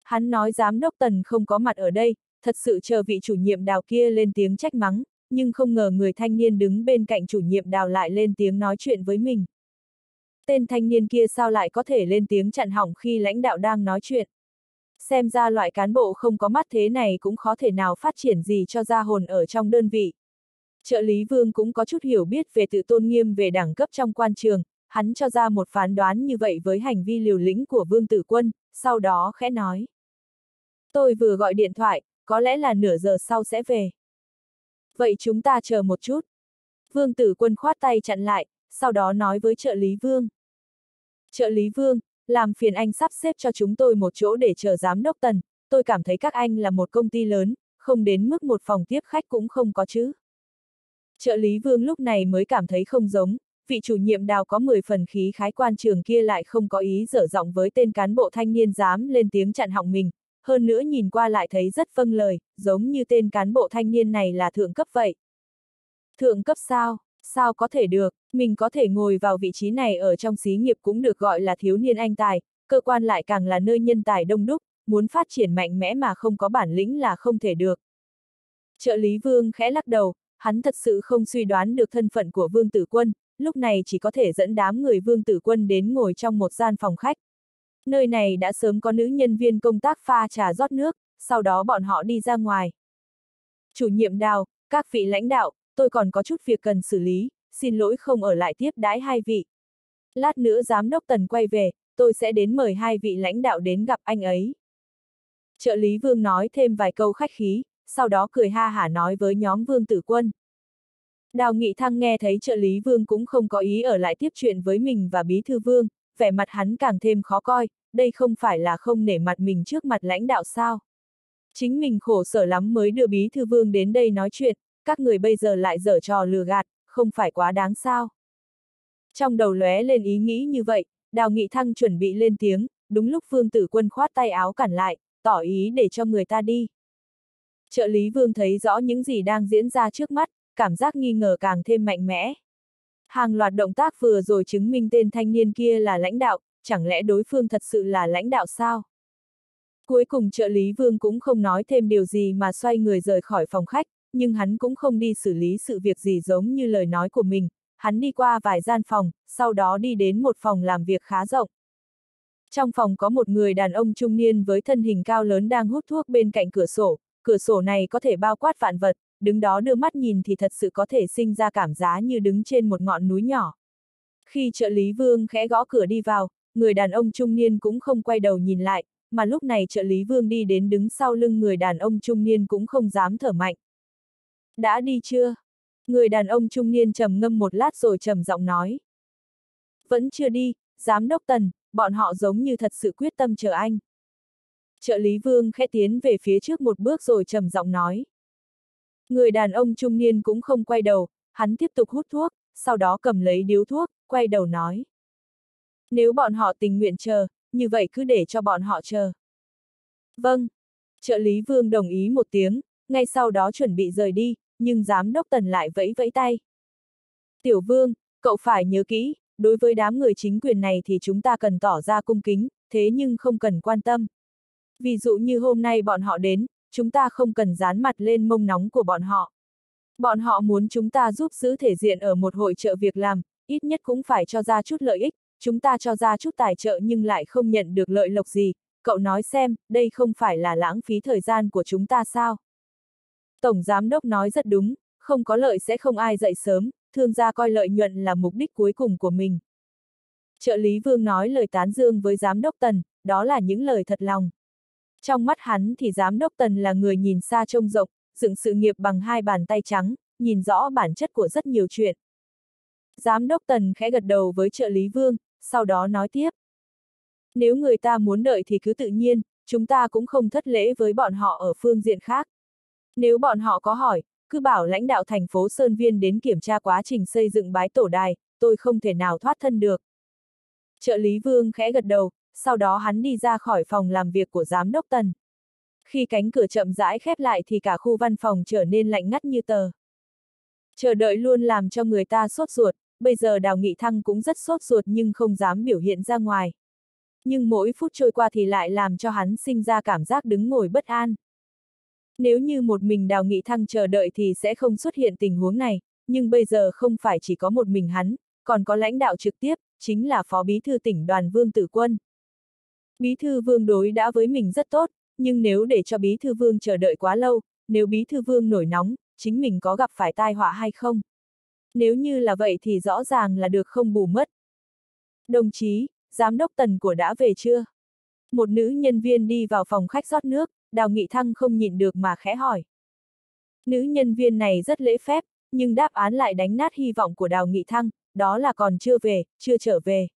Hắn nói giám đốc tần không có mặt ở đây, thật sự chờ vị chủ nhiệm đào kia lên tiếng trách mắng, nhưng không ngờ người thanh niên đứng bên cạnh chủ nhiệm đào lại lên tiếng nói chuyện với mình. Tên thanh niên kia sao lại có thể lên tiếng chặn hỏng khi lãnh đạo đang nói chuyện. Xem ra loại cán bộ không có mắt thế này cũng khó thể nào phát triển gì cho ra hồn ở trong đơn vị. Trợ lý vương cũng có chút hiểu biết về tự tôn nghiêm về đẳng cấp trong quan trường, hắn cho ra một phán đoán như vậy với hành vi liều lĩnh của vương tử quân, sau đó khẽ nói. Tôi vừa gọi điện thoại, có lẽ là nửa giờ sau sẽ về. Vậy chúng ta chờ một chút. Vương tử quân khoát tay chặn lại, sau đó nói với trợ lý vương. Trợ lý vương, làm phiền anh sắp xếp cho chúng tôi một chỗ để chờ giám đốc tần, tôi cảm thấy các anh là một công ty lớn, không đến mức một phòng tiếp khách cũng không có chứ. Trợ lý vương lúc này mới cảm thấy không giống, vị chủ nhiệm đào có 10 phần khí khái quan trường kia lại không có ý dở giọng với tên cán bộ thanh niên dám lên tiếng chặn họng mình, hơn nữa nhìn qua lại thấy rất vâng lời, giống như tên cán bộ thanh niên này là thượng cấp vậy. Thượng cấp sao? Sao có thể được, mình có thể ngồi vào vị trí này ở trong xí nghiệp cũng được gọi là thiếu niên anh tài, cơ quan lại càng là nơi nhân tài đông đúc, muốn phát triển mạnh mẽ mà không có bản lĩnh là không thể được. Trợ lý vương khẽ lắc đầu, hắn thật sự không suy đoán được thân phận của vương tử quân, lúc này chỉ có thể dẫn đám người vương tử quân đến ngồi trong một gian phòng khách. Nơi này đã sớm có nữ nhân viên công tác pha trà rót nước, sau đó bọn họ đi ra ngoài. Chủ nhiệm đào, các vị lãnh đạo, tôi còn có chút việc cần xử lý, xin lỗi không ở lại tiếp đãi hai vị. Lát nữa giám đốc tần quay về, tôi sẽ đến mời hai vị lãnh đạo đến gặp anh ấy. Trợ lý vương nói thêm vài câu khách khí, sau đó cười ha hả nói với nhóm vương tử quân. Đào Nghị Thăng nghe thấy trợ lý vương cũng không có ý ở lại tiếp chuyện với mình và bí thư vương, vẻ mặt hắn càng thêm khó coi, đây không phải là không nể mặt mình trước mặt lãnh đạo sao. Chính mình khổ sở lắm mới đưa bí thư vương đến đây nói chuyện, các người bây giờ lại dở trò lừa gạt, không phải quá đáng sao. Trong đầu lóe lên ý nghĩ như vậy, Đào Nghị Thăng chuẩn bị lên tiếng, đúng lúc vương tử quân khoát tay áo cản lại, tỏ ý để cho người ta đi. Trợ lý vương thấy rõ những gì đang diễn ra trước mắt, cảm giác nghi ngờ càng thêm mạnh mẽ. Hàng loạt động tác vừa rồi chứng minh tên thanh niên kia là lãnh đạo, chẳng lẽ đối phương thật sự là lãnh đạo sao? Cuối cùng trợ lý vương cũng không nói thêm điều gì mà xoay người rời khỏi phòng khách, nhưng hắn cũng không đi xử lý sự việc gì giống như lời nói của mình, hắn đi qua vài gian phòng, sau đó đi đến một phòng làm việc khá rộng. Trong phòng có một người đàn ông trung niên với thân hình cao lớn đang hút thuốc bên cạnh cửa sổ, cửa sổ này có thể bao quát vạn vật, đứng đó đưa mắt nhìn thì thật sự có thể sinh ra cảm giá như đứng trên một ngọn núi nhỏ. Khi trợ lý vương khẽ gõ cửa đi vào, người đàn ông trung niên cũng không quay đầu nhìn lại, mà lúc này trợ lý vương đi đến đứng sau lưng người đàn ông trung niên cũng không dám thở mạnh. Đã đi chưa? Người đàn ông trung niên trầm ngâm một lát rồi trầm giọng nói. Vẫn chưa đi, giám đốc tần, bọn họ giống như thật sự quyết tâm chờ anh. Trợ lý vương khẽ tiến về phía trước một bước rồi trầm giọng nói. Người đàn ông trung niên cũng không quay đầu, hắn tiếp tục hút thuốc, sau đó cầm lấy điếu thuốc, quay đầu nói. Nếu bọn họ tình nguyện chờ, như vậy cứ để cho bọn họ chờ. Vâng. Trợ lý vương đồng ý một tiếng, ngay sau đó chuẩn bị rời đi, nhưng giám đốc tần lại vẫy vẫy tay. Tiểu vương, cậu phải nhớ kỹ, đối với đám người chính quyền này thì chúng ta cần tỏ ra cung kính, thế nhưng không cần quan tâm. Ví dụ như hôm nay bọn họ đến, chúng ta không cần dán mặt lên mông nóng của bọn họ. Bọn họ muốn chúng ta giúp giữ thể diện ở một hội trợ việc làm, ít nhất cũng phải cho ra chút lợi ích, chúng ta cho ra chút tài trợ nhưng lại không nhận được lợi lộc gì, cậu nói xem, đây không phải là lãng phí thời gian của chúng ta sao? Tổng Giám Đốc nói rất đúng, không có lợi sẽ không ai dậy sớm, thương gia coi lợi nhuận là mục đích cuối cùng của mình. Trợ lý Vương nói lời tán dương với Giám Đốc Tần, đó là những lời thật lòng. Trong mắt hắn thì giám đốc Tần là người nhìn xa trông rộng, dựng sự nghiệp bằng hai bàn tay trắng, nhìn rõ bản chất của rất nhiều chuyện. Giám đốc Tần khẽ gật đầu với trợ lý Vương, sau đó nói tiếp. Nếu người ta muốn đợi thì cứ tự nhiên, chúng ta cũng không thất lễ với bọn họ ở phương diện khác. Nếu bọn họ có hỏi, cứ bảo lãnh đạo thành phố Sơn Viên đến kiểm tra quá trình xây dựng bái tổ đài, tôi không thể nào thoát thân được. Trợ lý Vương khẽ gật đầu, sau đó hắn đi ra khỏi phòng làm việc của giám đốc Tần. Khi cánh cửa chậm rãi khép lại thì cả khu văn phòng trở nên lạnh ngắt như tờ. Chờ đợi luôn làm cho người ta sốt ruột, bây giờ Đào Nghị Thăng cũng rất sốt ruột nhưng không dám biểu hiện ra ngoài. Nhưng mỗi phút trôi qua thì lại làm cho hắn sinh ra cảm giác đứng ngồi bất an. Nếu như một mình Đào Nghị Thăng chờ đợi thì sẽ không xuất hiện tình huống này, nhưng bây giờ không phải chỉ có một mình hắn, còn có lãnh đạo trực tiếp, chính là Phó Bí Thư tỉnh đoàn Vương Tử Quân. Bí Thư Vương đối đã với mình rất tốt, nhưng nếu để cho Bí Thư Vương chờ đợi quá lâu, nếu Bí Thư Vương nổi nóng, chính mình có gặp phải tai họa hay không? Nếu như là vậy thì rõ ràng là được không bù mất. Đồng chí, giám đốc tần của đã về chưa? Một nữ nhân viên đi vào phòng khách rót nước, Đào Nghị Thăng không nhịn được mà khẽ hỏi. Nữ nhân viên này rất lễ phép, nhưng đáp án lại đánh nát hy vọng của Đào Nghị Thăng, đó là còn chưa về, chưa trở về.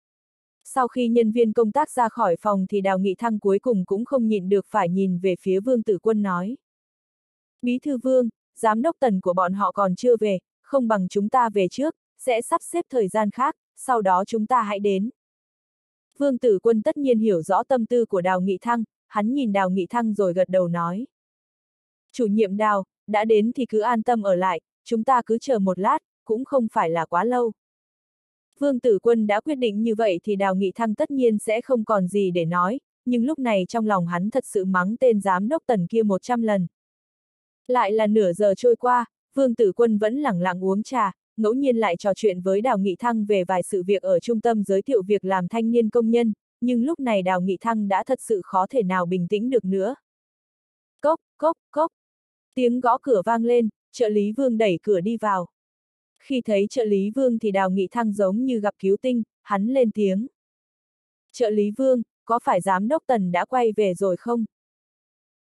Sau khi nhân viên công tác ra khỏi phòng thì Đào Nghị Thăng cuối cùng cũng không nhịn được phải nhìn về phía Vương Tử Quân nói. Bí thư Vương, giám đốc tần của bọn họ còn chưa về, không bằng chúng ta về trước, sẽ sắp xếp thời gian khác, sau đó chúng ta hãy đến. Vương Tử Quân tất nhiên hiểu rõ tâm tư của Đào Nghị Thăng, hắn nhìn Đào Nghị Thăng rồi gật đầu nói. Chủ nhiệm Đào, đã đến thì cứ an tâm ở lại, chúng ta cứ chờ một lát, cũng không phải là quá lâu. Vương Tử Quân đã quyết định như vậy thì Đào Nghị Thăng tất nhiên sẽ không còn gì để nói, nhưng lúc này trong lòng hắn thật sự mắng tên giám đốc tần kia 100 lần. Lại là nửa giờ trôi qua, Vương Tử Quân vẫn lẳng lặng uống trà, ngẫu nhiên lại trò chuyện với Đào Nghị Thăng về vài sự việc ở trung tâm giới thiệu việc làm thanh niên công nhân, nhưng lúc này Đào Nghị Thăng đã thật sự khó thể nào bình tĩnh được nữa. Cốc, cốc, cốc. Tiếng gõ cửa vang lên, trợ lý Vương đẩy cửa đi vào. Khi thấy trợ lý Vương thì Đào Nghị Thăng giống như gặp cứu tinh, hắn lên tiếng. Trợ lý Vương, có phải giám đốc Tần đã quay về rồi không?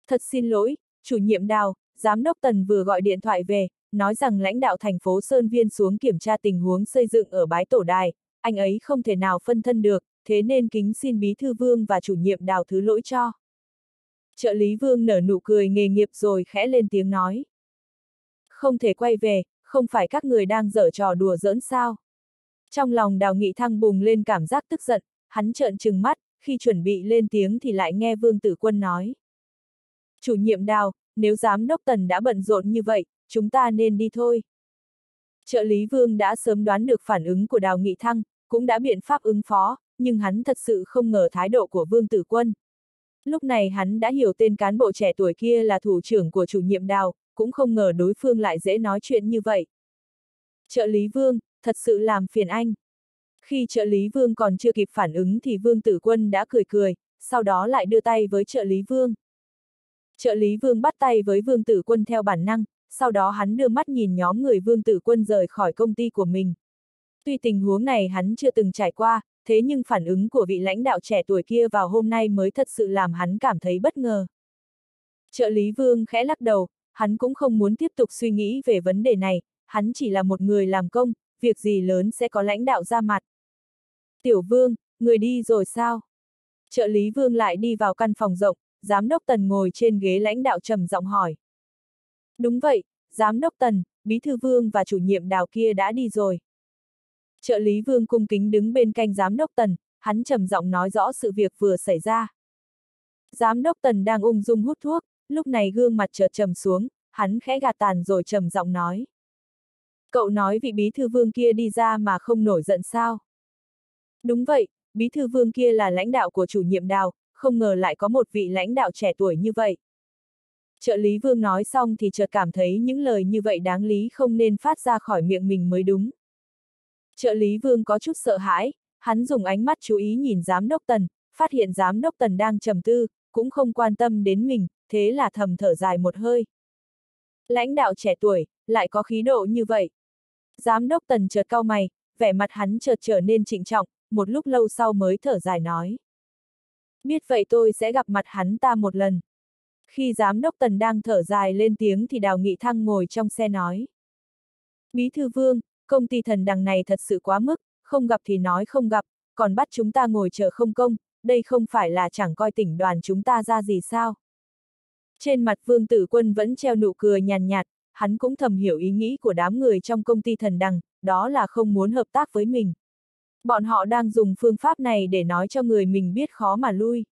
Thật xin lỗi, chủ nhiệm Đào, giám đốc Tần vừa gọi điện thoại về, nói rằng lãnh đạo thành phố Sơn Viên xuống kiểm tra tình huống xây dựng ở bái tổ đài, anh ấy không thể nào phân thân được, thế nên kính xin bí thư vương và chủ nhiệm đào thứ lỗi cho. Trợ lý vương nở nụ cười nghề nghiệp rồi khẽ lên tiếng nói. Không thể quay về, không phải các người đang dở trò đùa giỡn sao. Trong lòng đào nghị thăng bùng lên cảm giác tức giận, hắn trợn trừng mắt, khi chuẩn bị lên tiếng thì lại nghe vương tử quân nói. Chủ nhiệm đào, nếu giám đốc tần đã bận rộn như vậy, chúng ta nên đi thôi. Trợ lý vương đã sớm đoán được phản ứng của đào nghị thăng, cũng đã biện pháp ứng phó, nhưng hắn thật sự không ngờ thái độ của vương tử quân. Lúc này hắn đã hiểu tên cán bộ trẻ tuổi kia là thủ trưởng của chủ nhiệm đào, cũng không ngờ đối phương lại dễ nói chuyện như vậy. Trợ lý vương, thật sự làm phiền anh. Khi trợ lý vương còn chưa kịp phản ứng thì vương tử quân đã cười cười, sau đó lại đưa tay với trợ lý vương. Trợ lý vương bắt tay với vương tử quân theo bản năng, sau đó hắn đưa mắt nhìn nhóm người vương tử quân rời khỏi công ty của mình. Tuy tình huống này hắn chưa từng trải qua, thế nhưng phản ứng của vị lãnh đạo trẻ tuổi kia vào hôm nay mới thật sự làm hắn cảm thấy bất ngờ. Trợ lý vương khẽ lắc đầu, hắn cũng không muốn tiếp tục suy nghĩ về vấn đề này, hắn chỉ là một người làm công, việc gì lớn sẽ có lãnh đạo ra mặt. Tiểu vương, người đi rồi sao? Trợ lý vương lại đi vào căn phòng rộng, giám đốc tần ngồi trên ghế lãnh đạo trầm giọng hỏi. Đúng vậy, giám đốc tần, bí thư vương và chủ nhiệm đào kia đã đi rồi. Trợ lý vương cung kính đứng bên cạnh giám đốc tần, hắn trầm giọng nói rõ sự việc vừa xảy ra. Giám đốc tần đang ung dung hút thuốc, lúc này gương mặt chợt trầm xuống, hắn khẽ gạt tàn rồi trầm giọng nói. Cậu nói vị bí thư vương kia đi ra mà không nổi giận sao? Đúng vậy, bí thư vương kia là lãnh đạo của chủ nhiệm đào, không ngờ lại có một vị lãnh đạo trẻ tuổi như vậy. Trợ lý vương nói xong thì chợt cảm thấy những lời như vậy đáng lý không nên phát ra khỏi miệng mình mới đúng. Trợ lý vương có chút sợ hãi, hắn dùng ánh mắt chú ý nhìn giám đốc tần, phát hiện giám đốc tần đang trầm tư, cũng không quan tâm đến mình, thế là thầm thở dài một hơi. Lãnh đạo trẻ tuổi, lại có khí độ như vậy. Giám đốc tần chợt cau mày, vẻ mặt hắn chợt trở nên trịnh trọng, một lúc lâu sau mới thở dài nói. Biết vậy tôi sẽ gặp mặt hắn ta một lần. Khi giám đốc tần đang thở dài lên tiếng thì đào nghị thăng ngồi trong xe nói. Bí thư vương, công ty thần đằng này thật sự quá mức, không gặp thì nói không gặp, còn bắt chúng ta ngồi chờ không công, đây không phải là chẳng coi tỉnh đoàn chúng ta ra gì sao. Trên mặt vương tử quân vẫn treo nụ cười nhàn nhạt, hắn cũng thầm hiểu ý nghĩ của đám người trong công ty thần đằng, đó là không muốn hợp tác với mình. Bọn họ đang dùng phương pháp này để nói cho người mình biết khó mà lui.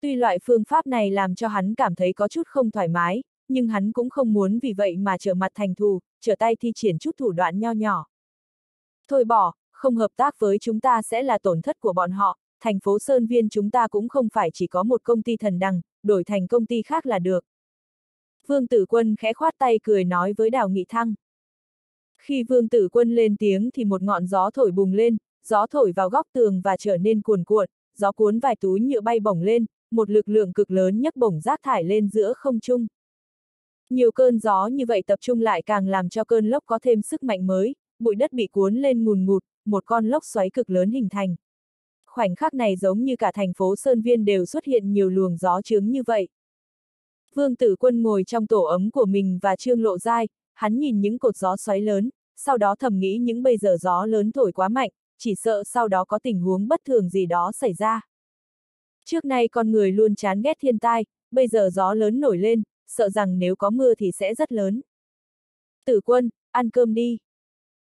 Tuy loại phương pháp này làm cho hắn cảm thấy có chút không thoải mái, nhưng hắn cũng không muốn vì vậy mà trở mặt thành thù, trở tay thi triển chút thủ đoạn nho nhỏ. Thôi bỏ, không hợp tác với chúng ta sẽ là tổn thất của bọn họ, thành phố Sơn Viên chúng ta cũng không phải chỉ có một công ty thần đằng, đổi thành công ty khác là được. Vương Tử Quân khẽ khoát tay cười nói với Đào Nghị Thăng. Khi Vương Tử Quân lên tiếng thì một ngọn gió thổi bùng lên, gió thổi vào góc tường và trở nên cuồn cuộn, gió cuốn vài túi nhựa bay bổng lên, một lực lượng cực lớn nhấc bổng rác thải lên giữa không trung. Nhiều cơn gió như vậy tập trung lại càng làm cho cơn lốc có thêm sức mạnh mới, bụi đất bị cuốn lên ngùn ngụt, một con lốc xoáy cực lớn hình thành. Khoảnh khắc này giống như cả thành phố Sơn Viên đều xuất hiện nhiều luồng gió trướng như vậy. Vương Tử Quân ngồi trong tổ ấm của mình và Trương Lộ Giai, hắn nhìn những cột gió xoáy lớn, sau đó thầm nghĩ những bây giờ gió lớn thổi quá mạnh, chỉ sợ sau đó có tình huống bất thường gì đó xảy ra. Trước nay con người luôn chán ghét thiên tai, bây giờ gió lớn nổi lên, sợ rằng nếu có mưa thì sẽ rất lớn. Tử quân, ăn cơm đi.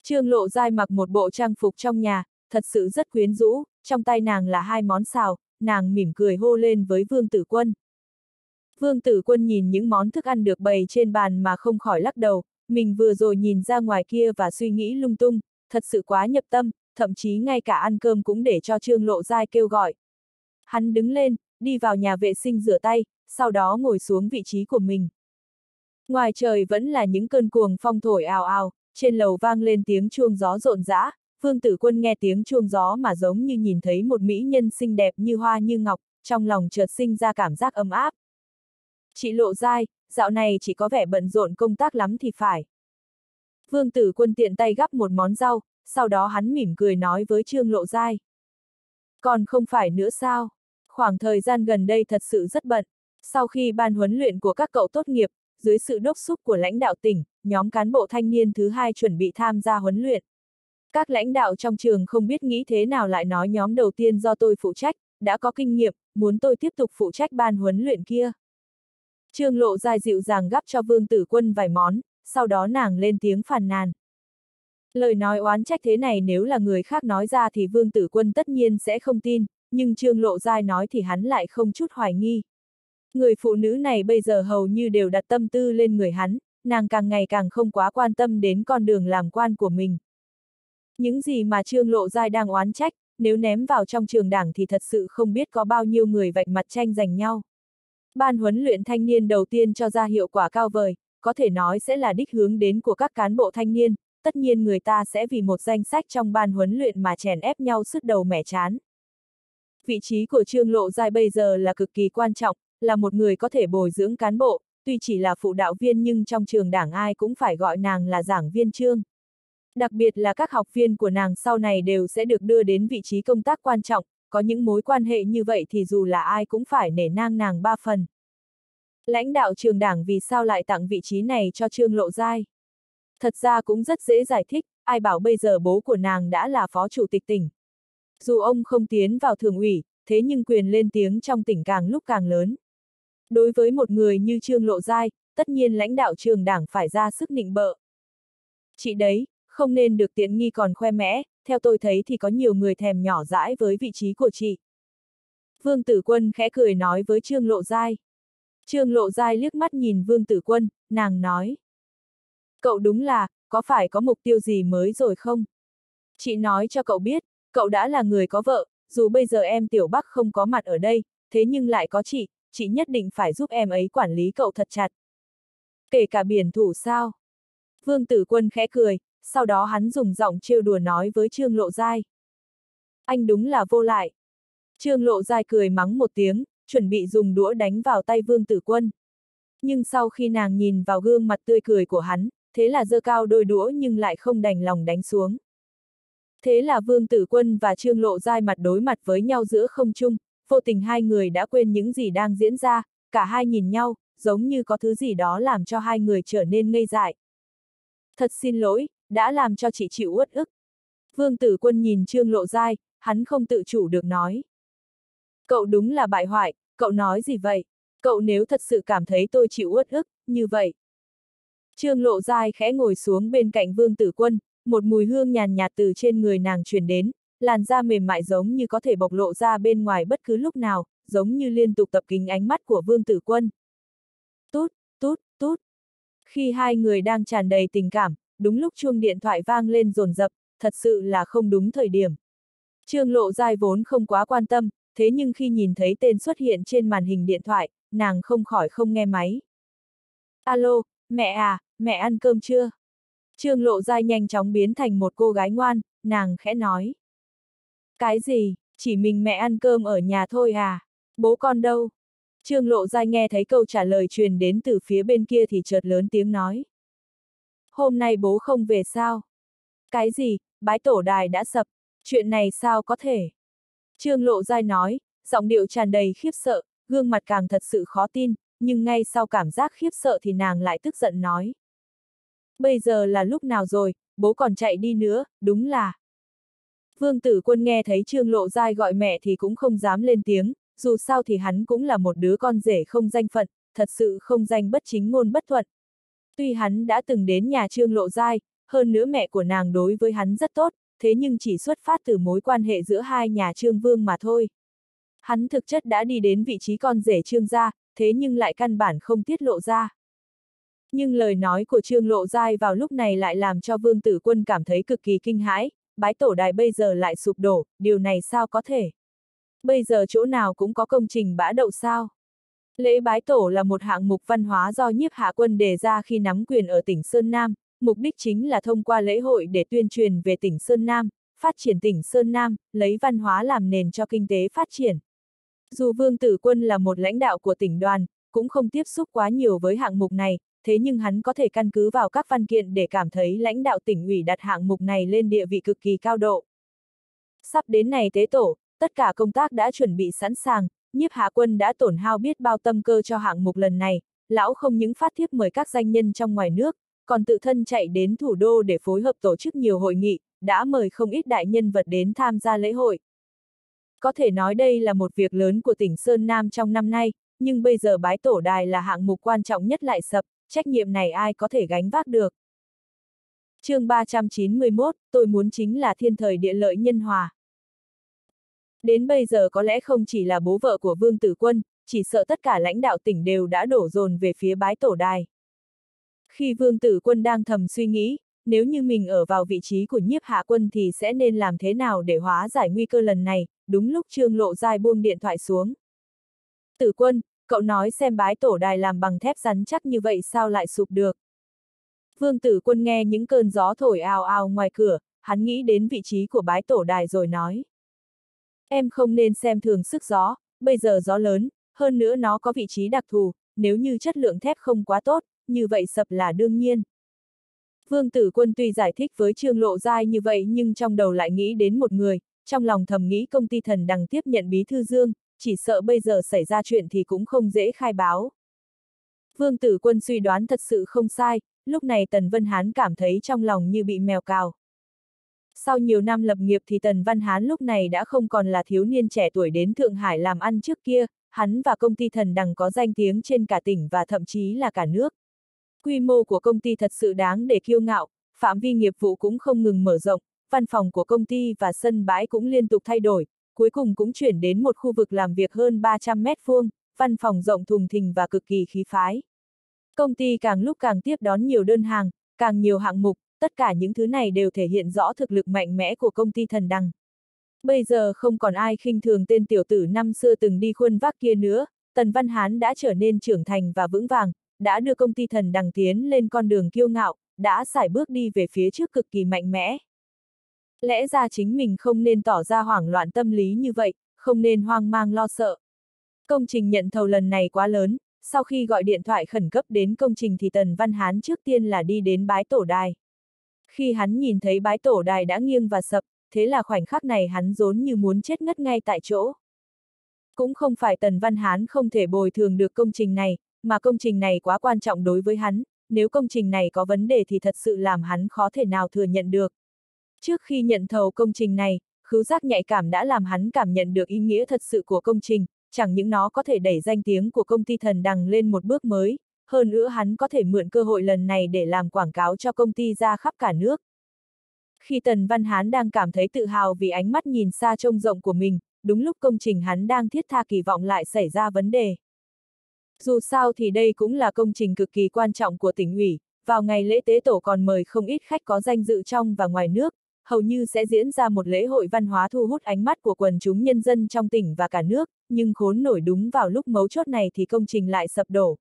Trương Lộ dai mặc một bộ trang phục trong nhà, thật sự rất quyến rũ, trong tay nàng là hai món xào, nàng mỉm cười hô lên với Vương Tử Quân. Vương Tử Quân nhìn những món thức ăn được bày trên bàn mà không khỏi lắc đầu, mình vừa rồi nhìn ra ngoài kia và suy nghĩ lung tung, thật sự quá nhập tâm, thậm chí ngay cả ăn cơm cũng để cho Trương Lộ dai kêu gọi. Hắn đứng lên, đi vào nhà vệ sinh rửa tay, sau đó ngồi xuống vị trí của mình. Ngoài trời vẫn là những cơn cuồng phong thổi ào ào, trên lầu vang lên tiếng chuông gió rộn rã, Vương Tử Quân nghe tiếng chuông gió mà giống như nhìn thấy một mỹ nhân xinh đẹp như hoa như ngọc, trong lòng chợt sinh ra cảm giác ấm áp. Chị Lộ Giai, dạo này chỉ có vẻ bận rộn công tác lắm thì phải. Vương Tử Quân tiện tay gắp một món rau, sau đó hắn mỉm cười nói với Trương Lộ Giai. Còn không phải nữa sao? Khoảng thời gian gần đây thật sự rất bận. Sau khi ban huấn luyện của các cậu tốt nghiệp, dưới sự đốc thúc của lãnh đạo tỉnh, nhóm cán bộ thanh niên thứ hai chuẩn bị tham gia huấn luyện. Các lãnh đạo trong trường không biết nghĩ thế nào lại nói nhóm đầu tiên do tôi phụ trách, đã có kinh nghiệm, muốn tôi tiếp tục phụ trách ban huấn luyện kia. Trương lộ dài dịu dàng gắp cho vương tử quân vài món, sau đó nàng lên tiếng phàn nàn. Lời nói oán trách thế này nếu là người khác nói ra thì vương tử quân tất nhiên sẽ không tin, nhưng trương lộ giai nói thì hắn lại không chút hoài nghi. Người phụ nữ này bây giờ hầu như đều đặt tâm tư lên người hắn, nàng càng ngày càng không quá quan tâm đến con đường làm quan của mình. Những gì mà Trương Lộ Giai đang oán trách, nếu ném vào trong trường đảng thì thật sự không biết có bao nhiêu người vạch mặt tranh giành nhau. Ban huấn luyện thanh niên đầu tiên cho ra hiệu quả cao vời, có thể nói sẽ là đích hướng đến của các cán bộ thanh niên, tất nhiên người ta sẽ vì một danh sách trong ban huấn luyện mà chèn ép nhau sứt đầu mẻ chán. Vị trí của Trương Lộ Giai bây giờ là cực kỳ quan trọng, là một người có thể bồi dưỡng cán bộ, tuy chỉ là phụ đạo viên nhưng trong trường đảng ai cũng phải gọi nàng là giảng viên trương. Đặc biệt là các học viên của nàng sau này đều sẽ được đưa đến vị trí công tác quan trọng, có những mối quan hệ như vậy thì dù là ai cũng phải nể nang nàng ba phần. Lãnh đạo trường đảng vì sao lại tặng vị trí này cho Trương Lộ Giai? Thật ra cũng rất dễ giải thích, ai bảo bây giờ bố của nàng đã là phó chủ tịch tỉnh. Dù ông không tiến vào thường ủy, thế nhưng quyền lên tiếng trong tỉnh càng lúc càng lớn. Đối với một người như Trương Lộ Giai, tất nhiên lãnh đạo trường đảng phải ra sức nịnh bợ. Chị đấy, không nên được tiện nghi còn khoe mẽ, theo tôi thấy thì có nhiều người thèm nhỏ dãi với vị trí của chị. Vương Tử Quân khẽ cười nói với Trương Lộ Giai. Trương Lộ Giai liếc mắt nhìn Vương Tử Quân, nàng nói. Cậu đúng là, có phải có mục tiêu gì mới rồi không? Chị nói cho cậu biết, cậu đã là người có vợ, dù bây giờ em Tiểu Bắc không có mặt ở đây, thế nhưng lại có chị, chị nhất định phải giúp em ấy quản lý cậu thật chặt. Kể cả biển thủ sao? Vương Tử Quân khẽ cười, sau đó hắn dùng giọng trêu đùa nói với Trương Lộ Giai. Anh đúng là vô lại. Trương Lộ Giai cười mắng một tiếng, chuẩn bị dùng đũa đánh vào tay Vương Tử Quân. Nhưng sau khi nàng nhìn vào gương mặt tươi cười của hắn, thế là dơ cao đôi đũa nhưng lại không đành lòng đánh xuống. Thế là Vương Tử Quân và Trương Lộ Giai mặt đối mặt với nhau giữa không trung, vô tình hai người đã quên những gì đang diễn ra, cả hai nhìn nhau, giống như có thứ gì đó làm cho hai người trở nên ngây dại. Thật xin lỗi, đã làm cho chị chịu uất ức. Vương Tử Quân nhìn Trương Lộ Giai, hắn không tự chủ được nói. Cậu đúng là bại hoại, cậu nói gì vậy? Cậu nếu thật sự cảm thấy tôi chịu uất ức, như vậy. Trương Lộ Giai khẽ ngồi xuống bên cạnh Vương Tử Quân, một mùi hương nhàn nhạt từ trên người nàng truyền đến, làn da mềm mại giống như có thể bộc lộ ra bên ngoài bất cứ lúc nào, giống như liên tục tập kính ánh mắt của Vương Tử Quân. Tút, tút, tút. Khi hai người đang tràn đầy tình cảm, đúng lúc chuông điện thoại vang lên rồn rập, thật sự là không đúng thời điểm. Trương Lộ Giai vốn không quá quan tâm, thế nhưng khi nhìn thấy tên xuất hiện trên màn hình điện thoại, nàng không khỏi không nghe máy. Alo, mẹ à, mẹ ăn cơm chưa? Trương Lộ Giai nhanh chóng biến thành một cô gái ngoan, nàng khẽ nói. Cái gì, chỉ mình mẹ ăn cơm ở nhà thôi à? Bố con đâu? Trương Lộ Giai nghe thấy câu trả lời truyền đến từ phía bên kia thì chợt lớn tiếng nói. Hôm nay bố không về sao? Cái gì, bái tổ đài đã sập, chuyện này sao có thể? Trương Lộ Giai nói, giọng điệu tràn đầy khiếp sợ, gương mặt càng thật sự khó tin, nhưng ngay sau cảm giác khiếp sợ thì nàng lại tức giận nói. Bây giờ là lúc nào rồi, bố còn chạy đi nữa, đúng là. Vương tử quân nghe thấy Trương Lộ Giai gọi mẹ thì cũng không dám lên tiếng, dù sao thì hắn cũng là một đứa con rể không danh phận, thật sự không danh bất chính ngôn bất thuận. Tuy hắn đã từng đến nhà Trương Lộ Giai, hơn nữa mẹ của nàng đối với hắn rất tốt, thế nhưng chỉ xuất phát từ mối quan hệ giữa hai nhà Trương Vương mà thôi. Hắn thực chất đã đi đến vị trí con rể Trương gia, thế nhưng lại căn bản không tiết lộ ra. Nhưng lời nói của Trương Lộ Giai vào lúc này lại làm cho Vương Tử Quân cảm thấy cực kỳ kinh hãi, bái tổ đài bây giờ lại sụp đổ, điều này sao có thể? Bây giờ chỗ nào cũng có công trình bã đậu sao? Lễ bái tổ là một hạng mục văn hóa do nhiếp hạ quân đề ra khi nắm quyền ở tỉnh Sơn Nam, mục đích chính là thông qua lễ hội để tuyên truyền về tỉnh Sơn Nam, phát triển tỉnh Sơn Nam, lấy văn hóa làm nền cho kinh tế phát triển. Dù Vương Tử Quân là một lãnh đạo của tỉnh đoàn, cũng không tiếp xúc quá nhiều với hạng mục này, thế nhưng hắn có thể căn cứ vào các văn kiện để cảm thấy lãnh đạo tỉnh ủy đặt hạng mục này lên địa vị cực kỳ cao độ. Sắp đến này tế tổ, tất cả công tác đã chuẩn bị sẵn sàng, nhiếp hạ quân đã tổn hao biết bao tâm cơ cho hạng mục lần này, lão không những phát thiếp mời các danh nhân trong ngoài nước, còn tự thân chạy đến thủ đô để phối hợp tổ chức nhiều hội nghị, đã mời không ít đại nhân vật đến tham gia lễ hội. Có thể nói đây là một việc lớn của tỉnh Sơn Nam trong năm nay, nhưng bây giờ bái tổ đài là hạng mục quan trọng nhất lại sập, trách nhiệm này ai có thể gánh vác được. chương 391, tôi muốn chính là thiên thời địa lợi nhân hòa. Đến bây giờ có lẽ không chỉ là bố vợ của Vương Tử Quân, chỉ sợ tất cả lãnh đạo tỉnh đều đã đổ dồn về phía bái tổ đài. Khi Vương Tử Quân đang thầm suy nghĩ, nếu như mình ở vào vị trí của nhiếp hạ quân thì sẽ nên làm thế nào để hóa giải nguy cơ lần này, đúng lúc Trương Lộ Giai buông điện thoại xuống. Tử Quân, cậu nói xem bái tổ đài làm bằng thép rắn chắc như vậy sao lại sụp được. Vương Tử Quân nghe những cơn gió thổi ào ào ngoài cửa, hắn nghĩ đến vị trí của bái tổ đài rồi nói. Em không nên xem thường sức gió, bây giờ gió lớn, hơn nữa nó có vị trí đặc thù, nếu như chất lượng thép không quá tốt, như vậy sập là đương nhiên. Vương Tử Quân tuy giải thích với Trương Lộ Giai như vậy nhưng trong đầu lại nghĩ đến một người, trong lòng thầm nghĩ công ty thần đằng tiếp nhận bí thư Dương, chỉ sợ bây giờ xảy ra chuyện thì cũng không dễ khai báo. Vương Tử Quân suy đoán thật sự không sai, lúc này Tần Vân Hán cảm thấy trong lòng như bị mèo cào. Sau nhiều năm lập nghiệp thì Tần Văn Hán lúc này đã không còn là thiếu niên trẻ tuổi đến Thượng Hải làm ăn trước kia, hắn và công ty thần đằng có danh tiếng trên cả tỉnh và thậm chí là cả nước. Quy mô của công ty thật sự đáng để kiêu ngạo, phạm vi nghiệp vụ cũng không ngừng mở rộng, văn phòng của công ty và sân bãi cũng liên tục thay đổi, cuối cùng cũng chuyển đến một khu vực làm việc hơn 300 mét vuông, văn phòng rộng thùng thình và cực kỳ khí phái. Công ty càng lúc càng tiếp đón nhiều đơn hàng, càng nhiều hạng mục, tất cả những thứ này đều thể hiện rõ thực lực mạnh mẽ của công ty thần đăng. Bây giờ không còn ai khinh thường tên tiểu tử năm xưa từng đi khuôn vác kia nữa, Tần Văn Hán đã trở nên trưởng thành và vững vàng, đã đưa công ty thần đằng tiến lên con đường kiêu ngạo, đã xài bước đi về phía trước cực kỳ mạnh mẽ. Lẽ ra chính mình không nên tỏ ra hoảng loạn tâm lý như vậy, không nên hoang mang lo sợ. Công trình nhận thầu lần này quá lớn, sau khi gọi điện thoại khẩn cấp đến công trình thì Tần Văn Hán trước tiên là đi đến bái tổ đài. Khi hắn nhìn thấy bái tổ đài đã nghiêng và sập, thế là khoảnh khắc này hắn rốn như muốn chết ngất ngay tại chỗ. Cũng không phải Tần Văn Hán không thể bồi thường được công trình này, mà công trình này quá quan trọng đối với hắn, nếu công trình này có vấn đề thì thật sự làm hắn khó thể nào thừa nhận được. Trước khi nhận thầu công trình này, khứu giác nhạy cảm đã làm hắn cảm nhận được ý nghĩa thật sự của công trình, chẳng những nó có thể đẩy danh tiếng của công ty thần đằng lên một bước mới, hơn nữa hắn có thể mượn cơ hội lần này để làm quảng cáo cho công ty ra khắp cả nước. Khi Tần Văn Hán đang cảm thấy tự hào vì ánh mắt nhìn xa trông rộng của mình, đúng lúc công trình hắn đang thiết tha kỳ vọng lại xảy ra vấn đề. Dù sao thì đây cũng là công trình cực kỳ quan trọng của tỉnh ủy, vào ngày lễ tế tổ còn mời không ít khách có danh dự trong và ngoài nước, hầu như sẽ diễn ra một lễ hội văn hóa thu hút ánh mắt của quần chúng nhân dân trong tỉnh và cả nước, nhưng khốn nổi đúng vào lúc mấu chốt này thì công trình lại sập đổ.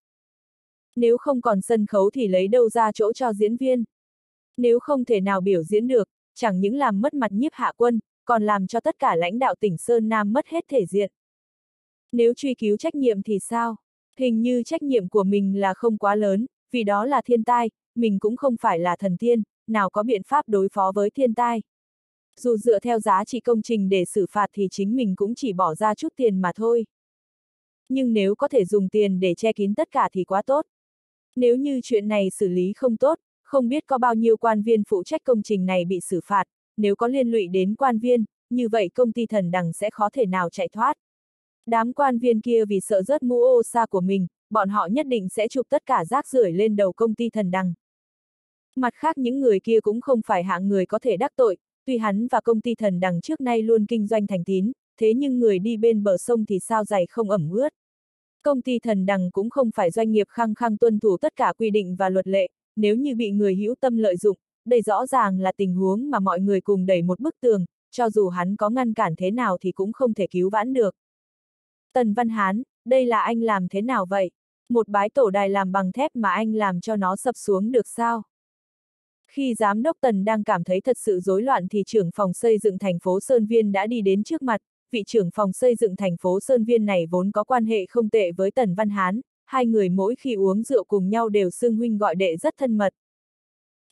Nếu không còn sân khấu thì lấy đâu ra chỗ cho diễn viên. Nếu không thể nào biểu diễn được, chẳng những làm mất mặt nhiếp hạ quân, còn làm cho tất cả lãnh đạo tỉnh Sơn Nam mất hết thể diện. Nếu truy cứu trách nhiệm thì sao? Hình như trách nhiệm của mình là không quá lớn, vì đó là thiên tai, mình cũng không phải là thần tiên, nào có biện pháp đối phó với thiên tai. Dù dựa theo giá trị công trình để xử phạt thì chính mình cũng chỉ bỏ ra chút tiền mà thôi. Nhưng nếu có thể dùng tiền để che kín tất cả thì quá tốt. Nếu như chuyện này xử lý không tốt, không biết có bao nhiêu quan viên phụ trách công trình này bị xử phạt, nếu có liên lụy đến quan viên, như vậy công ty thần đằng sẽ khó thể nào chạy thoát. Đám quan viên kia vì sợ rớt mũ ô xa của mình, bọn họ nhất định sẽ chụp tất cả rác rưởi lên đầu công ty thần đằng. Mặt khác những người kia cũng không phải hạng người có thể đắc tội, tuy hắn và công ty thần đằng trước nay luôn kinh doanh thành tín, thế nhưng người đi bên bờ sông thì sao dày không ẩm ướt. Công ty thần đằng cũng không phải doanh nghiệp khăng khăng tuân thủ tất cả quy định và luật lệ, nếu như bị người hữu tâm lợi dụng, đây rõ ràng là tình huống mà mọi người cùng đẩy một bức tường, cho dù hắn có ngăn cản thế nào thì cũng không thể cứu vãn được. Tần Văn Hán, đây là anh làm thế nào vậy? Một bái tổ đài làm bằng thép mà anh làm cho nó sập xuống được sao? Khi giám đốc Tần đang cảm thấy thật sự rối loạn thì trưởng phòng xây dựng thành phố Sơn Viên đã đi đến trước mặt, vị trưởng phòng xây dựng thành phố Sơn Viên này vốn có quan hệ không tệ với Tần Văn Hán, hai người mỗi khi uống rượu cùng nhau đều xưng huynh gọi đệ rất thân mật.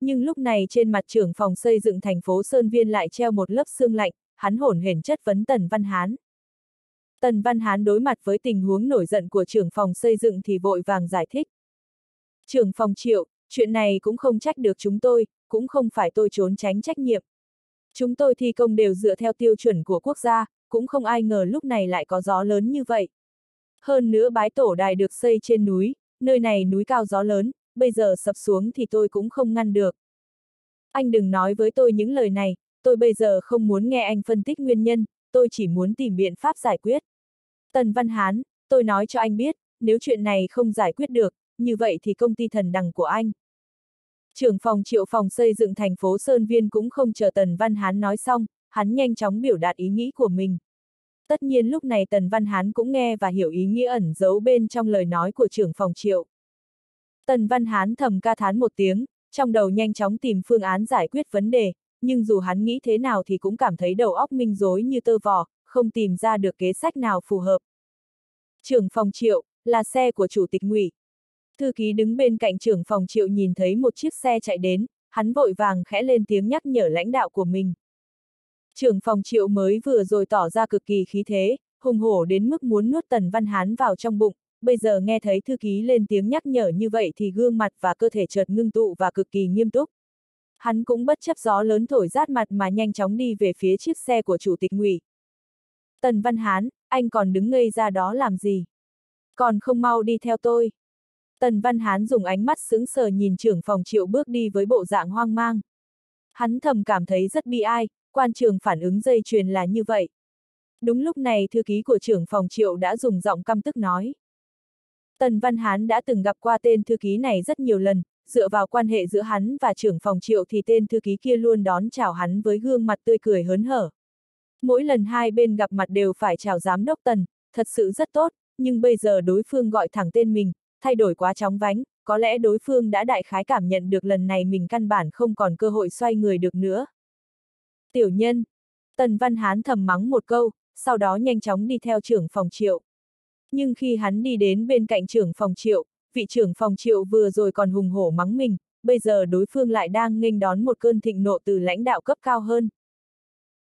Nhưng lúc này trên mặt trưởng phòng xây dựng thành phố Sơn Viên lại treo một lớp xương lạnh, hắn hổn hển chất vấn Tần Văn Hán. Tần Văn Hán đối mặt với tình huống nổi giận của trưởng phòng xây dựng thì vội vàng giải thích. Trưởng phòng triệu, chuyện này cũng không trách được chúng tôi, cũng không phải tôi trốn tránh trách nhiệm. Chúng tôi thi công đều dựa theo tiêu chuẩn của quốc gia, cũng không ai ngờ lúc này lại có gió lớn như vậy. Hơn nữa bái tổ đài được xây trên núi, nơi này núi cao gió lớn, bây giờ sập xuống thì tôi cũng không ngăn được. Anh đừng nói với tôi những lời này, tôi bây giờ không muốn nghe anh phân tích nguyên nhân, tôi chỉ muốn tìm biện pháp giải quyết. Tần Văn Hán, tôi nói cho anh biết, nếu chuyện này không giải quyết được, như vậy thì công ty thần đằng của anh. Trưởng phòng triệu phòng xây dựng thành phố Sơn Viên cũng không chờ Tần Văn Hán nói xong, hắn nhanh chóng biểu đạt ý nghĩ của mình. Tất nhiên lúc này Tần Văn Hán cũng nghe và hiểu ý nghĩa ẩn giấu bên trong lời nói của trưởng phòng triệu. Tần Văn Hán thầm ca thán một tiếng, trong đầu nhanh chóng tìm phương án giải quyết vấn đề, nhưng dù hắn nghĩ thế nào thì cũng cảm thấy đầu óc minh rối như tơ vò, không tìm ra được kế sách nào phù hợp. Trưởng phòng triệu, là xe của chủ tịch ngụy. Thư ký đứng bên cạnh trưởng phòng triệu nhìn thấy một chiếc xe chạy đến, hắn vội vàng khẽ lên tiếng nhắc nhở lãnh đạo của mình. Trưởng phòng triệu mới vừa rồi tỏ ra cực kỳ khí thế, hùng hổ đến mức muốn nuốt tần văn hán vào trong bụng, bây giờ nghe thấy thư ký lên tiếng nhắc nhở như vậy thì gương mặt và cơ thể chợt ngưng tụ và cực kỳ nghiêm túc. Hắn cũng bất chấp gió lớn thổi rát mặt mà nhanh chóng đi về phía chiếc xe của chủ tịch ngụy. Tần Văn Hán, anh còn đứng ngây ra đó làm gì? Còn không mau đi theo tôi. Tần Văn Hán dùng ánh mắt sững sờ nhìn trưởng phòng triệu bước đi với bộ dạng hoang mang. Hắn thầm cảm thấy rất bi ai, quan trường phản ứng dây chuyền là như vậy. Đúng lúc này thư ký của trưởng phòng triệu đã dùng giọng căm tức nói. Tần Văn Hán đã từng gặp qua tên thư ký này rất nhiều lần, dựa vào quan hệ giữa hắn và trưởng phòng triệu thì tên thư ký kia luôn đón chào hắn với gương mặt tươi cười hớn hở. Mỗi lần hai bên gặp mặt đều phải chào giám đốc Tần, thật sự rất tốt, nhưng bây giờ đối phương gọi thẳng tên mình, thay đổi quá chóng vánh, có lẽ đối phương đã đại khái cảm nhận được lần này mình căn bản không còn cơ hội xoay người được nữa. Tiểu nhân, Tần Văn Hán thầm mắng một câu, sau đó nhanh chóng đi theo trưởng phòng triệu. Nhưng khi hắn đi đến bên cạnh trưởng phòng triệu, vị trưởng phòng triệu vừa rồi còn hùng hổ mắng mình, bây giờ đối phương lại đang nghênh đón một cơn thịnh nộ từ lãnh đạo cấp cao hơn.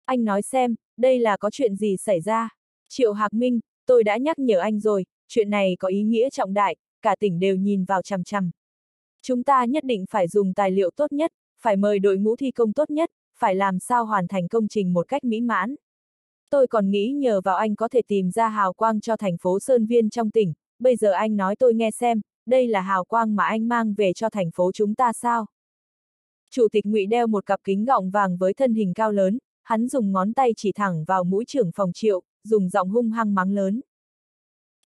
Anh nói xem, đây là có chuyện gì xảy ra? Triệu Hạc Minh, tôi đã nhắc nhở anh rồi, chuyện này có ý nghĩa trọng đại, cả tỉnh đều nhìn vào chằm chằm. Chúng ta nhất định phải dùng tài liệu tốt nhất, phải mời đội ngũ thi công tốt nhất, phải làm sao hoàn thành công trình một cách mỹ mãn. Tôi còn nghĩ nhờ vào anh có thể tìm ra hào quang cho thành phố Sơn Viên trong tỉnh, bây giờ anh nói tôi nghe xem, đây là hào quang mà anh mang về cho thành phố chúng ta sao? Chủ tịch Ngụy đeo một cặp kính gọng vàng với thân hình cao lớn, hắn dùng ngón tay chỉ thẳng vào mũi trưởng phòng triệu, dùng giọng hung hăng mắng lớn.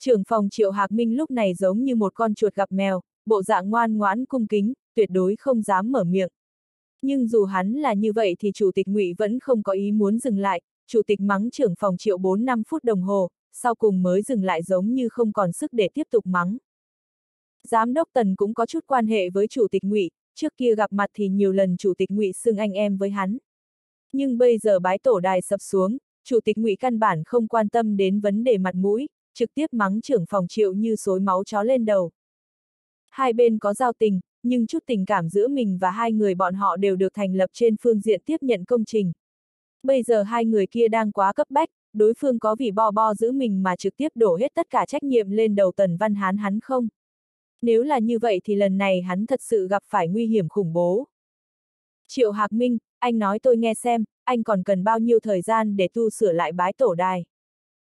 Trưởng phòng triệu Hạc Minh lúc này giống như một con chuột gặp mèo, bộ dạng ngoan ngoãn cung kính, tuyệt đối không dám mở miệng. Nhưng dù hắn là như vậy thì chủ tịch ngụy vẫn không có ý muốn dừng lại, chủ tịch mắng trưởng phòng triệu 4-5 phút đồng hồ, sau cùng mới dừng lại giống như không còn sức để tiếp tục mắng. Giám đốc Tần cũng có chút quan hệ với chủ tịch Ngụy, trước kia gặp mặt thì nhiều lần chủ tịch Ngụy xưng anh em với hắn. Nhưng bây giờ bái tổ đài sập xuống, chủ tịch Ngụy căn bản không quan tâm đến vấn đề mặt mũi, trực tiếp mắng trưởng phòng Triệu như xối máu chó lên đầu. Hai bên có giao tình, nhưng chút tình cảm giữa mình và hai người bọn họ đều được thành lập trên phương diện tiếp nhận công trình. Bây giờ hai người kia đang quá cấp bách, đối phương có vì bo bo giữ mình mà trực tiếp đổ hết tất cả trách nhiệm lên đầu Tần Văn Hán hắn không? Nếu là như vậy thì lần này hắn thật sự gặp phải nguy hiểm khủng bố. Triệu Hạc Minh, anh nói tôi nghe xem, anh còn cần bao nhiêu thời gian để tu sửa lại bái tổ đài.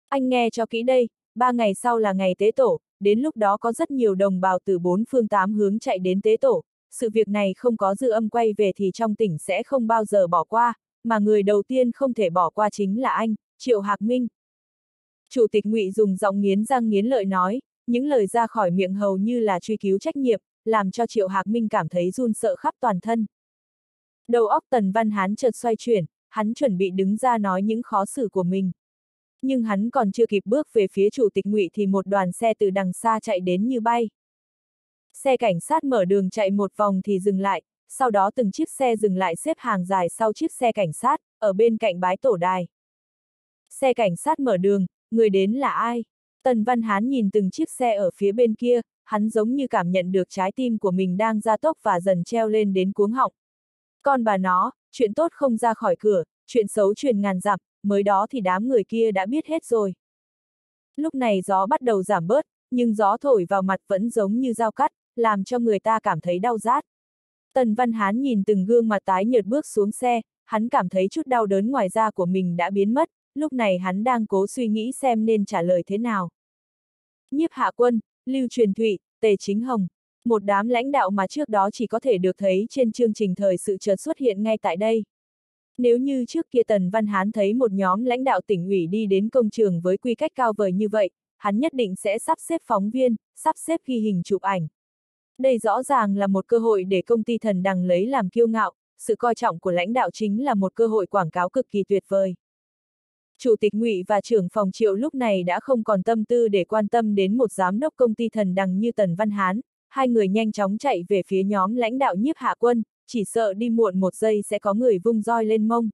Anh nghe cho kỹ đây, ba ngày sau là ngày tế tổ, đến lúc đó có rất nhiều đồng bào từ bốn phương tám hướng chạy đến tế tổ. Sự việc này không có dư âm quay về thì trong tỉnh sẽ không bao giờ bỏ qua, mà người đầu tiên không thể bỏ qua chính là anh, Triệu Hạc Minh. Chủ tịch Ngụy dùng giọng nghiến răng nghiến lợi nói, những lời ra khỏi miệng hầu như là truy cứu trách nhiệm, làm cho Triệu Hạc Minh cảm thấy run sợ khắp toàn thân. Đầu óc Tần Văn Hán chợt xoay chuyển, hắn chuẩn bị đứng ra nói những khó xử của mình. Nhưng hắn còn chưa kịp bước về phía chủ tịch ngụy thì một đoàn xe từ đằng xa chạy đến như bay. Xe cảnh sát mở đường chạy một vòng thì dừng lại, sau đó từng chiếc xe dừng lại xếp hàng dài sau chiếc xe cảnh sát, ở bên cạnh bái tổ đài. Xe cảnh sát mở đường, người đến là ai? Tần Văn Hán nhìn từng chiếc xe ở phía bên kia, hắn giống như cảm nhận được trái tim của mình đang gia tốc và dần treo lên đến cuống họng. Con bà nó, chuyện tốt không ra khỏi cửa, chuyện xấu truyền ngàn dặm, mới đó thì đám người kia đã biết hết rồi. Lúc này gió bắt đầu giảm bớt, nhưng gió thổi vào mặt vẫn giống như dao cắt, làm cho người ta cảm thấy đau rát. Tần Văn Hán nhìn từng gương mặt tái nhợt bước xuống xe, hắn cảm thấy chút đau đớn ngoài da của mình đã biến mất, lúc này hắn đang cố suy nghĩ xem nên trả lời thế nào. Nhiếp Hạ Quân, Lưu Truyền Thụy, Tề Chính Hồng, một đám lãnh đạo mà trước đó chỉ có thể được thấy trên chương trình thời sự chợt xuất hiện ngay tại đây. Nếu như trước kia Tần Văn Hán thấy một nhóm lãnh đạo tỉnh ủy đi đến công trường với quy cách cao vời như vậy, hắn nhất định sẽ sắp xếp phóng viên, sắp xếp ghi hình chụp ảnh. Đây rõ ràng là một cơ hội để công ty thần đằng lấy làm kiêu ngạo, sự coi trọng của lãnh đạo chính là một cơ hội quảng cáo cực kỳ tuyệt vời. Chủ tịch Ngụy và trưởng phòng Triệu lúc này đã không còn tâm tư để quan tâm đến một giám đốc công ty thần đằng như Tần Văn Hán, hai người nhanh chóng chạy về phía nhóm lãnh đạo nhiếp hạ quân, chỉ sợ đi muộn một giây sẽ có người vung roi lên mông.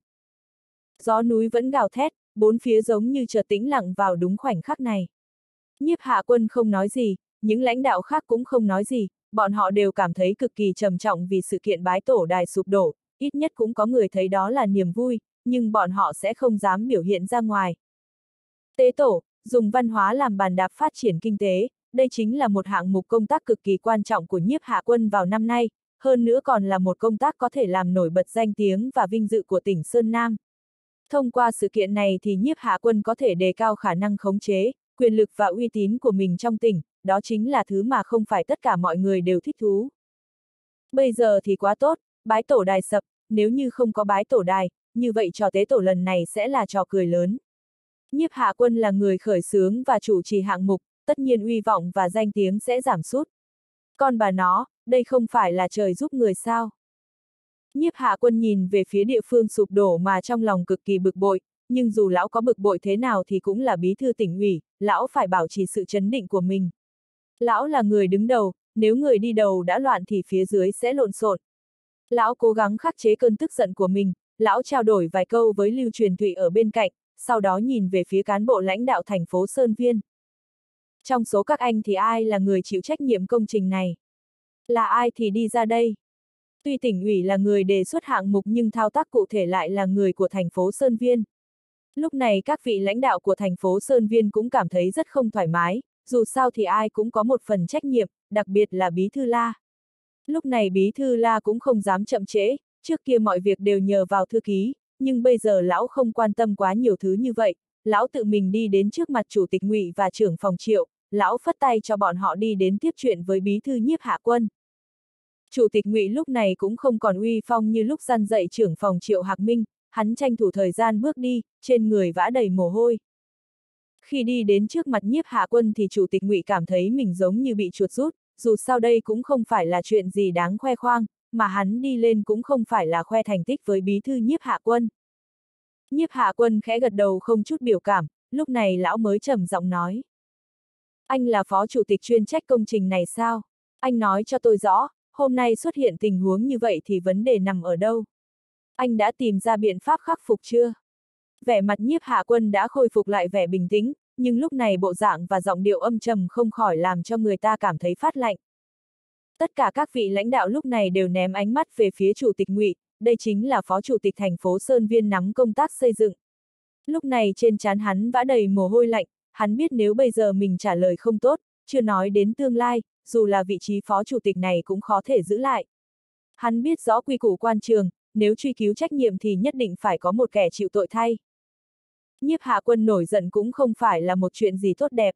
Gió núi vẫn gào thét, bốn phía giống như chợt tĩnh lặng vào đúng khoảnh khắc này. Nhiếp hạ quân không nói gì, những lãnh đạo khác cũng không nói gì, bọn họ đều cảm thấy cực kỳ trầm trọng vì sự kiện bái tổ đài sụp đổ, ít nhất cũng có người thấy đó là niềm vui, nhưng bọn họ sẽ không dám biểu hiện ra ngoài. Tế tổ, dùng văn hóa làm bàn đạp phát triển kinh tế, đây chính là một hạng mục công tác cực kỳ quan trọng của nhiếp hạ quân vào năm nay, hơn nữa còn là một công tác có thể làm nổi bật danh tiếng và vinh dự của tỉnh Sơn Nam. Thông qua sự kiện này thì nhiếp hạ quân có thể đề cao khả năng khống chế, quyền lực và uy tín của mình trong tỉnh, đó chính là thứ mà không phải tất cả mọi người đều thích thú. Bây giờ thì quá tốt, bái tổ đài sập, nếu như không có bái tổ đài, như vậy trò tế tổ lần này sẽ là trò cười lớn. Nhiếp hạ quân là người khởi xướng và chủ trì hạng mục, tất nhiên uy vọng và danh tiếng sẽ giảm sút. Còn bà nó, đây không phải là trời giúp người sao. Nhiếp hạ quân nhìn về phía địa phương sụp đổ mà trong lòng cực kỳ bực bội, nhưng dù lão có bực bội thế nào thì cũng là bí thư tỉnh ủy, lão phải bảo trì sự chấn định của mình. Lão là người đứng đầu, nếu người đi đầu đã loạn thì phía dưới sẽ lộn xộn. Lão cố gắng khắc chế cơn tức giận của mình, lão trao đổi vài câu với Lưu Truyền Thụy ở bên cạnh, sau đó nhìn về phía cán bộ lãnh đạo thành phố Sơn Viên. Trong số các anh thì ai là người chịu trách nhiệm công trình này? Là ai thì đi ra đây? Tuy tỉnh ủy là người đề xuất hạng mục nhưng thao tác cụ thể lại là người của thành phố Sơn Viên. Lúc này các vị lãnh đạo của thành phố Sơn Viên cũng cảm thấy rất không thoải mái, dù sao thì ai cũng có một phần trách nhiệm, đặc biệt là Bí Thư La. Lúc này Bí Thư La cũng không dám chậm trễ, trước kia mọi việc đều nhờ vào thư ký, nhưng bây giờ lão không quan tâm quá nhiều thứ như vậy, lão tự mình đi đến trước mặt chủ tịch ngụy và trưởng phòng triệu, lão phất tay cho bọn họ đi đến tiếp chuyện với bí thư nhiếp hạ quân. Chủ tịch ngụy lúc này cũng không còn uy phong như lúc gian dạy trưởng phòng triệu hạc minh, hắn tranh thủ thời gian bước đi, trên người vã đầy mồ hôi. Khi đi đến trước mặt nhiếp hạ quân thì chủ tịch ngụy cảm thấy mình giống như bị chuột rút, dù sao đây cũng không phải là chuyện gì đáng khoe khoang, mà hắn đi lên cũng không phải là khoe thành tích với bí thư nhiếp hạ quân. Nhiếp hạ quân khẽ gật đầu không chút biểu cảm, lúc này lão mới trầm giọng nói. Anh là phó chủ tịch chuyên trách công trình này sao? Anh nói cho tôi rõ, hôm nay xuất hiện tình huống như vậy thì vấn đề nằm ở đâu? Anh đã tìm ra biện pháp khắc phục chưa? Vẻ mặt nhiếp hạ quân đã khôi phục lại vẻ bình tĩnh, nhưng lúc này bộ dạng và giọng điệu âm trầm không khỏi làm cho người ta cảm thấy phát lạnh. Tất cả các vị lãnh đạo lúc này đều ném ánh mắt về phía chủ tịch Ngụy, đây chính là phó chủ tịch thành phố Sơn Viên nắm công tác xây dựng. Lúc này trên trán hắn vã đầy mồ hôi lạnh, hắn biết nếu bây giờ mình trả lời không tốt, chưa nói đến tương lai, dù là vị trí phó chủ tịch này cũng khó thể giữ lại. Hắn biết rõ quy củ quan trường, nếu truy cứu trách nhiệm thì nhất định phải có một kẻ chịu tội thay. Nhiếp hạ quân nổi giận cũng không phải là một chuyện gì tốt đẹp.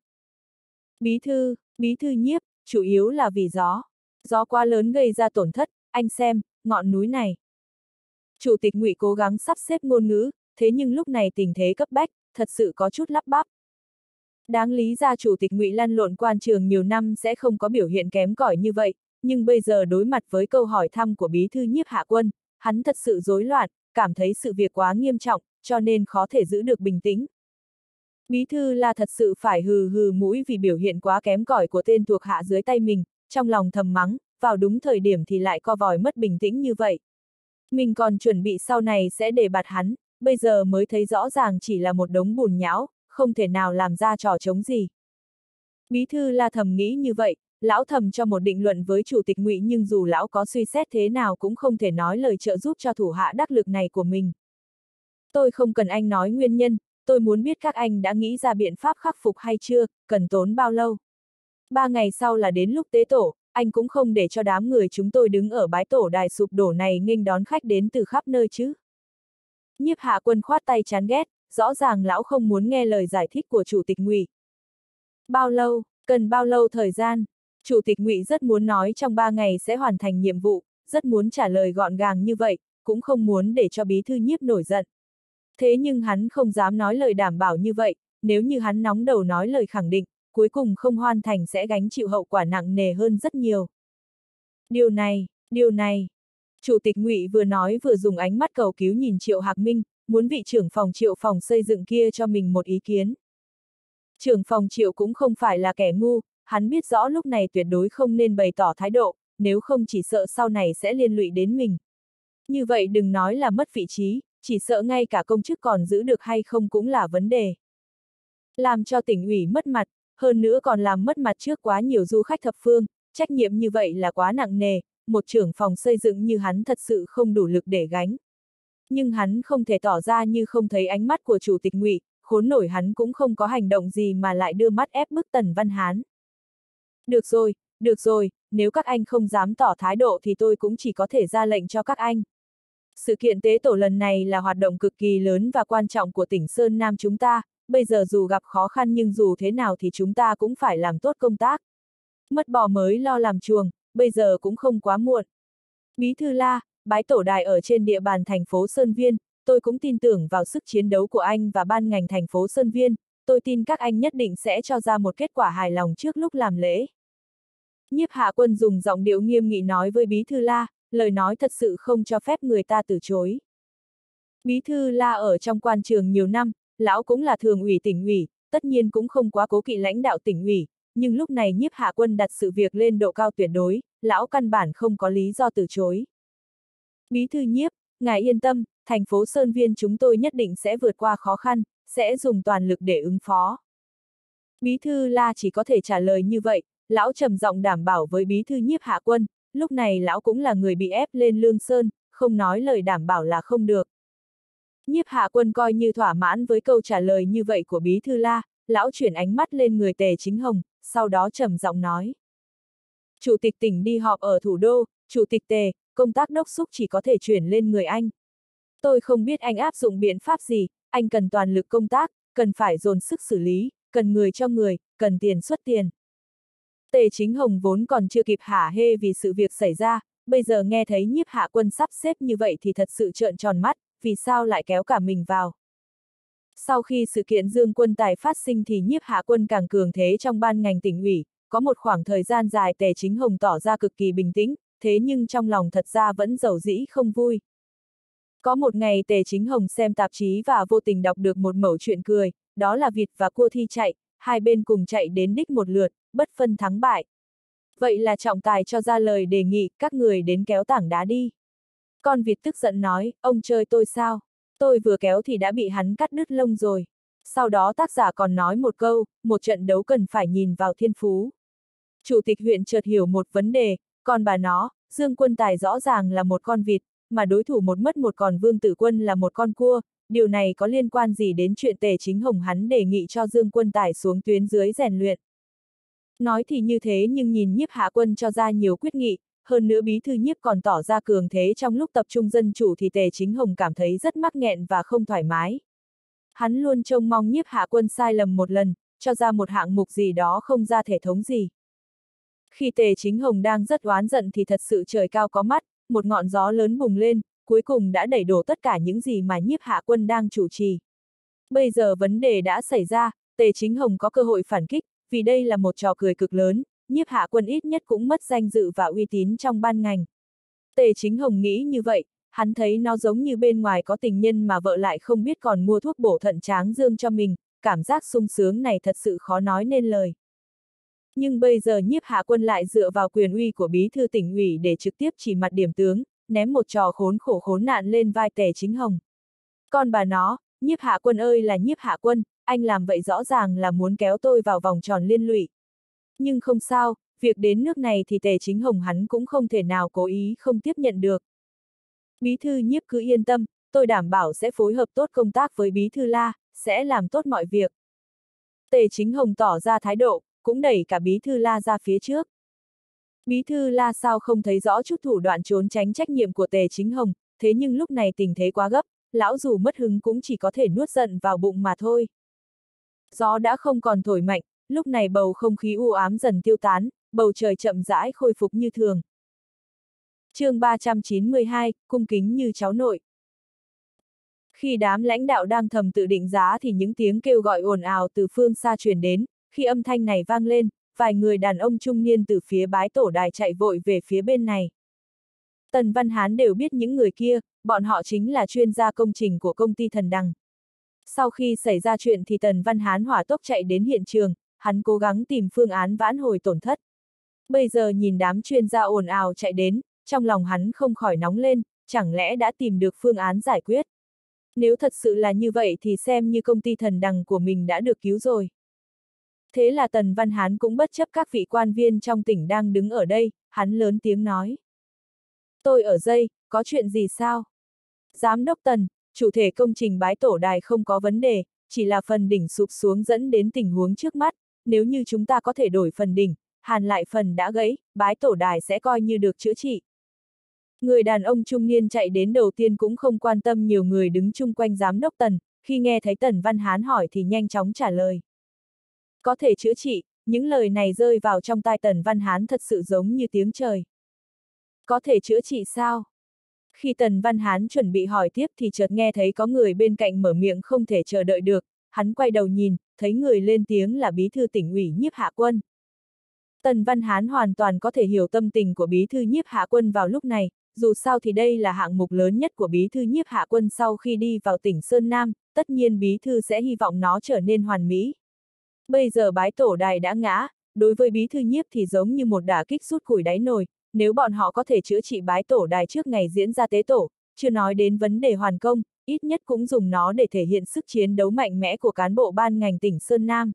Bí thư, bí thư nhiếp, chủ yếu là vì gió. Gió quá lớn gây ra tổn thất, anh xem, ngọn núi này. Chủ tịch ngụy cố gắng sắp xếp ngôn ngữ, thế nhưng lúc này tình thế cấp bách, thật sự có chút lắp bắp. Đáng lý ra chủ tịch ngụy lăn lộn quan trường nhiều năm sẽ không có biểu hiện kém cỏi như vậy, nhưng bây giờ đối mặt với câu hỏi thăm của bí thư nhiếp hạ quân, hắn thật sự rối loạn, cảm thấy sự việc quá nghiêm trọng, cho nên khó thể giữ được bình tĩnh. Bí thư là thật sự phải hừ hừ mũi vì biểu hiện quá kém cỏi của tên thuộc hạ dưới tay mình, trong lòng thầm mắng, vào đúng thời điểm thì lại co vòi mất bình tĩnh như vậy. Mình còn chuẩn bị sau này sẽ để bạt hắn, bây giờ mới thấy rõ ràng chỉ là một đống bùn nhão, không thể nào làm ra trò chống gì. Bí thư la thầm nghĩ như vậy, lão thầm cho một định luận với chủ tịch ngụy nhưng dù lão có suy xét thế nào cũng không thể nói lời trợ giúp cho thủ hạ đắc lực này của mình. Tôi không cần anh nói nguyên nhân, tôi muốn biết các anh đã nghĩ ra biện pháp khắc phục hay chưa, cần tốn bao lâu. Ba ngày sau là đến lúc tế tổ, anh cũng không để cho đám người chúng tôi đứng ở bái tổ đài sụp đổ này nghênh đón khách đến từ khắp nơi chứ. Nhiếp hạ quân khoát tay chán ghét, rõ ràng lão không muốn nghe lời giải thích của chủ tịch ngụy. Bao lâu, cần bao lâu thời gian? Chủ tịch ngụy rất muốn nói trong ba ngày sẽ hoàn thành nhiệm vụ, rất muốn trả lời gọn gàng như vậy, cũng không muốn để cho bí thư nhiếp nổi giận. Thế nhưng hắn không dám nói lời đảm bảo như vậy, nếu như hắn nóng đầu nói lời khẳng định, cuối cùng không hoàn thành sẽ gánh chịu hậu quả nặng nề hơn rất nhiều. Điều này, điều này. Chủ tịch Ngụy vừa nói vừa dùng ánh mắt cầu cứu nhìn Triệu Hạc Minh, muốn vị trưởng phòng Triệu phòng xây dựng kia cho mình một ý kiến. Trưởng phòng Triệu cũng không phải là kẻ ngu, hắn biết rõ lúc này tuyệt đối không nên bày tỏ thái độ, nếu không chỉ sợ sau này sẽ liên lụy đến mình. Như vậy đừng nói là mất vị trí, chỉ sợ ngay cả công chức còn giữ được hay không cũng là vấn đề. Làm cho tỉnh ủy mất mặt, hơn nữa còn làm mất mặt trước quá nhiều du khách thập phương, trách nhiệm như vậy là quá nặng nề, một trưởng phòng xây dựng như hắn thật sự không đủ lực để gánh. Nhưng hắn không thể tỏ ra như không thấy ánh mắt của chủ tịch ngụy, khốn nổi hắn cũng không có hành động gì mà lại đưa mắt ép bức Tần Văn Hán. Được rồi, được rồi, nếu các anh không dám tỏ thái độ thì tôi cũng chỉ có thể ra lệnh cho các anh. Sự kiện tế tổ lần này là hoạt động cực kỳ lớn và quan trọng của tỉnh Sơn Nam chúng ta, bây giờ dù gặp khó khăn nhưng dù thế nào thì chúng ta cũng phải làm tốt công tác. Mất bò mới lo làm chuồng, bây giờ cũng không quá muộn. Bí thư la, bái tổ đài ở trên địa bàn thành phố Sơn Viên, tôi cũng tin tưởng vào sức chiến đấu của anh và ban ngành thành phố Sơn Viên, tôi tin các anh nhất định sẽ cho ra một kết quả hài lòng trước lúc làm lễ. Nhiếp hạ quân dùng giọng điệu nghiêm nghị nói với Bí Thư La, lời nói thật sự không cho phép người ta từ chối. Bí Thư La ở trong quan trường nhiều năm, lão cũng là thường ủy tỉnh ủy, tất nhiên cũng không quá cố kỵ lãnh đạo tỉnh ủy, nhưng lúc này nhiếp hạ quân đặt sự việc lên độ cao tuyệt đối, lão căn bản không có lý do từ chối. Bí thư nhiếp, ngài yên tâm, thành phố Sơn Viên chúng tôi nhất định sẽ vượt qua khó khăn, sẽ dùng toàn lực để ứng phó. Bí thư La chỉ có thể trả lời như vậy, lão trầm giọng đảm bảo với bí thư nhiếp hạ quân, lúc này lão cũng là người bị ép lên lương sơn, không nói lời đảm bảo là không được. Nhiếp hạ quân coi như thỏa mãn với câu trả lời như vậy của bí thư la, lão chuyển ánh mắt lên người tề chính hồng, sau đó trầm giọng nói. Chủ tịch tỉnh đi họp ở thủ đô, chủ tịch tề, công tác đốc xúc chỉ có thể chuyển lên người anh. Tôi không biết anh áp dụng biện pháp gì, anh cần toàn lực công tác, cần phải dồn sức xử lý, cần người cho người, cần tiền xuất tiền. Tề chính hồng vốn còn chưa kịp hả hê vì sự việc xảy ra, bây giờ nghe thấy nhiếp hạ quân sắp xếp như vậy thì thật sự trợn tròn mắt, vì sao lại kéo cả mình vào. Sau khi sự kiện dương quân tài phát sinh thì nhiếp hạ quân càng cường thế trong ban ngành tỉnh ủy, có một khoảng thời gian dài tề chính hồng tỏ ra cực kỳ bình tĩnh, thế nhưng trong lòng thật ra vẫn giàu dĩ không vui. Có một ngày tề chính hồng xem tạp chí và vô tình đọc được một mẩu chuyện cười, đó là vịt và cua thi chạy, hai bên cùng chạy đến đích một lượt, bất phân thắng bại. Vậy là trọng tài cho ra lời đề nghị các người đến kéo tảng đá đi. Con vịt tức giận nói, ông chơi tôi sao? Tôi vừa kéo thì đã bị hắn cắt đứt lông rồi. Sau đó tác giả còn nói một câu, một trận đấu cần phải nhìn vào thiên phú. Chủ tịch huyện chợt hiểu một vấn đề, còn bà nó, Dương Quân Tài rõ ràng là một con vịt, mà đối thủ một mất một còn Vương Tử Quân là một con cua, điều này có liên quan gì đến chuyện tề chính hồng hắn đề nghị cho Dương Quân Tài xuống tuyến dưới rèn luyện. Nói thì như thế nhưng nhìn nhiếp hạ quân cho ra nhiều quyết nghị, hơn nữa bí thư nhiếp còn tỏ ra cường thế trong lúc tập trung dân chủ thì tề chính hồng cảm thấy rất mắc nghẹn và không thoải mái. Hắn luôn trông mong nhiếp hạ quân sai lầm một lần, cho ra một hạng mục gì đó không ra thể thống gì. Khi tề chính hồng đang rất oán giận thì thật sự trời cao có mắt, một ngọn gió lớn bùng lên, cuối cùng đã đẩy đổ tất cả những gì mà nhiếp hạ quân đang chủ trì. Bây giờ vấn đề đã xảy ra, tề chính hồng có cơ hội phản kích, vì đây là một trò cười cực lớn, nhiếp hạ quân ít nhất cũng mất danh dự và uy tín trong ban ngành. Tề chính hồng nghĩ như vậy, hắn thấy nó giống như bên ngoài có tình nhân mà vợ lại không biết còn mua thuốc bổ thận tráng dương cho mình, cảm giác sung sướng này thật sự khó nói nên lời. Nhưng bây giờ nhiếp hạ quân lại dựa vào quyền uy của bí thư tỉnh ủy để trực tiếp chỉ mặt điểm tướng, ném một trò khốn khổ khốn nạn lên vai tề chính hồng. Con bà nó, nhiếp hạ quân ơi là nhiếp hạ quân, anh làm vậy rõ ràng là muốn kéo tôi vào vòng tròn liên lụy. Nhưng không sao, việc đến nước này thì tề chính hồng hắn cũng không thể nào cố ý không tiếp nhận được. Bí thư nhiếp cứ yên tâm, tôi đảm bảo sẽ phối hợp tốt công tác với bí thư la, sẽ làm tốt mọi việc. Tề chính hồng tỏ ra thái độ, cũng đẩy cả bí thư la ra phía trước. Bí thư la sao không thấy rõ chút thủ đoạn trốn tránh trách nhiệm của tề chính hồng, thế nhưng lúc này tình thế quá gấp, lão dù mất hứng cũng chỉ có thể nuốt giận vào bụng mà thôi. Gió đã không còn thổi mạnh, lúc này bầu không khí u ám dần tiêu tán, bầu trời chậm rãi khôi phục như thường. chương 392, cung kính như cháu nội. Khi đám lãnh đạo đang thầm tự định giá thì những tiếng kêu gọi ồn ào từ phương xa truyền đến, khi âm thanh này vang lên, vài người đàn ông trung niên từ phía bái tổ đài chạy vội về phía bên này. Tần Văn Hán đều biết những người kia, bọn họ chính là chuyên gia công trình của công ty Thần Đằng. Sau khi xảy ra chuyện thì Tần Văn Hán hỏa tốc chạy đến hiện trường, hắn cố gắng tìm phương án vãn hồi tổn thất. Bây giờ nhìn đám chuyên gia ồn ào chạy đến, trong lòng hắn không khỏi nóng lên, chẳng lẽ đã tìm được phương án giải quyết. Nếu thật sự là như vậy thì xem như công ty thần đằng của mình đã được cứu rồi. Thế là Tần Văn Hán cũng bất chấp các vị quan viên trong tỉnh đang đứng ở đây, hắn lớn tiếng nói. Tôi ở dây, có chuyện gì sao? Giám đốc Tần, chủ thể công trình bái tổ đài không có vấn đề, chỉ là phần đỉnh sụp xuống dẫn đến tình huống trước mắt, nếu như chúng ta có thể đổi phần đỉnh, hàn lại phần đã gãy, bái tổ đài sẽ coi như được chữa trị. Người đàn ông trung niên chạy đến đầu tiên cũng không quan tâm nhiều người đứng chung quanh giám đốc Tần, khi nghe thấy Tần Văn Hán hỏi thì nhanh chóng trả lời. Có thể chữa trị, những lời này rơi vào trong tai Tần Văn Hán thật sự giống như tiếng trời. Có thể chữa trị sao? Khi Tần Văn Hán chuẩn bị hỏi tiếp thì chợt nghe thấy có người bên cạnh mở miệng không thể chờ đợi được, hắn quay đầu nhìn, thấy người lên tiếng là bí thư tỉnh ủy nhiếp hạ quân. Tần Văn Hán hoàn toàn có thể hiểu tâm tình của bí thư nhiếp hạ quân vào lúc này, dù sao thì đây là hạng mục lớn nhất của bí thư nhiếp hạ quân sau khi đi vào tỉnh Sơn Nam, tất nhiên bí thư sẽ hy vọng nó trở nên hoàn mỹ. Bây giờ bái tổ đài đã ngã, đối với bí thư nhiếp thì giống như một đả kích rút củi đáy nồi, nếu bọn họ có thể chữa trị bái tổ đài trước ngày diễn ra tế tổ, chưa nói đến vấn đề hoàn công, ít nhất cũng dùng nó để thể hiện sức chiến đấu mạnh mẽ của cán bộ ban ngành tỉnh Sơn Nam.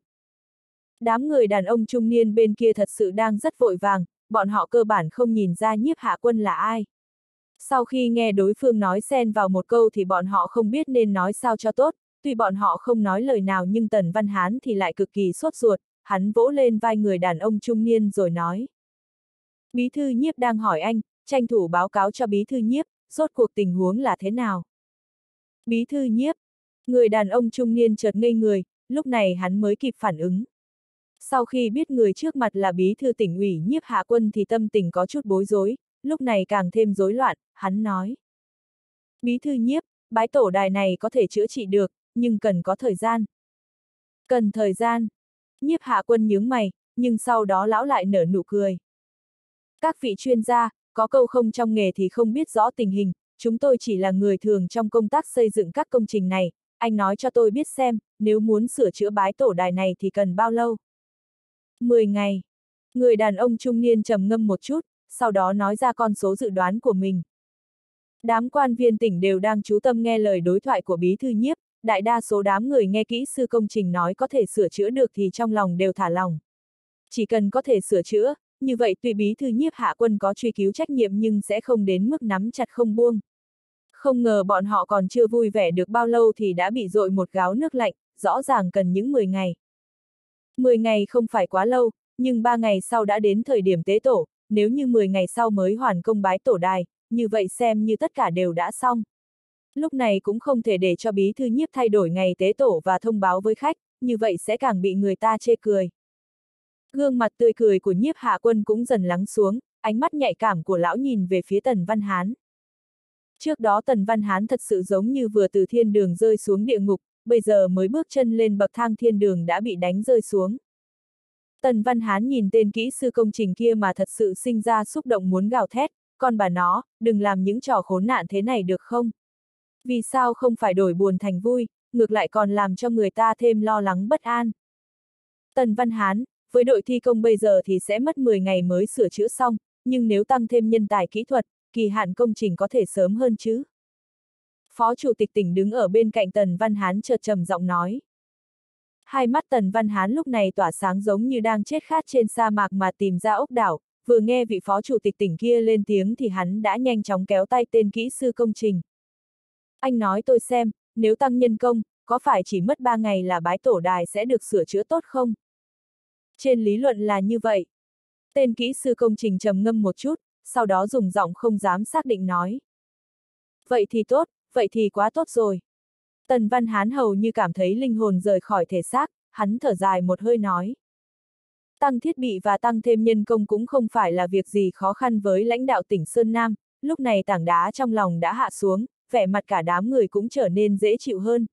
Đám người đàn ông trung niên bên kia thật sự đang rất vội vàng, bọn họ cơ bản không nhìn ra nhiếp hạ quân là ai. Sau khi nghe đối phương nói xen vào một câu thì bọn họ không biết nên nói sao cho tốt, tuy bọn họ không nói lời nào nhưng Tần Văn Hán thì lại cực kỳ sốt ruột, hắn vỗ lên vai người đàn ông trung niên rồi nói. Bí thư nhiếp đang hỏi anh, tranh thủ báo cáo cho bí thư nhiếp, rốt cuộc tình huống là thế nào? Bí thư nhiếp, người đàn ông trung niên chợt ngây người, lúc này hắn mới kịp phản ứng. Sau khi biết người trước mặt là bí thư tỉnh ủy nhiếp hạ quân thì tâm tình có chút bối rối, lúc này càng thêm rối loạn, hắn nói. Bí thư nhiếp, bái tổ đài này có thể chữa trị được, nhưng cần có thời gian. Cần thời gian. Nhiếp hạ quân nhướng mày, nhưng sau đó lão lại nở nụ cười. Các vị chuyên gia, có câu không trong nghề thì không biết rõ tình hình, chúng tôi chỉ là người thường trong công tác xây dựng các công trình này, anh nói cho tôi biết xem, nếu muốn sửa chữa bái tổ đài này thì cần bao lâu? 10 ngày. Người đàn ông trung niên trầm ngâm một chút, sau đó nói ra con số dự đoán của mình. Đám quan viên tỉnh đều đang chú tâm nghe lời đối thoại của bí thư nhiếp, đại đa số đám người nghe kỹ sư công trình nói có thể sửa chữa được thì trong lòng đều thả lòng. Chỉ cần có thể sửa chữa, như vậy tuy bí thư nhiếp hạ quân có truy cứu trách nhiệm nhưng sẽ không đến mức nắm chặt không buông. Không ngờ bọn họ còn chưa vui vẻ được bao lâu thì đã bị dội một gáo nước lạnh, rõ ràng cần những 10 ngày. 10 ngày không phải quá lâu, nhưng 3 ngày sau đã đến thời điểm tế tổ, nếu như 10 ngày sau mới hoàn công bái tổ đài, như vậy xem như tất cả đều đã xong. Lúc này cũng không thể để cho bí thư nhiếp thay đổi ngày tế tổ và thông báo với khách, như vậy sẽ càng bị người ta chê cười. Gương mặt tươi cười của nhiếp hạ quân cũng dần lắng xuống, ánh mắt nhạy cảm của lão nhìn về phía tần văn hán. Trước đó tần văn hán thật sự giống như vừa từ thiên đường rơi xuống địa ngục, bây giờ mới bước chân lên bậc thang thiên đường đã bị đánh rơi xuống. Tần Văn Hán nhìn tên kỹ sư công trình kia mà thật sự sinh ra xúc động muốn gào thét, con bà nó, đừng làm những trò khốn nạn thế này được không? Vì sao không phải đổi buồn thành vui, ngược lại còn làm cho người ta thêm lo lắng bất an? Tần Văn Hán, với đội thi công bây giờ thì sẽ mất 10 ngày mới sửa chữa xong, nhưng nếu tăng thêm nhân tài kỹ thuật, kỳ hạn công trình có thể sớm hơn chứ? Phó Chủ tịch tỉnh đứng ở bên cạnh Tần Văn Hán chợt trầm giọng nói. Hai mắt Tần Văn Hán lúc này tỏa sáng giống như đang chết khát trên sa mạc mà tìm ra ốc đảo, vừa nghe vị phó chủ tịch tỉnh kia lên tiếng thì hắn đã nhanh chóng kéo tay tên kỹ sư công trình. Anh nói tôi xem, nếu tăng nhân công, có phải chỉ mất ba ngày là bái tổ đài sẽ được sửa chữa tốt không? Trên lý luận là như vậy. Tên kỹ sư công trình trầm ngâm một chút, sau đó dùng giọng không dám xác định nói. Vậy thì tốt, vậy thì quá tốt rồi. Tần Văn Hán hầu như cảm thấy linh hồn rời khỏi thể xác, hắn thở dài một hơi nói. Tăng thiết bị và tăng thêm nhân công cũng không phải là việc gì khó khăn với lãnh đạo tỉnh Sơn Nam, lúc này tảng đá trong lòng đã hạ xuống, vẻ mặt cả đám người cũng trở nên dễ chịu hơn.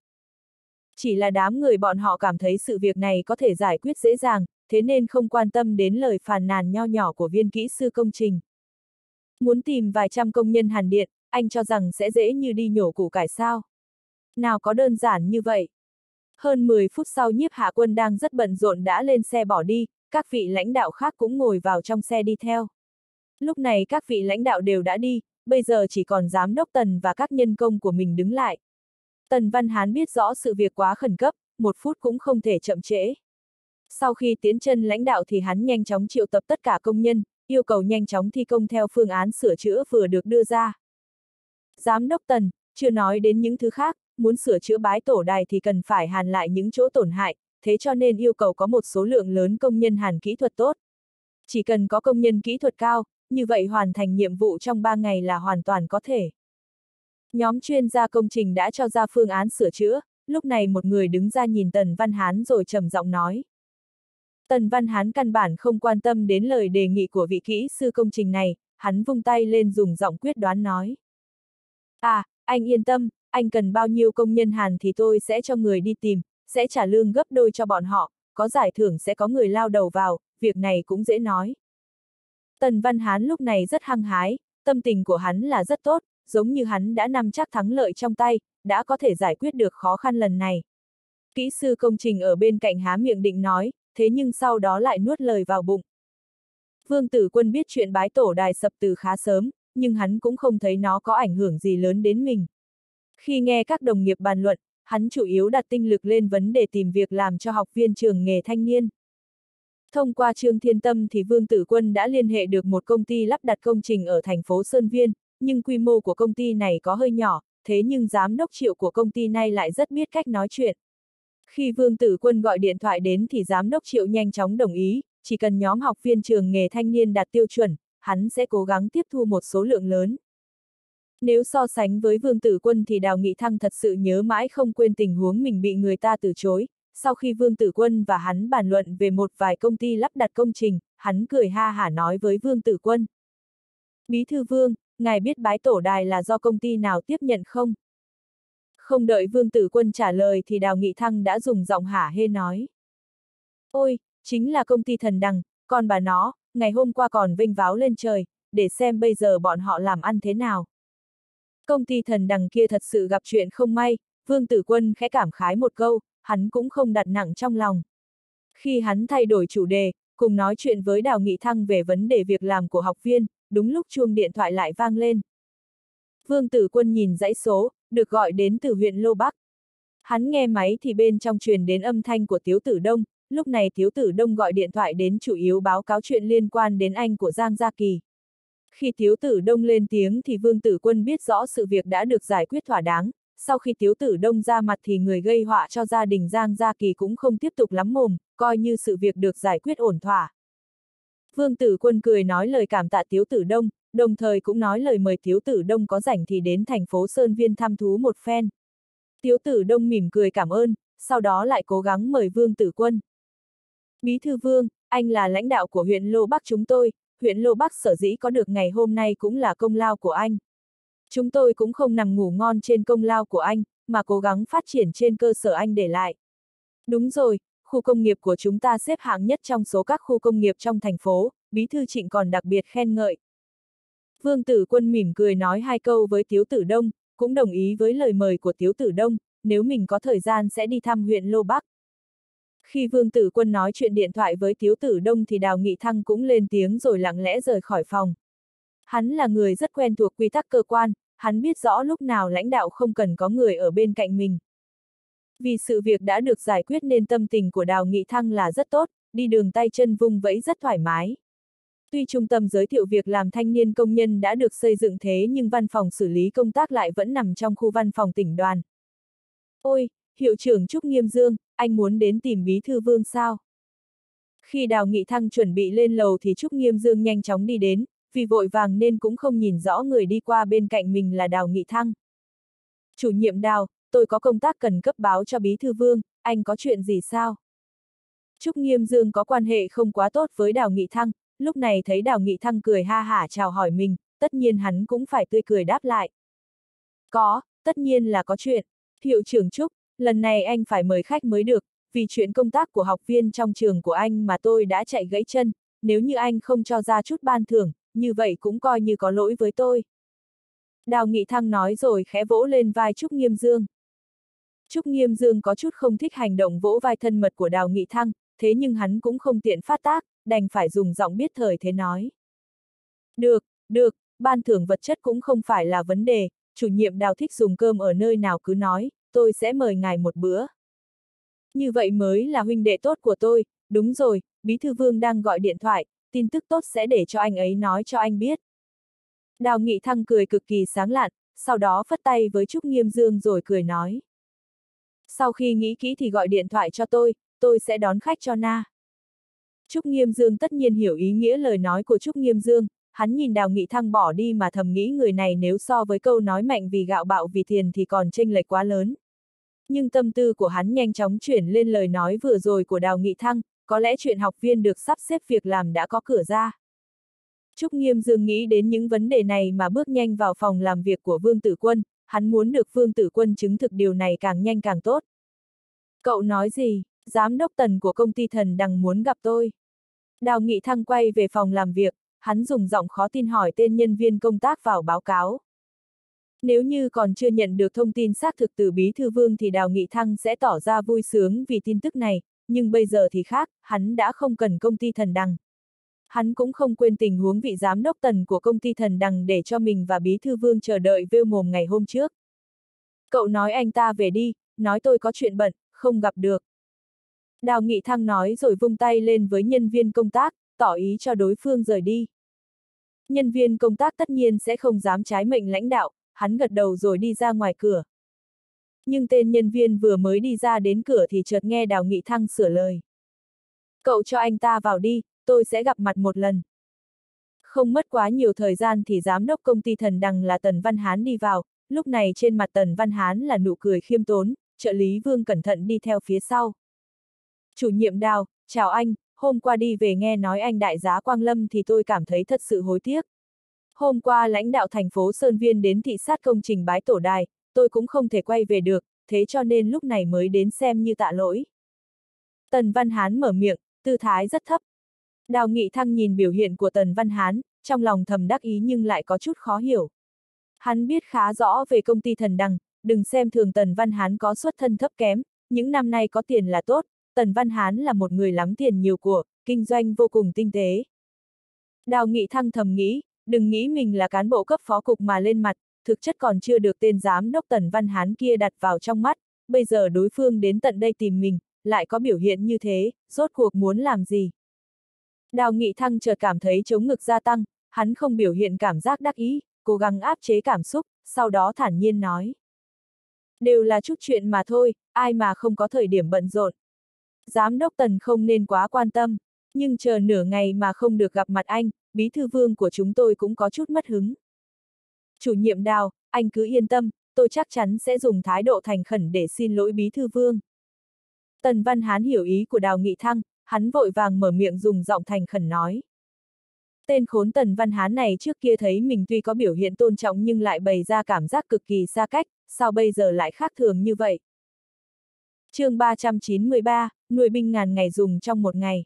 Chỉ là đám người bọn họ cảm thấy sự việc này có thể giải quyết dễ dàng, thế nên không quan tâm đến lời phàn nàn nho nhỏ của viên kỹ sư công trình. Muốn tìm vài trăm công nhân hàn điện, anh cho rằng sẽ dễ như đi nhổ củ cải sao. Nào có đơn giản như vậy. Hơn 10 phút sau nhiếp hạ quân đang rất bận rộn đã lên xe bỏ đi, các vị lãnh đạo khác cũng ngồi vào trong xe đi theo. Lúc này các vị lãnh đạo đều đã đi, bây giờ chỉ còn giám đốc Tần và các nhân công của mình đứng lại. Tần Văn Hán biết rõ sự việc quá khẩn cấp, một phút cũng không thể chậm trễ. Sau khi tiến chân lãnh đạo thì hắn nhanh chóng triệu tập tất cả công nhân, yêu cầu nhanh chóng thi công theo phương án sửa chữa vừa được đưa ra. Giám đốc Tần, chưa nói đến những thứ khác, muốn sửa chữa bái tổ đài thì cần phải hàn lại những chỗ tổn hại, thế cho nên yêu cầu có một số lượng lớn công nhân hàn kỹ thuật tốt. Chỉ cần có công nhân kỹ thuật cao, như vậy hoàn thành nhiệm vụ trong 3 ngày là hoàn toàn có thể. Nhóm chuyên gia công trình đã cho ra phương án sửa chữa, lúc này một người đứng ra nhìn Tần Văn Hán rồi trầm giọng nói. Tần Văn Hán căn bản không quan tâm đến lời đề nghị của vị kỹ sư công trình này, hắn vung tay lên dùng giọng quyết đoán nói. À, anh yên tâm, anh cần bao nhiêu công nhân Hàn thì tôi sẽ cho người đi tìm, sẽ trả lương gấp đôi cho bọn họ, có giải thưởng sẽ có người lao đầu vào, việc này cũng dễ nói. Tần Văn Hán lúc này rất hăng hái, tâm tình của hắn là rất tốt, giống như hắn đã nắm chắc thắng lợi trong tay, đã có thể giải quyết được khó khăn lần này. Kỹ sư công trình ở bên cạnh há miệng định nói, thế nhưng sau đó lại nuốt lời vào bụng. Vương Tử Quân biết chuyện bái tổ đài sập từ khá sớm, nhưng hắn cũng không thấy nó có ảnh hưởng gì lớn đến mình. Khi nghe các đồng nghiệp bàn luận, hắn chủ yếu đặt tinh lực lên vấn đề tìm việc làm cho học viên trường nghề thanh niên. Thông qua Trương Thiên Tâm thì Vương Tử Quân đã liên hệ được một công ty lắp đặt công trình ở thành phố Sơn Viên, nhưng quy mô của công ty này có hơi nhỏ, thế nhưng giám đốc triệu của công ty này lại rất biết cách nói chuyện. Khi Vương Tử Quân gọi điện thoại đến thì giám đốc triệu nhanh chóng đồng ý, chỉ cần nhóm học viên trường nghề thanh niên đạt tiêu chuẩn, hắn sẽ cố gắng tiếp thu một số lượng lớn. Nếu so sánh với Vương Tử Quân thì Đào Nghị Thăng thật sự nhớ mãi không quên tình huống mình bị người ta từ chối. Sau khi Vương Tử Quân và hắn bàn luận về một vài công ty lắp đặt công trình, hắn cười ha hả nói với Vương Tử Quân. Bí thư Vương, ngài biết bái tổ đài là do công ty nào tiếp nhận không? Không đợi Vương Tử Quân trả lời thì Đào Nghị Thăng đã dùng giọng hả hê nói. Ôi, chính là công ty thần đằng, còn bà nó, ngày hôm qua còn vinh váo lên trời, để xem bây giờ bọn họ làm ăn thế nào. Công ty thần đằng kia thật sự gặp chuyện không may, Vương Tử Quân khẽ cảm khái một câu, hắn cũng không đặt nặng trong lòng. Khi hắn thay đổi chủ đề, cùng nói chuyện với Đào Nghị Thăng về vấn đề việc làm của học viên, đúng lúc chuông điện thoại lại vang lên. Vương Tử Quân nhìn dãy số, được gọi đến từ huyện Lô Bắc. Hắn nghe máy thì bên trong truyền đến âm thanh của Tiếu Tử Đông, lúc này Tiếu Tử Đông gọi điện thoại đến chủ yếu báo cáo chuyện liên quan đến anh của Giang Gia Kỳ. Khi Tiếu Tử Đông lên tiếng thì Vương Tử Quân biết rõ sự việc đã được giải quyết thỏa đáng, sau khi Tiếu Tử Đông ra mặt thì người gây họa cho gia đình Giang Gia Kỳ cũng không tiếp tục lắm mồm, coi như sự việc được giải quyết ổn thỏa. Vương Tử Quân cười nói lời cảm tạ Tiếu Tử Đông, đồng thời cũng nói lời mời Tiếu Tử Đông có rảnh thì đến thành phố Sơn Viên thăm thú một phen. Tiếu Tử Đông mỉm cười cảm ơn, sau đó lại cố gắng mời Vương Tử Quân. Bí thư Vương, anh là lãnh đạo của huyện Lô Bắc chúng tôi, huyện Lô Bắc sở dĩ có được ngày hôm nay cũng là công lao của anh. Chúng tôi cũng không nằm ngủ ngon trên công lao của anh, mà cố gắng phát triển trên cơ sở anh để lại. Đúng rồi, khu công nghiệp của chúng ta xếp hạng nhất trong số các khu công nghiệp trong thành phố, Bí thư Trịnh còn đặc biệt khen ngợi. Vương Tử Quân mỉm cười nói hai câu với Tiếu Tử Đông, cũng đồng ý với lời mời của Tiếu Tử Đông, nếu mình có thời gian sẽ đi thăm huyện Lô Bắc. Khi Vương Tử Quân nói chuyện điện thoại với Tiếu Tử Đông thì Đào Nghị Thăng cũng lên tiếng rồi lặng lẽ rời khỏi phòng. Hắn là người rất quen thuộc quy tắc cơ quan, hắn biết rõ lúc nào lãnh đạo không cần có người ở bên cạnh mình. Vì sự việc đã được giải quyết nên tâm tình của Đào Nghị Thăng là rất tốt, đi đường tay chân vung vẫy rất thoải mái. Tuy trung tâm giới thiệu việc làm thanh niên công nhân đã được xây dựng thế nhưng văn phòng xử lý công tác lại vẫn nằm trong khu văn phòng tỉnh đoàn. Ôi, hiệu trưởng Trúc Nghiêm Dương, anh muốn đến tìm bí thư vương sao? Khi Đào Nghị Thăng chuẩn bị lên lầu thì Trúc Nghiêm Dương nhanh chóng đi đến, vì vội vàng nên cũng không nhìn rõ người đi qua bên cạnh mình là Đào Nghị Thăng. Chủ nhiệm Đào, tôi có công tác cần cấp báo cho bí thư vương, anh có chuyện gì sao? Trúc Nghiêm Dương có quan hệ không quá tốt với Đào Nghị Thăng, lúc này thấy Đào Nghị Thăng cười ha hả chào hỏi mình, tất nhiên hắn cũng phải tươi cười đáp lại. Có, tất nhiên là có chuyện. Hiệu trưởng Trúc, lần này anh phải mời khách mới được, vì chuyện công tác của học viên trong trường của anh mà tôi đã chạy gãy chân, nếu như anh không cho ra chút ban thưởng, như vậy cũng coi như có lỗi với tôi. Đào Nghị Thăng nói rồi khẽ vỗ lên vai Trúc Nghiêm Dương. Trúc Nghiêm Dương có chút không thích hành động vỗ vai thân mật của Đào Nghị Thăng, thế nhưng hắn cũng không tiện phát tác, đành phải dùng giọng biết thời thế nói. Được, được, ban thưởng vật chất cũng không phải là vấn đề, chủ nhiệm Đào thích dùng cơm ở nơi nào cứ nói, tôi sẽ mời ngài một bữa. Như vậy mới là huynh đệ tốt của tôi, đúng rồi, Bí Thư Vương đang gọi điện thoại, tin tức tốt sẽ để cho anh ấy nói cho anh biết. Đào Nghị Thăng cười cực kỳ sáng lạn, sau đó phất tay với Trúc Nghiêm Dương rồi cười nói. Sau khi nghĩ kỹ thì gọi điện thoại cho tôi, tôi sẽ đón khách cho Na. Trúc Nghiêm Dương tất nhiên hiểu ý nghĩa lời nói của Trúc Nghiêm Dương, hắn nhìn Đào Nghị Thăng bỏ đi mà thầm nghĩ người này nếu so với câu nói mạnh vì gạo bạo vì tiền thì còn chênh lệch quá lớn. Nhưng tâm tư của hắn nhanh chóng chuyển lên lời nói vừa rồi của Đào Nghị Thăng, có lẽ chuyện học viên được sắp xếp việc làm đã có cửa ra. Trúc Nghiêm Dương nghĩ đến những vấn đề này mà bước nhanh vào phòng làm việc của Vương Tử Quân, hắn muốn được Vương Tử Quân chứng thực điều này càng nhanh càng tốt. Cậu nói gì, giám đốc tần của công ty thần đang muốn gặp tôi. Đào Nghị Thăng quay về phòng làm việc, hắn dùng giọng khó tin hỏi tên nhân viên công tác vào báo cáo. Nếu như còn chưa nhận được thông tin xác thực từ Bí Thư Vương thì Đào Nghị Thăng sẽ tỏ ra vui sướng vì tin tức này, nhưng bây giờ thì khác, hắn đã không cần công ty thần đằng. Hắn cũng không quên tình huống vị giám đốc tần của công ty thần đằng để cho mình và bí thư vương chờ đợi vêu mồm ngày hôm trước. Cậu nói anh ta về đi, nói tôi có chuyện bận, không gặp được. Đào Nghị Thăng nói rồi vung tay lên với nhân viên công tác, tỏ ý cho đối phương rời đi. Nhân viên công tác tất nhiên sẽ không dám trái mệnh lãnh đạo, hắn gật đầu rồi đi ra ngoài cửa. Nhưng tên nhân viên vừa mới đi ra đến cửa thì chợt nghe Đào Nghị Thăng sửa lời. Cậu cho anh ta vào đi, tôi sẽ gặp mặt một lần. Không mất quá nhiều thời gian thì giám đốc công ty thần đằng là Tần Văn Hán đi vào, lúc này trên mặt Tần Văn Hán là nụ cười khiêm tốn, trợ lý Vương cẩn thận đi theo phía sau. Chủ nhiệm Đào, chào anh, hôm qua đi về nghe nói anh đại giá Quang Lâm thì tôi cảm thấy thật sự hối tiếc. Hôm qua lãnh đạo thành phố Sơn Viên đến thị sát công trình bái tổ đài, tôi cũng không thể quay về được, thế cho nên lúc này mới đến xem như tạ lỗi. Tần Văn Hán mở miệng, tư thái rất thấp. Đào Nghị Thăng nhìn biểu hiện của Tần Văn Hán, trong lòng thầm đắc ý nhưng lại có chút khó hiểu. Hắn biết khá rõ về công ty thần đằng, đừng xem thường Tần Văn Hán có xuất thân thấp kém, những năm nay có tiền là tốt, Tần Văn Hán là một người lắm tiền nhiều của, kinh doanh vô cùng tinh tế. Đào Nghị Thăng thầm nghĩ, đừng nghĩ mình là cán bộ cấp phó cục mà lên mặt, thực chất còn chưa được tên giám đốc Tần Văn Hán kia đặt vào trong mắt, bây giờ đối phương đến tận đây tìm mình, lại có biểu hiện như thế, rốt cuộc muốn làm gì. Đào Nghị Thăng chợt cảm thấy chống ngực gia tăng, hắn không biểu hiện cảm giác đắc ý, cố gắng áp chế cảm xúc, sau đó thản nhiên nói. Đều là chút chuyện mà thôi, ai mà không có thời điểm bận rộn. Giám đốc Tần không nên quá quan tâm, nhưng chờ nửa ngày mà không được gặp mặt anh, bí thư vương của chúng tôi cũng có chút mất hứng. Chủ nhiệm đào, anh cứ yên tâm, tôi chắc chắn sẽ dùng thái độ thành khẩn để xin lỗi bí thư vương. Tần Văn Hán hiểu ý của Đào Nghị Thăng, hắn vội vàng mở miệng dùng giọng thành khẩn nói. Tên khốn Tần Văn Hán này trước kia thấy mình tuy có biểu hiện tôn trọng nhưng lại bày ra cảm giác cực kỳ xa cách, sao bây giờ lại khác thường như vậy? chương 393, nuôi binh ngàn ngày dùng trong một ngày.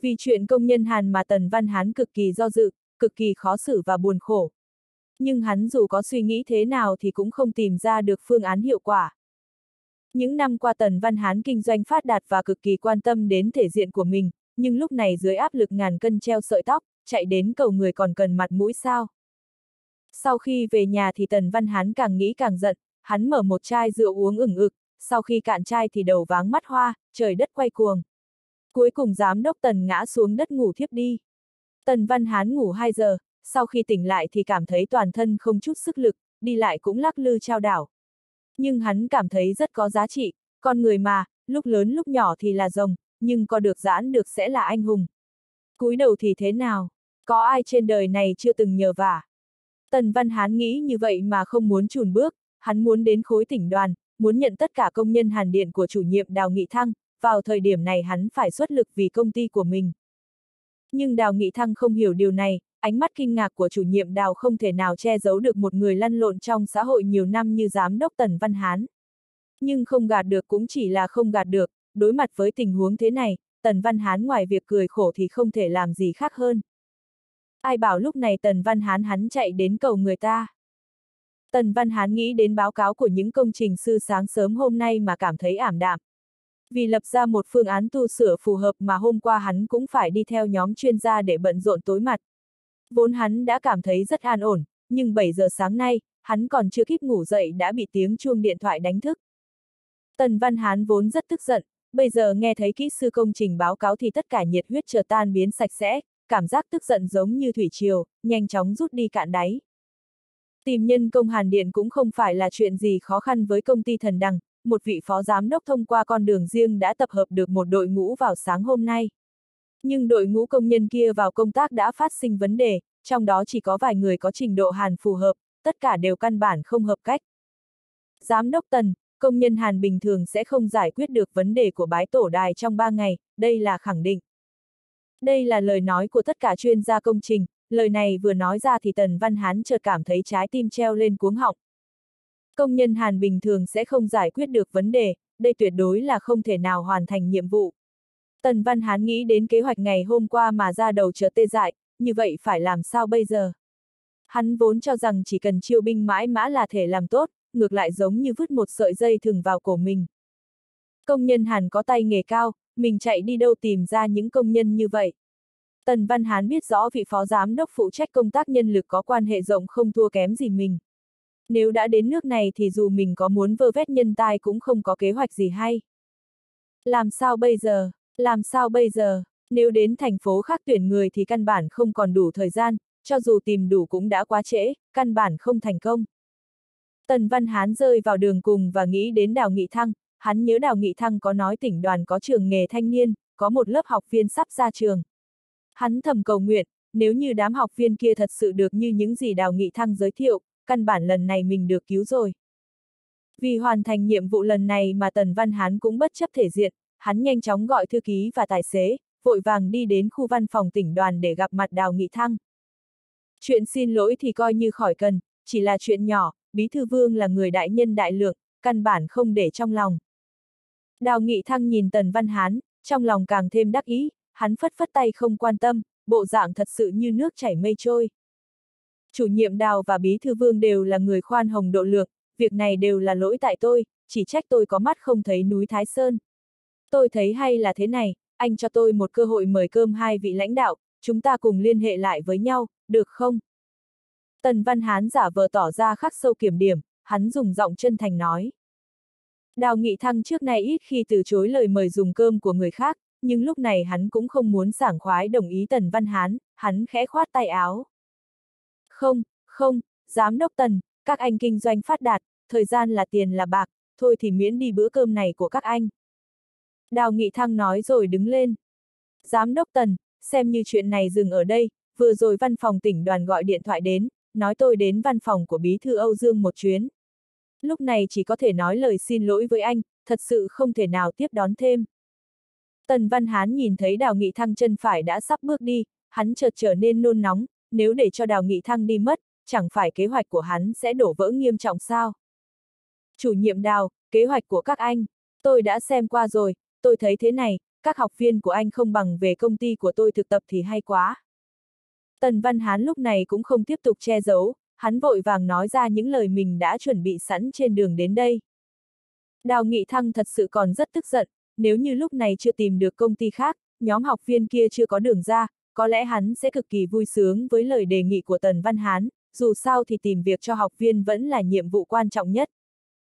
Vì chuyện công nhân Hàn mà Tần Văn Hán cực kỳ do dự, cực kỳ khó xử và buồn khổ. Nhưng hắn dù có suy nghĩ thế nào thì cũng không tìm ra được phương án hiệu quả. Những năm qua Tần Văn Hán kinh doanh phát đạt và cực kỳ quan tâm đến thể diện của mình, nhưng lúc này dưới áp lực ngàn cân treo sợi tóc, chạy đến cầu người còn cần mặt mũi sao. Sau khi về nhà thì Tần Văn Hán càng nghĩ càng giận, hắn mở một chai rượu uống ửng ực, sau khi cạn chai thì đầu váng mắt hoa, trời đất quay cuồng. Cuối cùng giám đốc Tần ngã xuống đất ngủ thiếp đi. Tần Văn Hán ngủ 2 giờ, sau khi tỉnh lại thì cảm thấy toàn thân không chút sức lực, đi lại cũng lắc lư trao đảo. Nhưng hắn cảm thấy rất có giá trị, con người mà, lúc lớn lúc nhỏ thì là rồng, nhưng có được giãn được sẽ là anh hùng. cúi đầu thì thế nào? Có ai trên đời này chưa từng nhờ vả? Tần Văn Hán nghĩ như vậy mà không muốn chùn bước, hắn muốn đến khối tỉnh đoàn, muốn nhận tất cả công nhân hàn điện của chủ nhiệm Đào Nghị Thăng, vào thời điểm này hắn phải xuất lực vì công ty của mình. Nhưng Đào Nghị Thăng không hiểu điều này, ánh mắt kinh ngạc của chủ nhiệm Đào không thể nào che giấu được một người lăn lộn trong xã hội nhiều năm như giám đốc Tần Văn Hán. Nhưng không gạt được cũng chỉ là không gạt được, đối mặt với tình huống thế này, Tần Văn Hán ngoài việc cười khổ thì không thể làm gì khác hơn. Ai bảo lúc này Tần Văn Hán hắn chạy đến cầu người ta. Tần Văn Hán nghĩ đến báo cáo của những công trình sư sáng sớm hôm nay mà cảm thấy ảm đạm. Vì lập ra một phương án tu sửa phù hợp mà hôm qua hắn cũng phải đi theo nhóm chuyên gia để bận rộn tối mặt. Vốn hắn đã cảm thấy rất an ổn, nhưng 7 giờ sáng nay, hắn còn chưa kịp ngủ dậy đã bị tiếng chuông điện thoại đánh thức. Tần Văn Hán vốn rất tức giận, bây giờ nghe thấy kỹ sư công trình báo cáo thì tất cả nhiệt huyết chờ tan biến sạch sẽ, cảm giác tức giận giống như thủy triều, nhanh chóng rút đi cạn đáy. Tìm nhân công hàn điện cũng không phải là chuyện gì khó khăn với công ty thần đằng, một vị phó giám đốc thông qua con đường riêng đã tập hợp được một đội ngũ vào sáng hôm nay. Nhưng đội ngũ công nhân kia vào công tác đã phát sinh vấn đề, trong đó chỉ có vài người có trình độ hàn phù hợp, tất cả đều căn bản không hợp cách. Giám đốc Tần, công nhân hàn bình thường sẽ không giải quyết được vấn đề của bái tổ đài trong 3 ngày, đây là khẳng định. Đây là lời nói của tất cả chuyên gia công trình, lời này vừa nói ra thì Tần Văn Hán chợt cảm thấy trái tim treo lên cuống họng. Công nhân Hàn bình thường sẽ không giải quyết được vấn đề, đây tuyệt đối là không thể nào hoàn thành nhiệm vụ. Tần Văn Hán nghĩ đến kế hoạch ngày hôm qua mà ra đầu chợt tê dại, như vậy phải làm sao bây giờ? Hắn vốn cho rằng chỉ cần chiêu binh mãi mã là thể làm tốt, ngược lại giống như vứt một sợi dây thừng vào cổ mình. Công nhân Hàn có tay nghề cao, mình chạy đi đâu tìm ra những công nhân như vậy. Tần Văn Hán biết rõ vị phó giám đốc phụ trách công tác nhân lực có quan hệ rộng không thua kém gì mình. Nếu đã đến nước này thì dù mình có muốn vơ vét nhân tài cũng không có kế hoạch gì hay. Làm sao bây giờ? Làm sao bây giờ? Nếu đến thành phố khác tuyển người thì căn bản không còn đủ thời gian, cho dù tìm đủ cũng đã quá trễ, căn bản không thành công. Tần Văn Hán rơi vào đường cùng và nghĩ đến Đào Nghị Thăng, hắn nhớ Đào Nghị Thăng có nói tỉnh đoàn có trường nghề thanh niên, có một lớp học viên sắp ra trường. Hắn thầm cầu nguyện, nếu như đám học viên kia thật sự được như những gì Đào Nghị Thăng giới thiệu, căn bản lần này mình được cứu rồi. Vì hoàn thành nhiệm vụ lần này mà Tần Văn Hán cũng bất chấp thể diện, hắn nhanh chóng gọi thư ký và tài xế, vội vàng đi đến khu văn phòng tỉnh đoàn để gặp mặt Đào Nghị Thăng. Chuyện xin lỗi thì coi như khỏi cần, chỉ là chuyện nhỏ, Bí Thư Vương là người đại nhân đại lượng, căn bản không để trong lòng. Đào Nghị Thăng nhìn Tần Văn Hán, trong lòng càng thêm đắc ý, hắn phất phất tay không quan tâm, bộ dạng thật sự như nước chảy mây trôi. Chủ nhiệm Đào và Bí Thư Vương đều là người khoan hồng độ lượng, việc này đều là lỗi tại tôi, chỉ trách tôi có mắt không thấy núi Thái Sơn. Tôi thấy hay là thế này, anh cho tôi một cơ hội mời cơm hai vị lãnh đạo, chúng ta cùng liên hệ lại với nhau, được không? Tần Văn Hán giả vờ tỏ ra khắc sâu kiểm điểm, hắn dùng giọng chân thành nói. Đào Nghị Thăng trước nay ít khi từ chối lời mời dùng cơm của người khác, nhưng lúc này hắn cũng không muốn sảng khoái đồng ý Tần Văn Hán, hắn khẽ khoát tay áo. Không, không, giám đốc Tần, các anh kinh doanh phát đạt, thời gian là tiền là bạc, thôi thì miễn đi bữa cơm này của các anh. Đào Nghị Thăng nói rồi đứng lên. Giám đốc Tần, xem như chuyện này dừng ở đây, vừa rồi văn phòng tỉnh đoàn gọi điện thoại đến, nói tôi đến văn phòng của bí thư Âu Dương một chuyến. Lúc này chỉ có thể nói lời xin lỗi với anh, thật sự không thể nào tiếp đón thêm. Tần Văn Hán nhìn thấy Đào Nghị Thăng chân phải đã sắp bước đi, hắn chợt trở nên nôn nóng, nếu để cho Đào Nghị Thăng đi mất, chẳng phải kế hoạch của hắn sẽ đổ vỡ nghiêm trọng sao? Chủ nhiệm Đào, kế hoạch của các anh, tôi đã xem qua rồi, tôi thấy thế này, các học viên của anh không bằng về công ty của tôi thực tập thì hay quá. Tần Văn Hán lúc này cũng không tiếp tục che giấu, hắn vội vàng nói ra những lời mình đã chuẩn bị sẵn trên đường đến đây. Đào Nghị Thăng thật sự còn rất tức giận, nếu như lúc này chưa tìm được công ty khác, nhóm học viên kia chưa có đường ra, có lẽ hắn sẽ cực kỳ vui sướng với lời đề nghị của Tần Văn Hán, dù sao thì tìm việc cho học viên vẫn là nhiệm vụ quan trọng nhất.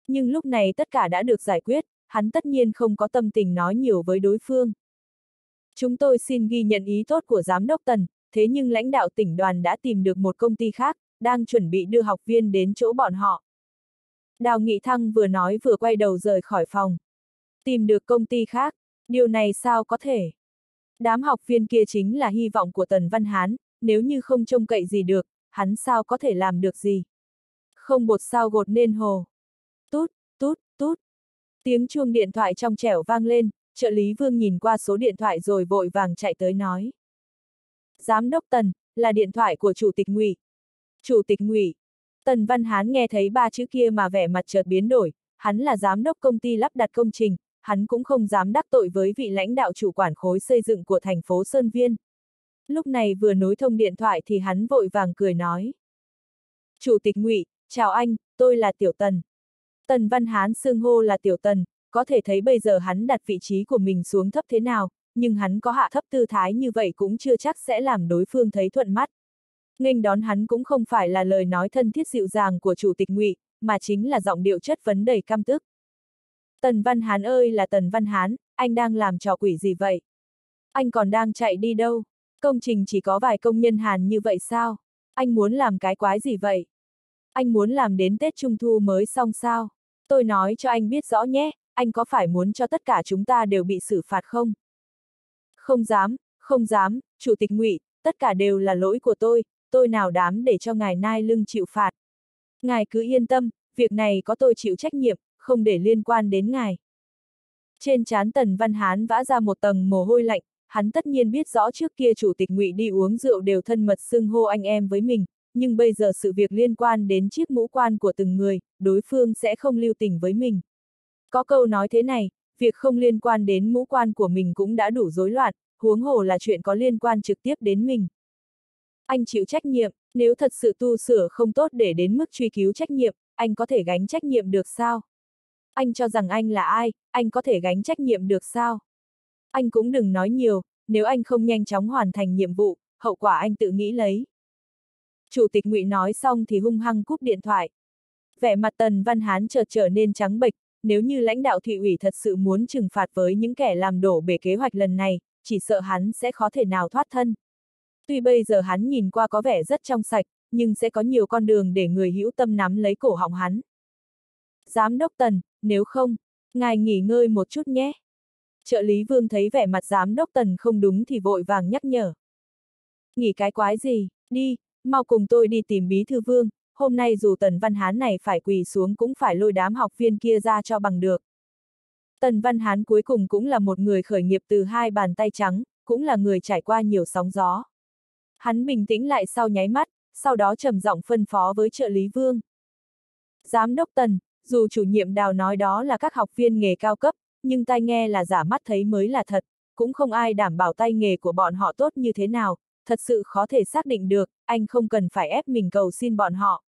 Nhưng lúc này tất cả đã được giải quyết, hắn tất nhiên không có tâm tình nói nhiều với đối phương. Chúng tôi xin ghi nhận ý tốt của Giám đốc Tần, thế nhưng lãnh đạo tỉnh đoàn đã tìm được một công ty khác, đang chuẩn bị đưa học viên đến chỗ bọn họ. Đào Nghị Thăng vừa nói vừa quay đầu rời khỏi phòng. Tìm được công ty khác, điều này sao có thể? Đám học viên kia chính là hy vọng của Tần Văn Hán, nếu như không trông cậy gì được, hắn sao có thể làm được gì? Không bột sao gột nên hồ. Tút, tút, tút. Tiếng chuông điện thoại trong trẻo vang lên, trợ lý Vương nhìn qua số điện thoại rồi vội vàng chạy tới nói. Giám đốc Tần, là điện thoại của Chủ tịch ngụy. Chủ tịch ngụy. Tần Văn Hán nghe thấy ba chữ kia mà vẻ mặt chợt biến đổi, hắn là giám đốc công ty lắp đặt công trình, hắn cũng không dám đắc tội với vị lãnh đạo chủ quản khối xây dựng của thành phố Sơn Viên. Lúc này vừa nối thông điện thoại thì hắn vội vàng cười nói. Chủ tịch ngụy, chào anh, tôi là Tiểu Tần. Tần Văn Hán xương hô là Tiểu Tần, có thể thấy bây giờ hắn đặt vị trí của mình xuống thấp thế nào, nhưng hắn có hạ thấp tư thái như vậy cũng chưa chắc sẽ làm đối phương thấy thuận mắt. Nghênh đón hắn cũng không phải là lời nói thân thiết dịu dàng của chủ tịch ngụy, mà chính là giọng điệu chất vấn đầy căm tức. Tần Văn Hán ơi là Tần Văn Hán, anh đang làm trò quỷ gì vậy? Anh còn đang chạy đi đâu? Công trình chỉ có vài công nhân Hàn như vậy sao? Anh muốn làm cái quái gì vậy? Anh muốn làm đến Tết Trung Thu mới xong sao? Tôi nói cho anh biết rõ nhé, anh có phải muốn cho tất cả chúng ta đều bị xử phạt không? Không dám, không dám, Chủ tịch ngụy, tất cả đều là lỗi của tôi, tôi nào dám để cho ngài nai lưng chịu phạt. Ngài cứ yên tâm, việc này có tôi chịu trách nhiệm, không để liên quan đến ngài. Trên trán Tần Văn Hán vã ra một tầng mồ hôi lạnh, hắn tất nhiên biết rõ trước kia chủ tịch ngụy đi uống rượu đều thân mật xưng hô anh em với mình, nhưng bây giờ sự việc liên quan đến chiếc mũ quan của từng người, đối phương sẽ không lưu tình với mình. Có câu nói thế này, việc không liên quan đến mũ quan của mình cũng đã đủ rối loạn, huống hồ là chuyện có liên quan trực tiếp đến mình. Anh chịu trách nhiệm, nếu thật sự tu sửa không tốt để đến mức truy cứu trách nhiệm, anh có thể gánh trách nhiệm được sao? Anh cho rằng anh là ai, anh có thể gánh trách nhiệm được sao? Anh cũng đừng nói nhiều, nếu anh không nhanh chóng hoàn thành nhiệm vụ, hậu quả anh tự nghĩ lấy. Chủ tịch ngụy nói xong thì hung hăng cúp điện thoại. Vẻ mặt Tần Văn Hán chợt trở nên trắng bệch, nếu như lãnh đạo thị ủy thật sự muốn trừng phạt với những kẻ làm đổ bể kế hoạch lần này, chỉ sợ hắn sẽ khó thể nào thoát thân. Tuy bây giờ hắn nhìn qua có vẻ rất trong sạch, nhưng sẽ có nhiều con đường để người hữu tâm nắm lấy cổ họng hắn. Giám đốc Tần, nếu không, ngài nghỉ ngơi một chút nhé. Trợ lý vương thấy vẻ mặt giám đốc Tần không đúng thì vội vàng nhắc nhở. Nghỉ cái quái gì, đi, mau cùng tôi đi tìm bí thư vương, hôm nay dù Tần Văn Hán này phải quỳ xuống cũng phải lôi đám học viên kia ra cho bằng được. Tần Văn Hán cuối cùng cũng là một người khởi nghiệp từ hai bàn tay trắng, cũng là người trải qua nhiều sóng gió. Hắn bình tĩnh lại sau nháy mắt, sau đó trầm giọng phân phó với trợ lý Vương. Giám đốc Tần, dù chủ nhiệm đào nói đó là các học viên nghề cao cấp, nhưng tai nghe là giả mắt thấy mới là thật, cũng không ai đảm bảo tay nghề của bọn họ tốt như thế nào, thật sự khó thể xác định được, anh không cần phải ép mình cầu xin bọn họ.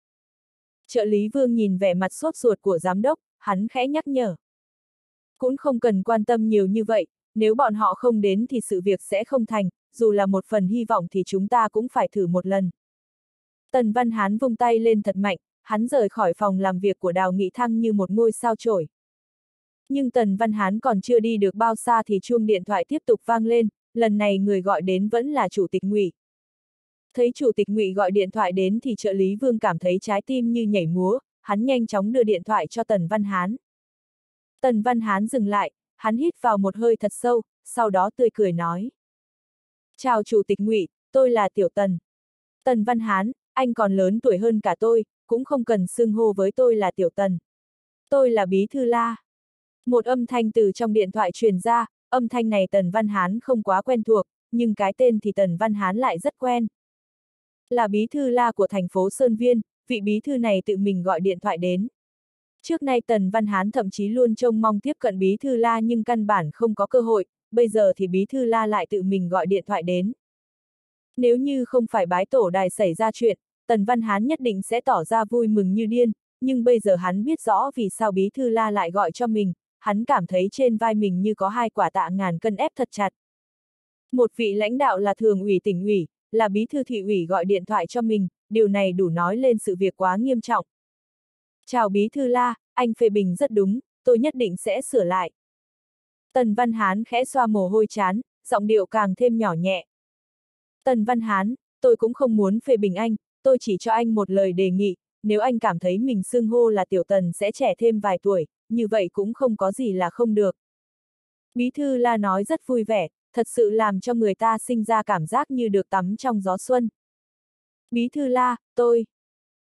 Trợ lý Vương nhìn vẻ mặt sốt ruột của giám đốc, hắn khẽ nhắc nhở. cũng không cần quan tâm nhiều như vậy, nếu bọn họ không đến thì sự việc sẽ không thành, dù là một phần hy vọng thì chúng ta cũng phải thử một lần. Tần Văn Hán vung tay lên thật mạnh, hắn rời khỏi phòng làm việc của Đào Nghị Thăng như một ngôi sao trổi. Nhưng Tần Văn Hán còn chưa đi được bao xa thì chuông điện thoại tiếp tục vang lên, lần này người gọi đến vẫn là Chủ tịch Ngụy. Thấy Chủ tịch Ngụy gọi điện thoại đến thì trợ lý Vương cảm thấy trái tim như nhảy múa, hắn nhanh chóng đưa điện thoại cho Tần Văn Hán. Tần Văn Hán dừng lại, hắn hít vào một hơi thật sâu, sau đó tươi cười nói. Chào Chủ tịch Ngụy, tôi là Tiểu Tần. Tần Văn Hán, anh còn lớn tuổi hơn cả tôi, cũng không cần xưng hô với tôi là Tiểu Tần. Tôi là Bí Thư La. Một âm thanh từ trong điện thoại truyền ra, âm thanh này Tần Văn Hán không quá quen thuộc, nhưng cái tên thì Tần Văn Hán lại rất quen. Là Bí Thư La của thành phố Sơn Viên, vị Bí Thư này tự mình gọi điện thoại đến. Trước nay Tần Văn Hán thậm chí luôn trông mong tiếp cận Bí Thư La nhưng căn bản không có cơ hội, bây giờ thì Bí Thư La lại tự mình gọi điện thoại đến. Nếu như không phải bái tổ đài xảy ra chuyện, Tần Văn Hán nhất định sẽ tỏ ra vui mừng như điên, nhưng bây giờ hắn biết rõ vì sao Bí Thư La lại gọi cho mình, hắn cảm thấy trên vai mình như có hai quả tạ ngàn cân ép thật chặt. Một vị lãnh đạo là thường ủy tỉnh ủy, là bí thư thị ủy gọi điện thoại cho mình, điều này đủ nói lên sự việc quá nghiêm trọng. Chào bí thư la, anh phê bình rất đúng, tôi nhất định sẽ sửa lại. Tần Văn Hán khẽ xoa mồ hôi chán, giọng điệu càng thêm nhỏ nhẹ. Tần Văn Hán, tôi cũng không muốn phê bình anh, tôi chỉ cho anh một lời đề nghị, nếu anh cảm thấy mình xưng hô là tiểu tần sẽ trẻ thêm vài tuổi, như vậy cũng không có gì là không được. Bí thư La nói rất vui vẻ, thật sự làm cho người ta sinh ra cảm giác như được tắm trong gió xuân. Bí thư La, tôi.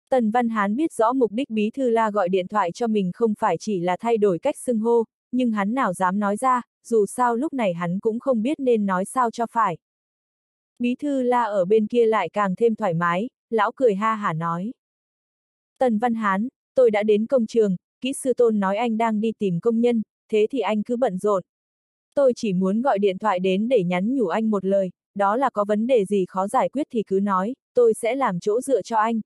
Tần Văn Hán biết rõ mục đích Bí thư La gọi điện thoại cho mình không phải chỉ là thay đổi cách xưng hô, nhưng hắn nào dám nói ra, dù sao lúc này hắn cũng không biết nên nói sao cho phải. Bí thư La ở bên kia lại càng thêm thoải mái, lão cười ha hả nói. Tần Văn Hán, tôi đã đến công trường, kỹ sư tôn nói anh đang đi tìm công nhân, thế thì anh cứ bận rộn. Tôi chỉ muốn gọi điện thoại đến để nhắn nhủ anh một lời, đó là có vấn đề gì khó giải quyết thì cứ nói, tôi sẽ làm chỗ dựa cho anh.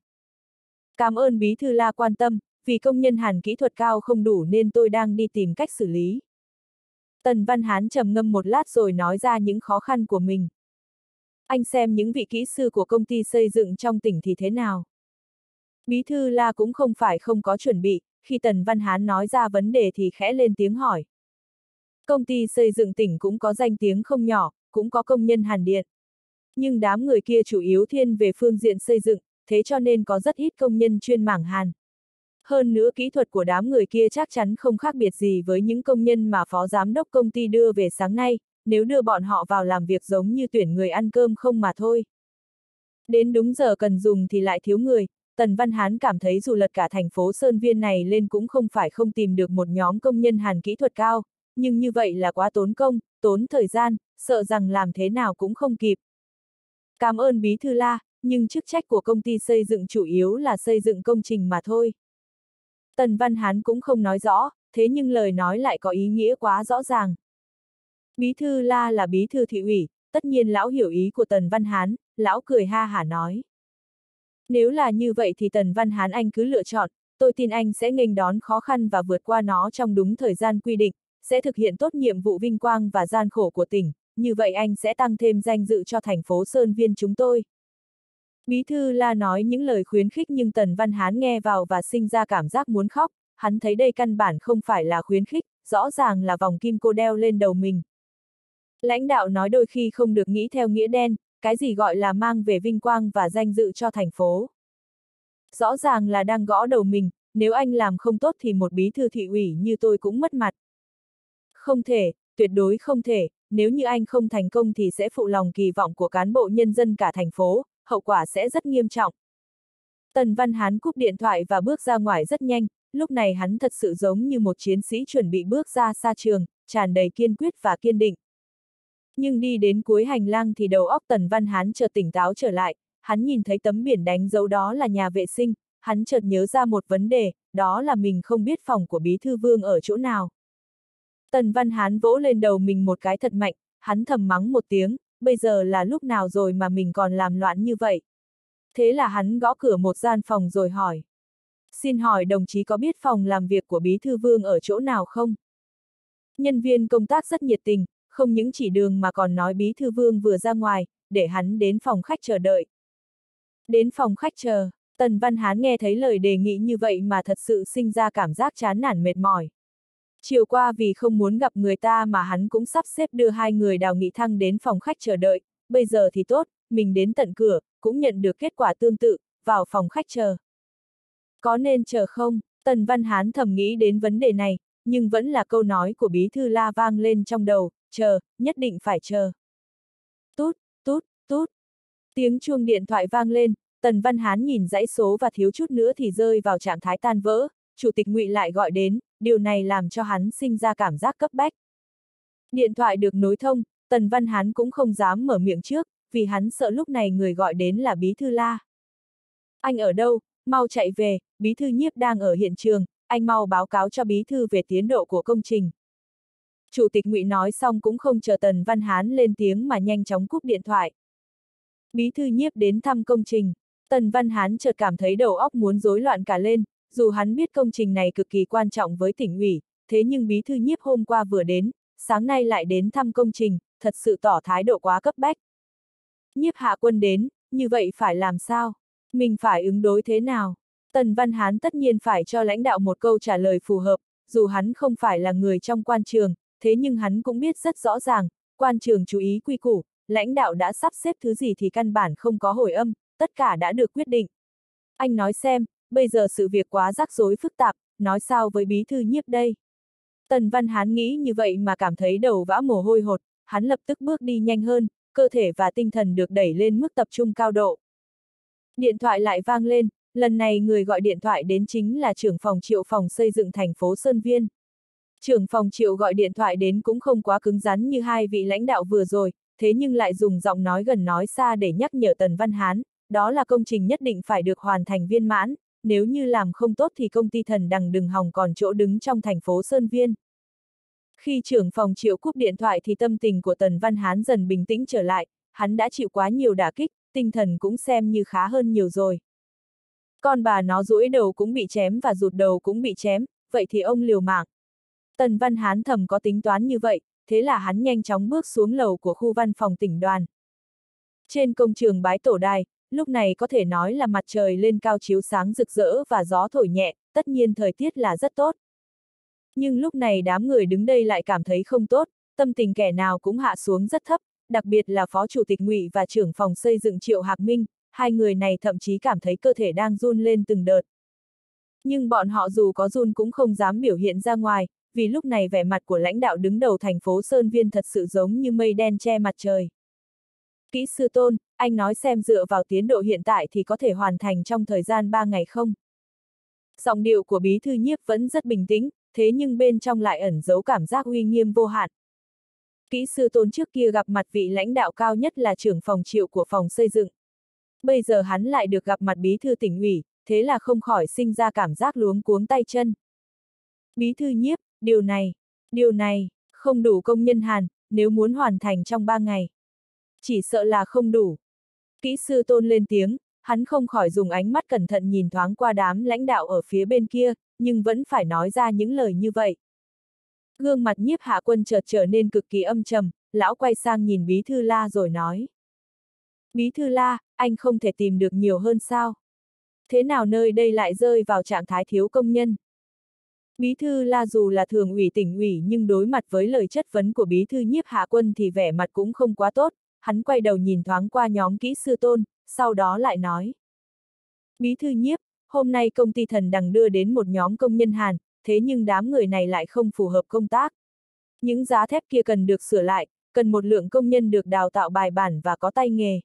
Cảm ơn Bí Thư La quan tâm, vì công nhân hàn kỹ thuật cao không đủ nên tôi đang đi tìm cách xử lý. Tần Văn Hán trầm ngâm một lát rồi nói ra những khó khăn của mình. Anh xem những vị kỹ sư của công ty xây dựng trong tỉnh thì thế nào? Bí thư La cũng không phải không có chuẩn bị, khi Tần Văn Hán nói ra vấn đề thì khẽ lên tiếng hỏi. Công ty xây dựng tỉnh cũng có danh tiếng không nhỏ, cũng có công nhân hàn điện. Nhưng đám người kia chủ yếu thiên về phương diện xây dựng, thế cho nên có rất ít công nhân chuyên mảng hàn. Hơn nữa kỹ thuật của đám người kia chắc chắn không khác biệt gì với những công nhân mà phó giám đốc công ty đưa về sáng nay, nếu đưa bọn họ vào làm việc giống như tuyển người ăn cơm không mà thôi. Đến đúng giờ cần dùng thì lại thiếu người, Tần Văn Hán cảm thấy dù lật cả thành phố Sơn Viên này lên cũng không phải không tìm được một nhóm công nhân hàn kỹ thuật cao, nhưng như vậy là quá tốn công, tốn thời gian, sợ rằng làm thế nào cũng không kịp. Cảm ơn Bí Thư La, nhưng chức trách của công ty xây dựng chủ yếu là xây dựng công trình mà thôi. Tần Văn Hán cũng không nói rõ, thế nhưng lời nói lại có ý nghĩa quá rõ ràng. Bí Thư La là Bí Thư Thị ủy, tất nhiên lão hiểu ý của Tần Văn Hán, lão cười ha hả nói. Nếu là như vậy thì Tần Văn Hán Anh cứ lựa chọn, tôi tin anh sẽ nghênh đón khó khăn và vượt qua nó trong đúng thời gian quy định, sẽ thực hiện tốt nhiệm vụ vinh quang và gian khổ của tỉnh, như vậy anh sẽ tăng thêm danh dự cho thành phố Sơn Viên chúng tôi. Bí thư La nói những lời khuyến khích nhưng Tần Văn Hán nghe vào và sinh ra cảm giác muốn khóc, hắn thấy đây căn bản không phải là khuyến khích, rõ ràng là vòng kim cô đeo lên đầu mình. Lãnh đạo nói đôi khi không được nghĩ theo nghĩa đen, cái gì gọi là mang về vinh quang và danh dự cho thành phố. Rõ ràng là đang gõ đầu mình, nếu anh làm không tốt thì một bí thư thị ủy như tôi cũng mất mặt. Không thể, tuyệt đối không thể, nếu như anh không thành công thì sẽ phụ lòng kỳ vọng của cán bộ nhân dân cả thành phố, hậu quả sẽ rất nghiêm trọng. Tần Văn Hán cúp điện thoại và bước ra ngoài rất nhanh, lúc này hắn thật sự giống như một chiến sĩ chuẩn bị bước ra xa trường, tràn đầy kiên quyết và kiên định. Nhưng đi đến cuối hành lang thì đầu óc Tần Văn Hán chợt tỉnh táo trở lại, hắn nhìn thấy tấm biển đánh dấu đó là nhà vệ sinh, hắn chợt nhớ ra một vấn đề, đó là mình không biết phòng của Bí Thư Vương ở chỗ nào. Tần Văn Hán vỗ lên đầu mình một cái thật mạnh, hắn thầm mắng một tiếng, bây giờ là lúc nào rồi mà mình còn làm loạn như vậy. Thế là hắn gõ cửa một gian phòng rồi hỏi. Xin hỏi đồng chí có biết phòng làm việc của Bí Thư Vương ở chỗ nào không? Nhân viên công tác rất nhiệt tình, không những chỉ đường mà còn nói bí thư vương vừa ra ngoài, để hắn đến phòng khách chờ đợi. Đến phòng khách chờ, Tần Văn Hán nghe thấy lời đề nghị như vậy mà thật sự sinh ra cảm giác chán nản mệt mỏi. Chiều qua vì không muốn gặp người ta mà hắn cũng sắp xếp đưa hai người đào nghị thăng đến phòng khách chờ đợi, bây giờ thì tốt, mình đến tận cửa, cũng nhận được kết quả tương tự, vào phòng khách chờ. Có nên chờ không? Tần Văn Hán thầm nghĩ đến vấn đề này, nhưng vẫn là câu nói của bí thư la vang lên trong đầu, chờ, nhất định phải chờ. Tút, tút, tút. Tiếng chuông điện thoại vang lên, Tần Văn Hán nhìn dãy số và thiếu chút nữa thì rơi vào trạng thái tan vỡ, chủ tịch ngụy lại gọi đến, điều này làm cho hắn sinh ra cảm giác cấp bách. Điện thoại được nối thông, Tần Văn Hán cũng không dám mở miệng trước, vì hắn sợ lúc này người gọi đến là Bí Thư La. Anh ở đâu, mau chạy về, Bí Thư Nhiếp đang ở hiện trường, anh mau báo cáo cho Bí Thư về tiến độ của công trình. Chủ tịch ngụy nói xong cũng không chờ Tần Văn Hán lên tiếng mà nhanh chóng cúp điện thoại. Bí Thư Nhiếp đến thăm công trình. Tần Văn Hán chợt cảm thấy đầu óc muốn rối loạn cả lên, dù hắn biết công trình này cực kỳ quan trọng với tỉnh ủy, thế nhưng bí thư nhiếp hôm qua vừa đến, sáng nay lại đến thăm công trình, thật sự tỏ thái độ quá cấp bách. Nhiếp hạ quân đến, như vậy phải làm sao? Mình phải ứng đối thế nào? Tần Văn Hán tất nhiên phải cho lãnh đạo một câu trả lời phù hợp, dù hắn không phải là người trong quan trường, thế nhưng hắn cũng biết rất rõ ràng, quan trường chú ý quy củ, lãnh đạo đã sắp xếp thứ gì thì căn bản không có hồi âm, tất cả đã được quyết định. Anh nói xem, bây giờ sự việc quá rắc rối phức tạp, nói sao với bí thư nhiếp đây? Tần Văn Hán nghĩ như vậy mà cảm thấy đầu vã mồ hôi hột, hắn lập tức bước đi nhanh hơn, cơ thể và tinh thần được đẩy lên mức tập trung cao độ. Điện thoại lại vang lên, lần này người gọi điện thoại đến chính là trưởng phòng triệu phòng xây dựng thành phố Sơn Viên. Trưởng phòng triệu gọi điện thoại đến cũng không quá cứng rắn như hai vị lãnh đạo vừa rồi, thế nhưng lại dùng giọng nói gần nói xa để nhắc nhở Tần Văn Hán, đó là công trình nhất định phải được hoàn thành viên mãn, nếu như làm không tốt thì công ty thần đằng đừng hòng còn chỗ đứng trong thành phố Sơn Viên. Khi trưởng phòng triệu cúp điện thoại thì tâm tình của Tần Văn Hán dần bình tĩnh trở lại, hắn đã chịu quá nhiều đả kích, tinh thần cũng xem như khá hơn nhiều rồi. Con bà nó rũi đầu cũng bị chém và rụt đầu cũng bị chém, vậy thì ông liều mạng. Tần Văn Hán thầm có tính toán như vậy, thế là hắn nhanh chóng bước xuống lầu của khu văn phòng tỉnh đoàn. Trên công trường bái tổ đài, lúc này có thể nói là mặt trời lên cao chiếu sáng rực rỡ và gió thổi nhẹ, tất nhiên thời tiết là rất tốt. Nhưng lúc này đám người đứng đây lại cảm thấy không tốt, tâm tình kẻ nào cũng hạ xuống rất thấp, đặc biệt là Phó Chủ tịch ngụy và trưởng phòng xây dựng Triệu Hạc Minh, hai người này thậm chí cảm thấy cơ thể đang run lên từng đợt. Nhưng bọn họ dù có run cũng không dám biểu hiện ra ngoài, vì lúc này vẻ mặt của lãnh đạo đứng đầu thành phố Sơn Viên thật sự giống như mây đen che mặt trời. Kỹ sư tôn, anh nói xem dựa vào tiến độ hiện tại thì có thể hoàn thành trong thời gian 3 ngày không? Giọng điệu của bí thư nhiếp vẫn rất bình tĩnh, thế nhưng bên trong lại ẩn giấu cảm giác uy nghiêm vô hạn. Kỹ sư tôn trước kia gặp mặt vị lãnh đạo cao nhất là trưởng phòng triệu của phòng xây dựng. Bây giờ hắn lại được gặp mặt bí thư tỉnh ủy, thế là không khỏi sinh ra cảm giác luống cuống tay chân. Bí thư nhiếp, điều này, điều này, không đủ công nhân hàn, nếu muốn hoàn thành trong 3 ngày. Chỉ sợ là không đủ. Kỹ sư tôn lên tiếng, hắn không khỏi dùng ánh mắt cẩn thận nhìn thoáng qua đám lãnh đạo ở phía bên kia, nhưng vẫn phải nói ra những lời như vậy. Gương mặt nhiếp hạ quân chợt trở nên cực kỳ âm trầm, lão quay sang nhìn bí thư la rồi nói. Bí thư la, anh không thể tìm được nhiều hơn sao? Thế nào nơi đây lại rơi vào trạng thái thiếu công nhân? Bí thư la dù là thường ủy tỉnh ủy nhưng đối mặt với lời chất vấn của bí thư nhiếp hạ quân thì vẻ mặt cũng không quá tốt, hắn quay đầu nhìn thoáng qua nhóm kỹ sư tôn, sau đó lại nói. Bí thư nhiếp, hôm nay công ty thần đằng đưa đến một nhóm công nhân Hàn, thế nhưng đám người này lại không phù hợp công tác. Những giá thép kia cần được sửa lại, cần một lượng công nhân được đào tạo bài bản và có tay nghề.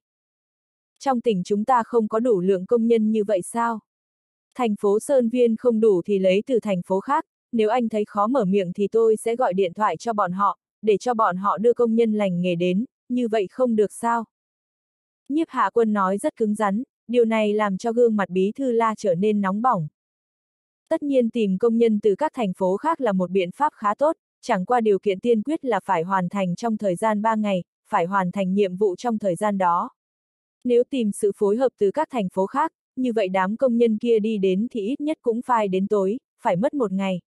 Trong tỉnh chúng ta không có đủ lượng công nhân như vậy sao? Thành phố Sơn Viên không đủ thì lấy từ thành phố khác, nếu anh thấy khó mở miệng thì tôi sẽ gọi điện thoại cho bọn họ, để cho bọn họ đưa công nhân lành nghề đến, như vậy không được sao? Nhiếp hạ quân nói rất cứng rắn, điều này làm cho gương mặt bí thư la trở nên nóng bỏng. Tất nhiên tìm công nhân từ các thành phố khác là một biện pháp khá tốt, chẳng qua điều kiện tiên quyết là phải hoàn thành trong thời gian 3 ngày, phải hoàn thành nhiệm vụ trong thời gian đó. Nếu tìm sự phối hợp từ các thành phố khác, như vậy đám công nhân kia đi đến thì ít nhất cũng phải đến tối, phải mất một ngày.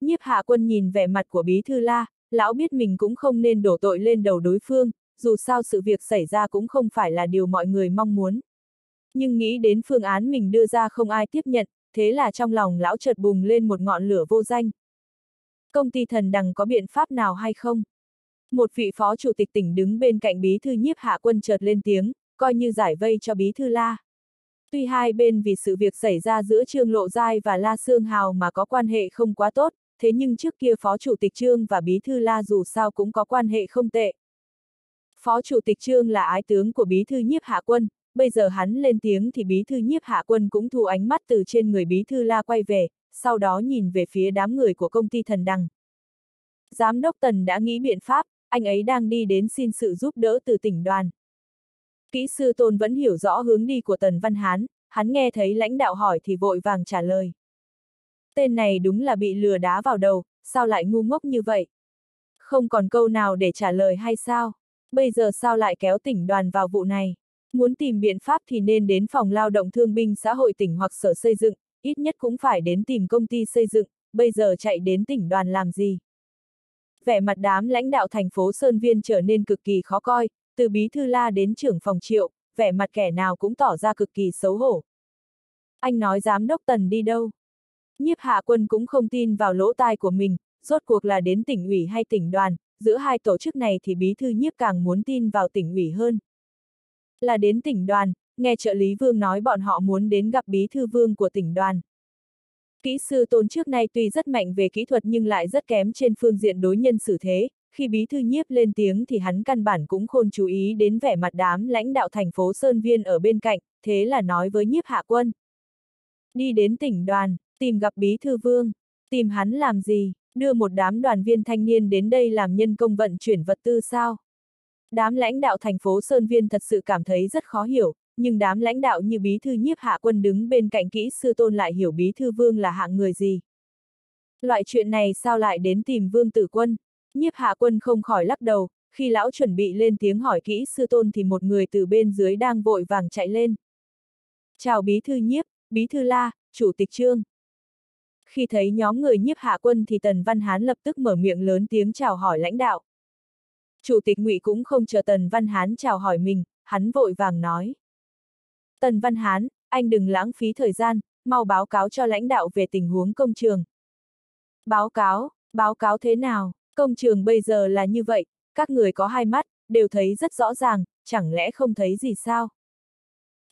Nhiếp hạ quân nhìn vẻ mặt của bí thư la, lão biết mình cũng không nên đổ tội lên đầu đối phương, dù sao sự việc xảy ra cũng không phải là điều mọi người mong muốn. Nhưng nghĩ đến phương án mình đưa ra không ai tiếp nhận, thế là trong lòng lão chợt bùng lên một ngọn lửa vô danh. Công ty thần đằng có biện pháp nào hay không? Một vị phó chủ tịch tỉnh đứng bên cạnh bí thư nhiếp hạ quân chợt lên tiếng, coi như giải vây cho bí thư la. Tuy hai bên vì sự việc xảy ra giữa Trương Lộ Giai và La Sương Hào mà có quan hệ không quá tốt, thế nhưng trước kia Phó Chủ tịch Trương và Bí Thư La dù sao cũng có quan hệ không tệ. Phó Chủ tịch Trương là ái tướng của Bí Thư Nhiếp Hạ Quân, bây giờ hắn lên tiếng thì Bí Thư Nhiếp Hạ Quân cũng thu ánh mắt từ trên người Bí Thư La quay về, sau đó nhìn về phía đám người của công ty thần đằng. Giám đốc Tần đã nghĩ biện pháp, anh ấy đang đi đến xin sự giúp đỡ từ tỉnh đoàn. Kỹ sư Tôn vẫn hiểu rõ hướng đi của Tần Văn Hán, hắn nghe thấy lãnh đạo hỏi thì vội vàng trả lời. Tên này đúng là bị lừa đá vào đầu, sao lại ngu ngốc như vậy? Không còn câu nào để trả lời hay sao? Bây giờ sao lại kéo tỉnh đoàn vào vụ này? Muốn tìm biện pháp thì nên đến phòng lao động thương binh xã hội tỉnh hoặc sở xây dựng, ít nhất cũng phải đến tìm công ty xây dựng, bây giờ chạy đến tỉnh đoàn làm gì? Vẻ mặt đám lãnh đạo thành phố Sơn Viên trở nên cực kỳ khó coi, từ bí thư la đến trưởng phòng triệu, vẻ mặt kẻ nào cũng tỏ ra cực kỳ xấu hổ. Anh nói giám đốc tần đi đâu? Nhiếp hạ quân cũng không tin vào lỗ tai của mình, rốt cuộc là đến tỉnh ủy hay tỉnh đoàn, giữa hai tổ chức này thì bí thư nhiếp càng muốn tin vào tỉnh ủy hơn. Là đến tỉnh đoàn, nghe trợ lý vương nói bọn họ muốn đến gặp bí thư vương của tỉnh đoàn. Kỹ sư tôn trước nay tuy rất mạnh về kỹ thuật nhưng lại rất kém trên phương diện đối nhân xử thế, khi bí thư nhiếp lên tiếng thì hắn căn bản cũng khôn chú ý đến vẻ mặt đám lãnh đạo thành phố Sơn Viên ở bên cạnh, thế là nói với nhiếp hạ quân. Đi đến tỉnh đoàn, tìm gặp bí thư vương, tìm hắn làm gì, đưa một đám đoàn viên thanh niên đến đây làm nhân công vận chuyển vật tư sao? Đám lãnh đạo thành phố Sơn Viên thật sự cảm thấy rất khó hiểu, nhưng đám lãnh đạo như bí thư nhiếp hạ quân đứng bên cạnh kỹ sư tôn lại hiểu bí thư vương là hạng người gì. Loại chuyện này sao lại đến tìm vương tử quân? Nhiếp hạ quân không khỏi lắc đầu, khi lão chuẩn bị lên tiếng hỏi kỹ sư tôn thì một người từ bên dưới đang vội vàng chạy lên. Chào bí thư nhiếp, bí thư la, chủ tịch trương. Khi thấy nhóm người nhiếp hạ quân thì Tần Văn Hán lập tức mở miệng lớn tiếng chào hỏi lãnh đạo. Chủ tịch ngụy cũng không chờ Tần Văn Hán chào hỏi mình, hắn vội vàng nói. Tần Văn Hán, anh đừng lãng phí thời gian, mau báo cáo cho lãnh đạo về tình huống công trường. Báo cáo, báo cáo thế nào? Công trường bây giờ là như vậy, các người có hai mắt, đều thấy rất rõ ràng, chẳng lẽ không thấy gì sao?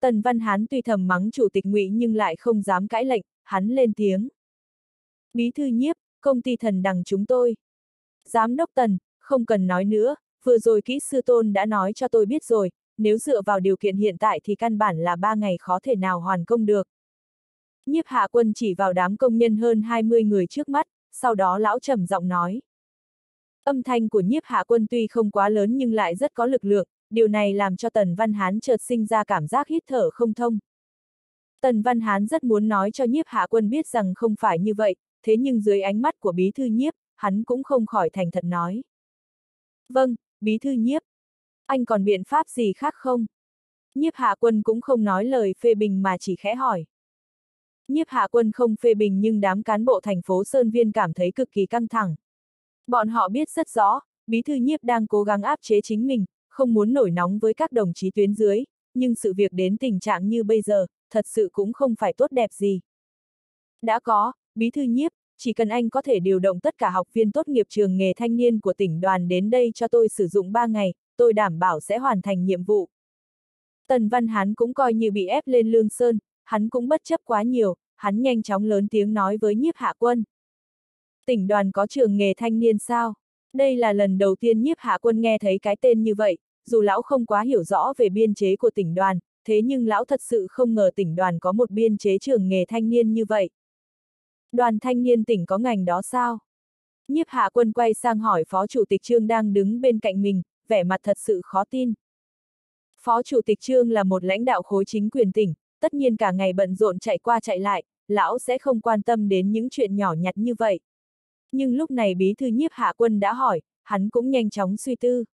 Tần Văn Hán tuy thầm mắng chủ tịch ngụy nhưng lại không dám cãi lệnh, hắn lên tiếng. Bí thư nhiếp, công ty thần đằng chúng tôi. Giám đốc Tần, không cần nói nữa, vừa rồi kỹ sư tôn đã nói cho tôi biết rồi, nếu dựa vào điều kiện hiện tại thì căn bản là ba ngày khó thể nào hoàn công được. Nhiếp hạ quân chỉ vào đám công nhân hơn 20 người trước mắt, sau đó lão trầm giọng nói. Âm thanh của nhiếp hạ quân tuy không quá lớn nhưng lại rất có lực lượng, điều này làm cho Tần Văn Hán chợt sinh ra cảm giác hít thở không thông. Tần Văn Hán rất muốn nói cho nhiếp hạ quân biết rằng không phải như vậy, thế nhưng dưới ánh mắt của bí thư nhiếp, hắn cũng không khỏi thành thật nói. Vâng, bí thư nhiếp. Anh còn biện pháp gì khác không? Nhiếp hạ quân cũng không nói lời phê bình mà chỉ khẽ hỏi. Nhiếp hạ quân không phê bình nhưng đám cán bộ thành phố Sơn Viên cảm thấy cực kỳ căng thẳng. Bọn họ biết rất rõ, bí thư nhiếp đang cố gắng áp chế chính mình, không muốn nổi nóng với các đồng chí tuyến dưới, nhưng sự việc đến tình trạng như bây giờ, thật sự cũng không phải tốt đẹp gì. Đã có, bí thư nhiếp, chỉ cần anh có thể điều động tất cả học viên tốt nghiệp trường nghề thanh niên của tỉnh đoàn đến đây cho tôi sử dụng 3 ngày, tôi đảm bảo sẽ hoàn thành nhiệm vụ. Tần Văn Hán cũng coi như bị ép lên lương sơn, hắn cũng bất chấp quá nhiều, hắn nhanh chóng lớn tiếng nói với nhiếp hạ quân. Tỉnh đoàn có trường nghề thanh niên sao? Đây là lần đầu tiên nhiếp hạ quân nghe thấy cái tên như vậy, dù lão không quá hiểu rõ về biên chế của tỉnh đoàn, thế nhưng lão thật sự không ngờ tỉnh đoàn có một biên chế trường nghề thanh niên như vậy. Đoàn thanh niên tỉnh có ngành đó sao? Nhiếp hạ quân quay sang hỏi phó chủ tịch trương đang đứng bên cạnh mình, vẻ mặt thật sự khó tin. Phó chủ tịch trương là một lãnh đạo khối chính quyền tỉnh, tất nhiên cả ngày bận rộn chạy qua chạy lại, lão sẽ không quan tâm đến những chuyện nhỏ nhặt như vậy. Nhưng lúc này bí thư nhiếp hạ quân đã hỏi, hắn cũng nhanh chóng suy tư.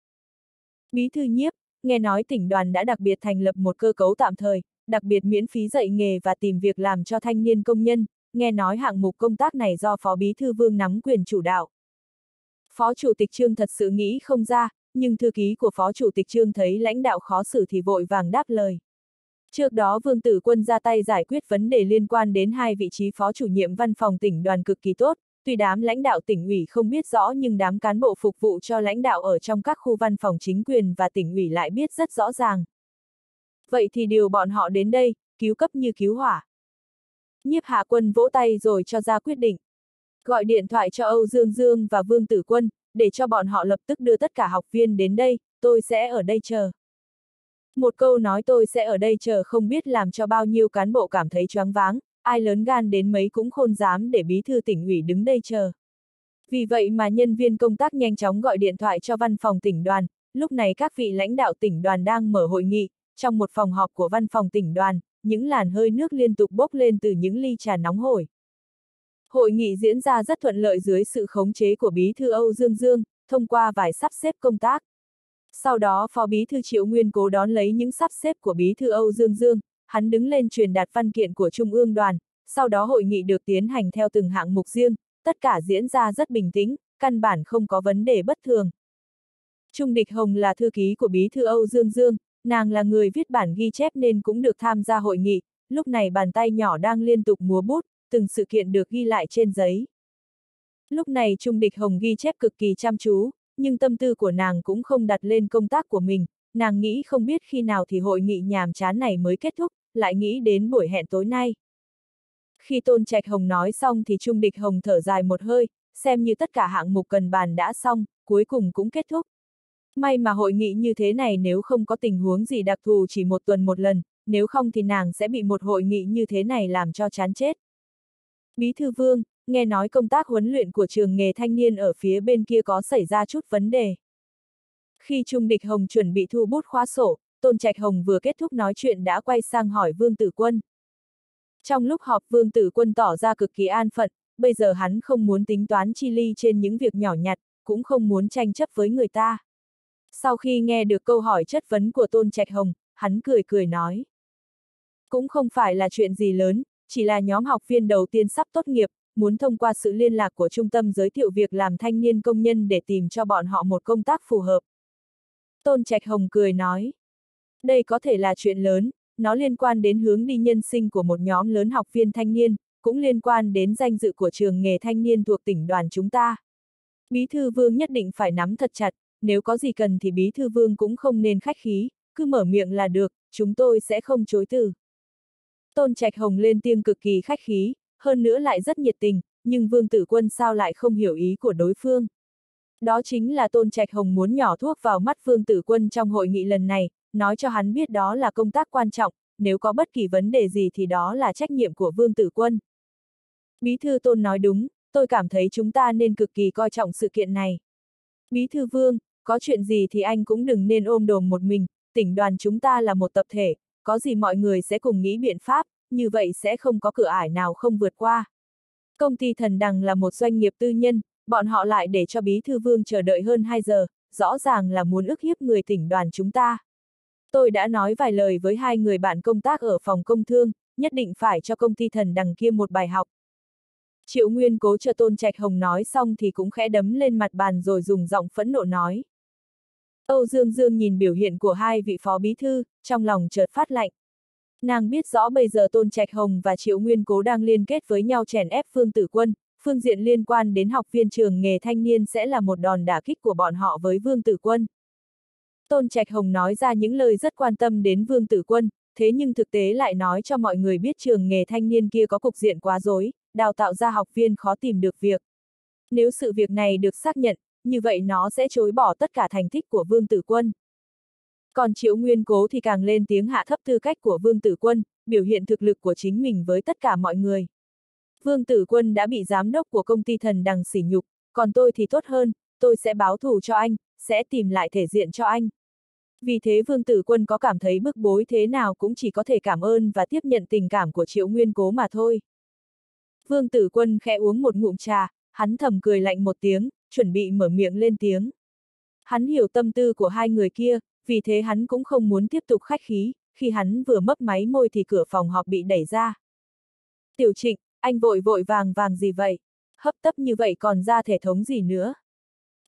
Bí thư nhiếp, nghe nói tỉnh đoàn đã đặc biệt thành lập một cơ cấu tạm thời, đặc biệt miễn phí dạy nghề và tìm việc làm cho thanh niên công nhân, nghe nói hạng mục công tác này do Phó Bí Thư Vương nắm quyền chủ đạo. Phó Chủ tịch Trương thật sự nghĩ không ra, nhưng thư ký của Phó Chủ tịch Trương thấy lãnh đạo khó xử thì vội vàng đáp lời. Trước đó Vương Tử Quân ra tay giải quyết vấn đề liên quan đến hai vị trí phó chủ nhiệm văn phòng tỉnh đoàn cực kỳ tốt, tuy đám lãnh đạo tỉnh ủy không biết rõ nhưng đám cán bộ phục vụ cho lãnh đạo ở trong các khu văn phòng chính quyền và tỉnh ủy lại biết rất rõ ràng. Vậy thì điều bọn họ đến đây, cứu cấp như cứu hỏa. Nhiếp hạ quân vỗ tay rồi cho ra quyết định. Gọi điện thoại cho Âu Dương Dương và Vương Tử Quân, để cho bọn họ lập tức đưa tất cả học viên đến đây, tôi sẽ ở đây chờ. Một câu nói tôi sẽ ở đây chờ không biết làm cho bao nhiêu cán bộ cảm thấy choáng váng, ai lớn gan đến mấy cũng khôn dám để bí thư tỉnh ủy đứng đây chờ. Vì vậy mà nhân viên công tác nhanh chóng gọi điện thoại cho văn phòng tỉnh đoàn, lúc này các vị lãnh đạo tỉnh đoàn đang mở hội nghị, trong một phòng họp của văn phòng tỉnh đoàn, những làn hơi nước liên tục bốc lên từ những ly trà nóng hổi. Hội nghị diễn ra rất thuận lợi dưới sự khống chế của Bí thư Âu Dương Dương, thông qua vài sắp xếp công tác. Sau đó Phó Bí thư Triệu Nguyên cố đón lấy những sắp xếp của Bí thư Âu Dương Dương, hắn đứng lên truyền đạt văn kiện của Trung ương đoàn, sau đó hội nghị được tiến hành theo từng hạng mục riêng, tất cả diễn ra rất bình tĩnh, căn bản không có vấn đề bất thường. Trung Địch Hồng là thư ký của Bí thư Âu Dương Dương, nàng là người viết bản ghi chép nên cũng được tham gia hội nghị, lúc này bàn tay nhỏ đang liên tục múa bút, từng sự kiện được ghi lại trên giấy. Lúc này Trung Địch Hồng ghi chép cực kỳ chăm chú, nhưng tâm tư của nàng cũng không đặt lên công tác của mình, nàng nghĩ không biết khi nào thì hội nghị nhàm chán này mới kết thúc, lại nghĩ đến buổi hẹn tối nay. Khi Tôn Trạch Hồng nói xong thì Trung Địch Hồng thở dài một hơi, xem như tất cả hạng mục cần bàn đã xong, cuối cùng cũng kết thúc. May mà hội nghị như thế này nếu không có tình huống gì đặc thù chỉ một tuần một lần, nếu không thì nàng sẽ bị một hội nghị như thế này làm cho chán chết. Bí thư vương, nghe nói công tác huấn luyện của trường nghề thanh niên ở phía bên kia có xảy ra chút vấn đề. Khi Trung Địch Hồng chuẩn bị thu bút khóa sổ, Tôn Trạch Hồng vừa kết thúc nói chuyện đã quay sang hỏi Vương Tử Quân. Trong lúc họp Vương Tử Quân tỏ ra cực kỳ an phận, bây giờ hắn không muốn tính toán chi ly trên những việc nhỏ nhặt, cũng không muốn tranh chấp với người ta. Sau khi nghe được câu hỏi chất vấn của Tôn Trạch Hồng, hắn cười cười nói. Cũng không phải là chuyện gì lớn, chỉ là nhóm học viên đầu tiên sắp tốt nghiệp, muốn thông qua sự liên lạc của trung tâm giới thiệu việc làm thanh niên công nhân để tìm cho bọn họ một công tác phù hợp. Tôn Trạch Hồng cười nói. Đây có thể là chuyện lớn, nó liên quan đến hướng đi nhân sinh của một nhóm lớn học viên thanh niên, cũng liên quan đến danh dự của trường nghề thanh niên thuộc tỉnh đoàn chúng ta. Bí thư vương nhất định phải nắm thật chặt, nếu có gì cần thì bí thư vương cũng không nên khách khí, cứ mở miệng là được, chúng tôi sẽ không chối từ. Tôn Trạch Hồng lên tiếng cực kỳ khách khí, hơn nữa lại rất nhiệt tình, nhưng Vương Tử Quân sao lại không hiểu ý của đối phương. Đó chính là Tôn Trạch Hồng muốn nhỏ thuốc vào mắt Vương Tử Quân trong hội nghị lần này, nói cho hắn biết đó là công tác quan trọng, nếu có bất kỳ vấn đề gì thì đó là trách nhiệm của Vương Tử Quân. Bí thư Tôn nói đúng, tôi cảm thấy chúng ta nên cực kỳ coi trọng sự kiện này. Bí thư Vương, có chuyện gì thì anh cũng đừng nên ôm đồm một mình, tỉnh đoàn chúng ta là một tập thể, có gì mọi người sẽ cùng nghĩ biện pháp, như vậy sẽ không có cửa ải nào không vượt qua. Công ty Thần Đằng là một doanh nghiệp tư nhân, bọn họ lại để cho Bí Thư Vương chờ đợi hơn 2 giờ, rõ ràng là muốn ức hiếp người tỉnh đoàn chúng ta. Tôi đã nói vài lời với hai người bạn công tác ở phòng công thương, nhất định phải cho công ty Thần Đằng kia một bài học. Triệu Nguyên cố cho Tôn Trạch Hồng nói xong thì cũng khẽ đấm lên mặt bàn rồi dùng giọng phẫn nộ nói. Âu Dương Dương nhìn biểu hiện của hai vị phó bí thư, trong lòng chợt phát lạnh. Nàng biết rõ bây giờ Tôn Trạch Hồng và Triệu Nguyên Cố đang liên kết với nhau chèn ép Phương Tử Quân, phương diện liên quan đến học viên trường nghề thanh niên sẽ là một đòn đả kích của bọn họ với Vương Tử Quân. Tôn Trạch Hồng nói ra những lời rất quan tâm đến Vương Tử Quân, thế nhưng thực tế lại nói cho mọi người biết trường nghề thanh niên kia có cục diện quá dối, đào tạo ra học viên khó tìm được việc. Nếu sự việc này được xác nhận, như vậy nó sẽ chối bỏ tất cả thành tích của Vương Tử Quân. Còn Triệu Nguyên Cố thì càng lên tiếng hạ thấp tư cách của Vương Tử Quân, biểu hiện thực lực của chính mình với tất cả mọi người. Vương Tử Quân đã bị giám đốc của công ty thần đằng sỉ nhục, còn tôi thì tốt hơn, tôi sẽ báo thù cho anh, sẽ tìm lại thể diện cho anh. Vì thế Vương Tử Quân có cảm thấy bức bối thế nào cũng chỉ có thể cảm ơn và tiếp nhận tình cảm của Triệu Nguyên Cố mà thôi. Vương Tử Quân khẽ uống một ngụm trà, hắn thầm cười lạnh một tiếng, chuẩn bị mở miệng lên tiếng. Hắn hiểu tâm tư của hai người kia, vì thế hắn cũng không muốn tiếp tục khách khí, khi hắn vừa mấp máy môi thì cửa phòng họp bị đẩy ra. Tiểu trịnh, anh vội vội vàng vàng gì vậy? Hấp tấp như vậy còn ra thể thống gì nữa?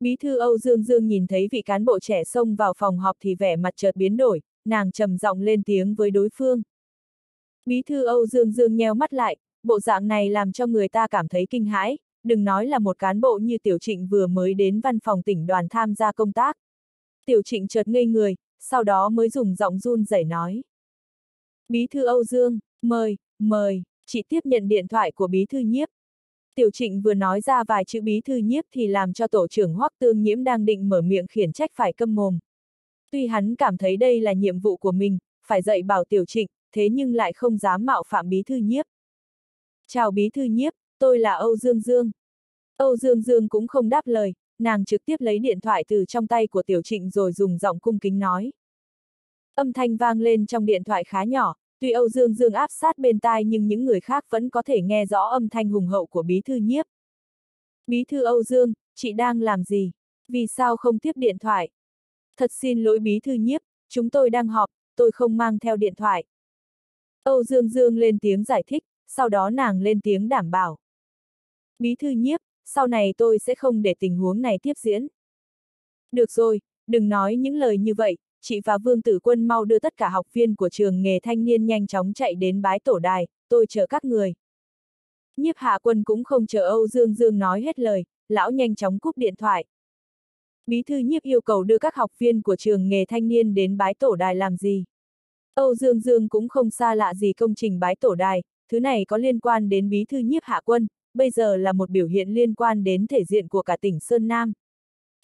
Bí thư Âu Dương Dương nhìn thấy vị cán bộ trẻ xông vào phòng họp thì vẻ mặt chợt biến đổi, nàng trầm giọng lên tiếng với đối phương. Bí thư Âu Dương Dương nheo mắt lại, bộ dạng này làm cho người ta cảm thấy kinh hãi, đừng nói là một cán bộ như Tiểu Trịnh vừa mới đến văn phòng tỉnh đoàn tham gia công tác. Tiểu Trịnh chợt ngây người, sau đó mới dùng giọng run rẩy nói. Bí thư Âu Dương, mời, mời, chị tiếp nhận điện thoại của bí thư nhiếp. Tiểu Trịnh vừa nói ra vài chữ bí thư nhiếp thì làm cho tổ trưởng Hoắc Tương Nhiễm đang định mở miệng khiển trách phải câm mồm. Tuy hắn cảm thấy đây là nhiệm vụ của mình, phải dạy bảo Tiểu Trịnh, thế nhưng lại không dám mạo phạm bí thư nhiếp. Chào bí thư nhiếp, tôi là Âu Dương Dương. Âu Dương Dương cũng không đáp lời, nàng trực tiếp lấy điện thoại từ trong tay của Tiểu Trịnh rồi dùng giọng cung kính nói. Âm thanh vang lên trong điện thoại khá nhỏ, tuy Âu Dương Dương áp sát bên tai nhưng những người khác vẫn có thể nghe rõ âm thanh hùng hậu của bí thư nhiếp. Bí thư Âu Dương, chị đang làm gì? Vì sao không tiếp điện thoại? Thật xin lỗi bí thư nhiếp, chúng tôi đang họp, tôi không mang theo điện thoại. Âu Dương Dương lên tiếng giải thích, sau đó nàng lên tiếng đảm bảo. Bí thư nhiếp, sau này tôi sẽ không để tình huống này tiếp diễn. Được rồi, đừng nói những lời như vậy, chị và Vương Tử Quân mau đưa tất cả học viên của trường nghề thanh niên nhanh chóng chạy đến bái tổ đài, tôi chờ các người. Nhiếp hạ quân cũng không chờ Âu Dương Dương nói hết lời, lão nhanh chóng cúp điện thoại. Bí thư nhiếp yêu cầu đưa các học viên của trường nghề thanh niên đến bái tổ đài làm gì? Âu Dương Dương cũng không xa lạ gì công trình bái tổ đài, thứ này có liên quan đến bí thư nhiếp hạ quân, bây giờ là một biểu hiện liên quan đến thể diện của cả tỉnh Sơn Nam.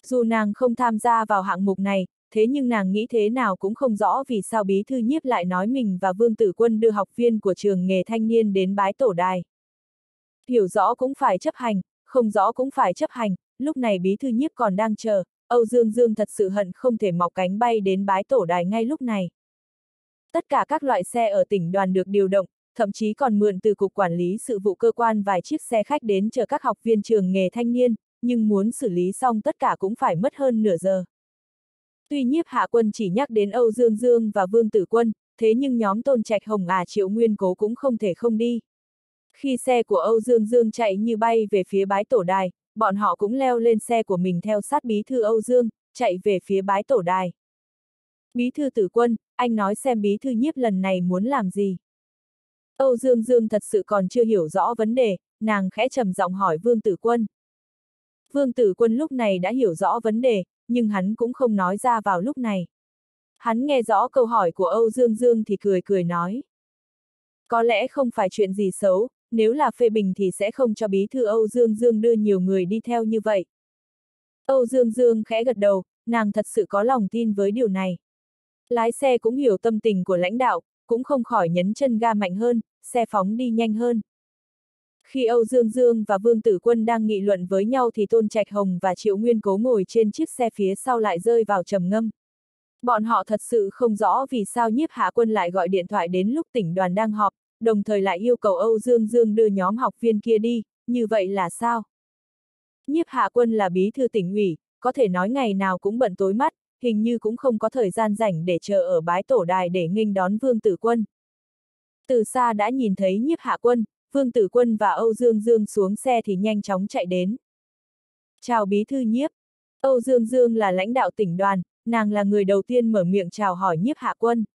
Dù nàng không tham gia vào hạng mục này, thế nhưng nàng nghĩ thế nào cũng không rõ vì sao bí thư nhiếp lại nói mình và Vương Tử Quân đưa học viên của trường nghề thanh niên đến bái tổ đài. Hiểu rõ cũng phải chấp hành, không rõ cũng phải chấp hành, lúc này bí thư nhiếp còn đang chờ, Âu Dương Dương thật sự hận không thể mọc cánh bay đến bái tổ đài ngay lúc này. Tất cả các loại xe ở tỉnh đoàn được điều động, thậm chí còn mượn từ Cục Quản lý Sự vụ cơ quan vài chiếc xe khách đến chờ các học viên trường nghề thanh niên, nhưng muốn xử lý xong tất cả cũng phải mất hơn nửa giờ. Tuy nhiếp hạ quân chỉ nhắc đến Âu Dương Dương và Vương Tử Quân, thế nhưng nhóm Tôn Trạch Hồng à Triệu Nguyên Cố cũng không thể không đi. Khi xe của Âu Dương Dương chạy như bay về phía bái tổ đài, bọn họ cũng leo lên xe của mình theo sát bí thư Âu Dương, chạy về phía bái tổ đài. Bí thư tử quân, anh nói xem bí thư nhiếp lần này muốn làm gì. Âu Dương Dương thật sự còn chưa hiểu rõ vấn đề, nàng khẽ trầm giọng hỏi Vương Tử Quân. Vương Tử Quân lúc này đã hiểu rõ vấn đề, nhưng hắn cũng không nói ra vào lúc này. Hắn nghe rõ câu hỏi của Âu Dương Dương thì cười cười nói. Có lẽ không phải chuyện gì xấu, nếu là phê bình thì sẽ không cho bí thư Âu Dương Dương đưa nhiều người đi theo như vậy. Âu Dương Dương khẽ gật đầu, nàng thật sự có lòng tin với điều này. Lái xe cũng hiểu tâm tình của lãnh đạo, cũng không khỏi nhấn chân ga mạnh hơn, xe phóng đi nhanh hơn. Khi Âu Dương Dương và Vương Tử Quân đang nghị luận với nhau thì Tôn Trạch Hồng và Triệu Nguyên Cố ngồi trên chiếc xe phía sau lại rơi vào trầm ngâm. Bọn họ thật sự không rõ vì sao nhiếp hạ quân lại gọi điện thoại đến lúc tỉnh đoàn đang họp, đồng thời lại yêu cầu Âu Dương Dương đưa nhóm học viên kia đi, như vậy là sao? Nhiếp hạ quân là bí thư tỉnh ủy, có thể nói ngày nào cũng bận tối mắt, hình như cũng không có thời gian rảnh để chờ ở bái tổ đài để nghênh đón Vương Tử Quân. Từ xa đã nhìn thấy nhiếp hạ quân, Vương Tử Quân và Âu Dương Dương xuống xe thì nhanh chóng chạy đến. Chào bí thư nhiếp. Âu Dương Dương là lãnh đạo tỉnh đoàn, nàng là người đầu tiên mở miệng chào hỏi nhiếp hạ quân.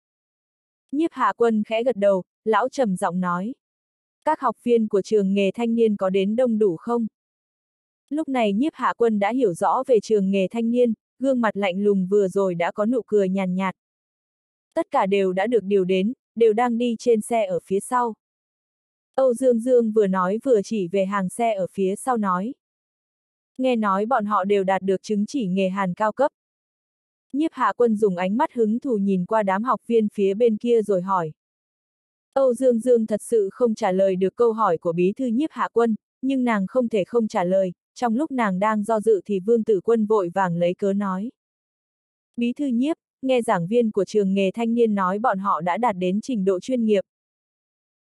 Nhiếp hạ quân khẽ gật đầu, lão trầm giọng nói. Các học viên của trường nghề thanh niên có đến đông đủ không? Lúc này nhiếp hạ quân đã hiểu rõ về trường nghề thanh niên, gương mặt lạnh lùng vừa rồi đã có nụ cười nhàn nhạt. Tất cả đều đã được điều đến, đều đang đi trên xe ở phía sau. Âu Dương Dương vừa nói vừa chỉ về hàng xe ở phía sau nói. Nghe nói bọn họ đều đạt được chứng chỉ nghề hàn cao cấp. Nhiếp hạ quân dùng ánh mắt hứng thù nhìn qua đám học viên phía bên kia rồi hỏi. Âu Dương Dương thật sự không trả lời được câu hỏi của bí thư nhiếp hạ quân, nhưng nàng không thể không trả lời, trong lúc nàng đang do dự thì Vương Tử Quân vội vàng lấy cớ nói. Bí thư nhiếp, nghe giảng viên của trường nghề thanh niên nói bọn họ đã đạt đến trình độ chuyên nghiệp.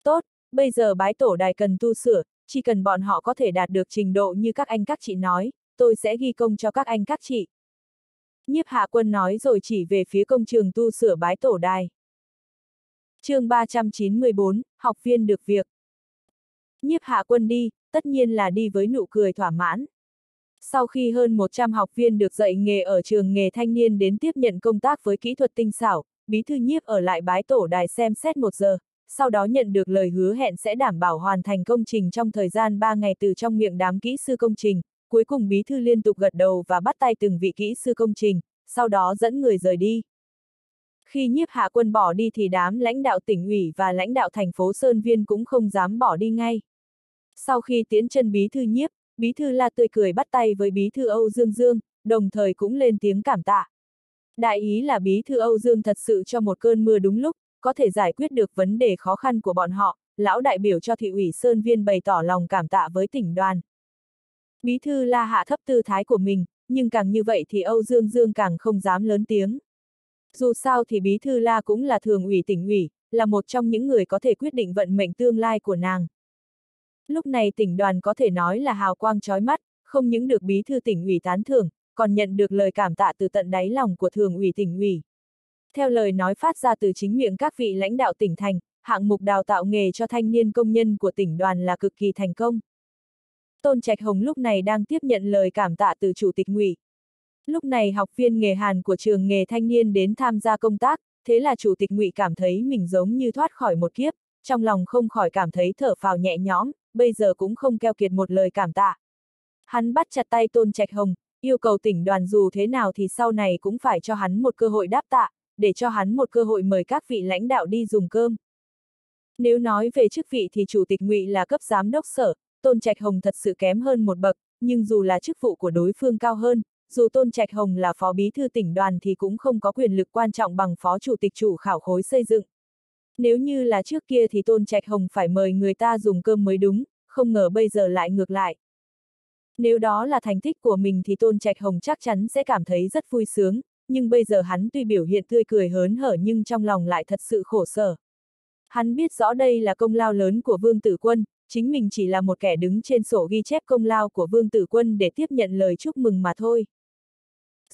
Tốt, bây giờ bái tổ đài cần tu sửa, chỉ cần bọn họ có thể đạt được trình độ như các anh các chị nói, tôi sẽ ghi công cho các anh các chị. Nhiếp hạ quân nói rồi chỉ về phía công trường tu sửa bái tổ đài. chương 394, học viên được việc. Nhiếp hạ quân đi, tất nhiên là đi với nụ cười thỏa mãn. Sau khi hơn 100 học viên được dạy nghề ở trường nghề thanh niên đến tiếp nhận công tác với kỹ thuật tinh xảo, bí thư nhiếp ở lại bái tổ đài xem xét một giờ, sau đó nhận được lời hứa hẹn sẽ đảm bảo hoàn thành công trình trong thời gian 3 ngày từ trong miệng đám kỹ sư công trình, cuối cùng bí thư liên tục gật đầu và bắt tay từng vị kỹ sư công trình, sau đó dẫn người rời đi. Khi nhiếp hạ quân bỏ đi thì đám lãnh đạo tỉnh ủy và lãnh đạo thành phố Sơn Viên cũng không dám bỏ đi ngay. Sau khi tiến chân bí thư nhiếp, bí thư la tươi cười bắt tay với bí thư Âu Dương Dương, đồng thời cũng lên tiếng cảm tạ. Đại ý là bí thư Âu Dương thật sự cho một cơn mưa đúng lúc, có thể giải quyết được vấn đề khó khăn của bọn họ, lão đại biểu cho thị ủy Sơn Viên bày tỏ lòng cảm tạ với tỉnh đoàn. Bí thư la hạ thấp tư thái của mình, nhưng càng như vậy thì Âu Dương Dương càng không dám lớn tiếng. Dù sao thì bí thư la cũng là thường ủy tỉnh ủy, là một trong những người có thể quyết định vận mệnh tương lai của nàng. Lúc này tỉnh đoàn có thể nói là hào quang chói mắt, không những được bí thư tỉnh ủy tán thưởng, còn nhận được lời cảm tạ từ tận đáy lòng của thường ủy tỉnh ủy. Theo lời nói phát ra từ chính miệng các vị lãnh đạo tỉnh thành, hạng mục đào tạo nghề cho thanh niên công nhân của tỉnh đoàn là cực kỳ thành công. Tôn Trạch Hồng lúc này đang tiếp nhận lời cảm tạ từ chủ tịch ngụy. Lúc này học viên nghề Hàn của trường nghề thanh niên đến tham gia công tác, thế là chủ tịch ngụy cảm thấy mình giống như thoát khỏi một kiếp, trong lòng không khỏi cảm thấy thở phào nhẹ nhõm, bây giờ cũng không keo kiệt một lời cảm tạ. Hắn bắt chặt tay Tôn Trạch Hồng, yêu cầu tỉnh đoàn dù thế nào thì sau này cũng phải cho hắn một cơ hội đáp tạ, để cho hắn một cơ hội mời các vị lãnh đạo đi dùng cơm. Nếu nói về chức vị thì chủ tịch ngụy là cấp giám đốc sở, Tôn Trạch Hồng thật sự kém hơn một bậc, nhưng dù là chức vụ của đối phương cao hơn, dù Tôn Trạch Hồng là phó bí thư tỉnh đoàn thì cũng không có quyền lực quan trọng bằng phó chủ tịch chủ khảo khối xây dựng. Nếu như là trước kia thì Tôn Trạch Hồng phải mời người ta dùng cơm mới đúng, không ngờ bây giờ lại ngược lại. Nếu đó là thành tích của mình thì Tôn Trạch Hồng chắc chắn sẽ cảm thấy rất vui sướng, nhưng bây giờ hắn tuy biểu hiện tươi cười hớn hở nhưng trong lòng lại thật sự khổ sở. Hắn biết rõ đây là công lao lớn của Vương Tử Quân, chính mình chỉ là một kẻ đứng trên sổ ghi chép công lao của Vương Tử Quân để tiếp nhận lời chúc mừng mà thôi.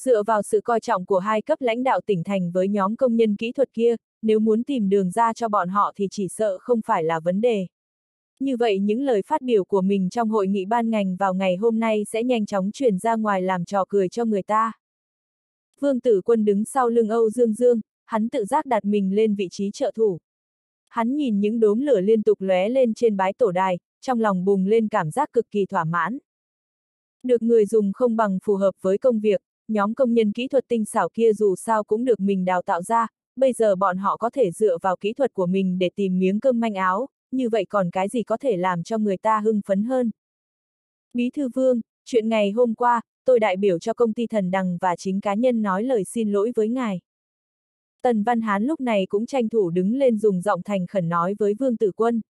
Dựa vào sự coi trọng của hai cấp lãnh đạo tỉnh thành với nhóm công nhân kỹ thuật kia, nếu muốn tìm đường ra cho bọn họ thì chỉ sợ không phải là vấn đề. Như vậy những lời phát biểu của mình trong hội nghị ban ngành vào ngày hôm nay sẽ nhanh chóng truyền ra ngoài làm trò cười cho người ta. Vương tử quân đứng sau lưng Âu Dương Dương, hắn tự giác đặt mình lên vị trí trợ thủ. Hắn nhìn những đốm lửa liên tục lóe lên trên bái tổ đài, trong lòng bùng lên cảm giác cực kỳ thỏa mãn. Được người dùng không bằng phù hợp với công việc, nhóm công nhân kỹ thuật tinh xảo kia dù sao cũng được mình đào tạo ra, bây giờ bọn họ có thể dựa vào kỹ thuật của mình để tìm miếng cơm manh áo, như vậy còn cái gì có thể làm cho người ta hưng phấn hơn. Bí thư vương, chuyện ngày hôm qua, tôi đại biểu cho công ty thần đằng và chính cá nhân nói lời xin lỗi với ngài. Tần Văn Hán lúc này cũng tranh thủ đứng lên dùng giọng thành khẩn nói với Vương Tử Quân.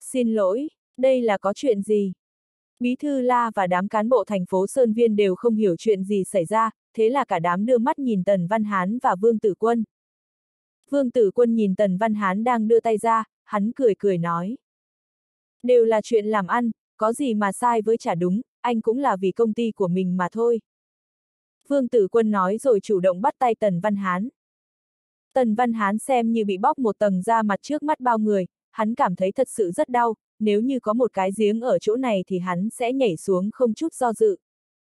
Xin lỗi, đây là có chuyện gì? Bí thư La và đám cán bộ thành phố Sơn Viên đều không hiểu chuyện gì xảy ra, thế là cả đám đưa mắt nhìn Tần Văn Hán và Vương Tử Quân. Vương Tử Quân nhìn Tần Văn Hán đang đưa tay ra, hắn cười cười nói. Đều là chuyện làm ăn, có gì mà sai với trả đúng, anh cũng là vì công ty của mình mà thôi. Vương Tử Quân nói rồi chủ động bắt tay Tần Văn Hán. Tần Văn Hán xem như bị bóc một tầng da mặt trước mắt bao người, hắn cảm thấy thật sự rất đau, nếu như có một cái giếng ở chỗ này thì hắn sẽ nhảy xuống không chút do dự.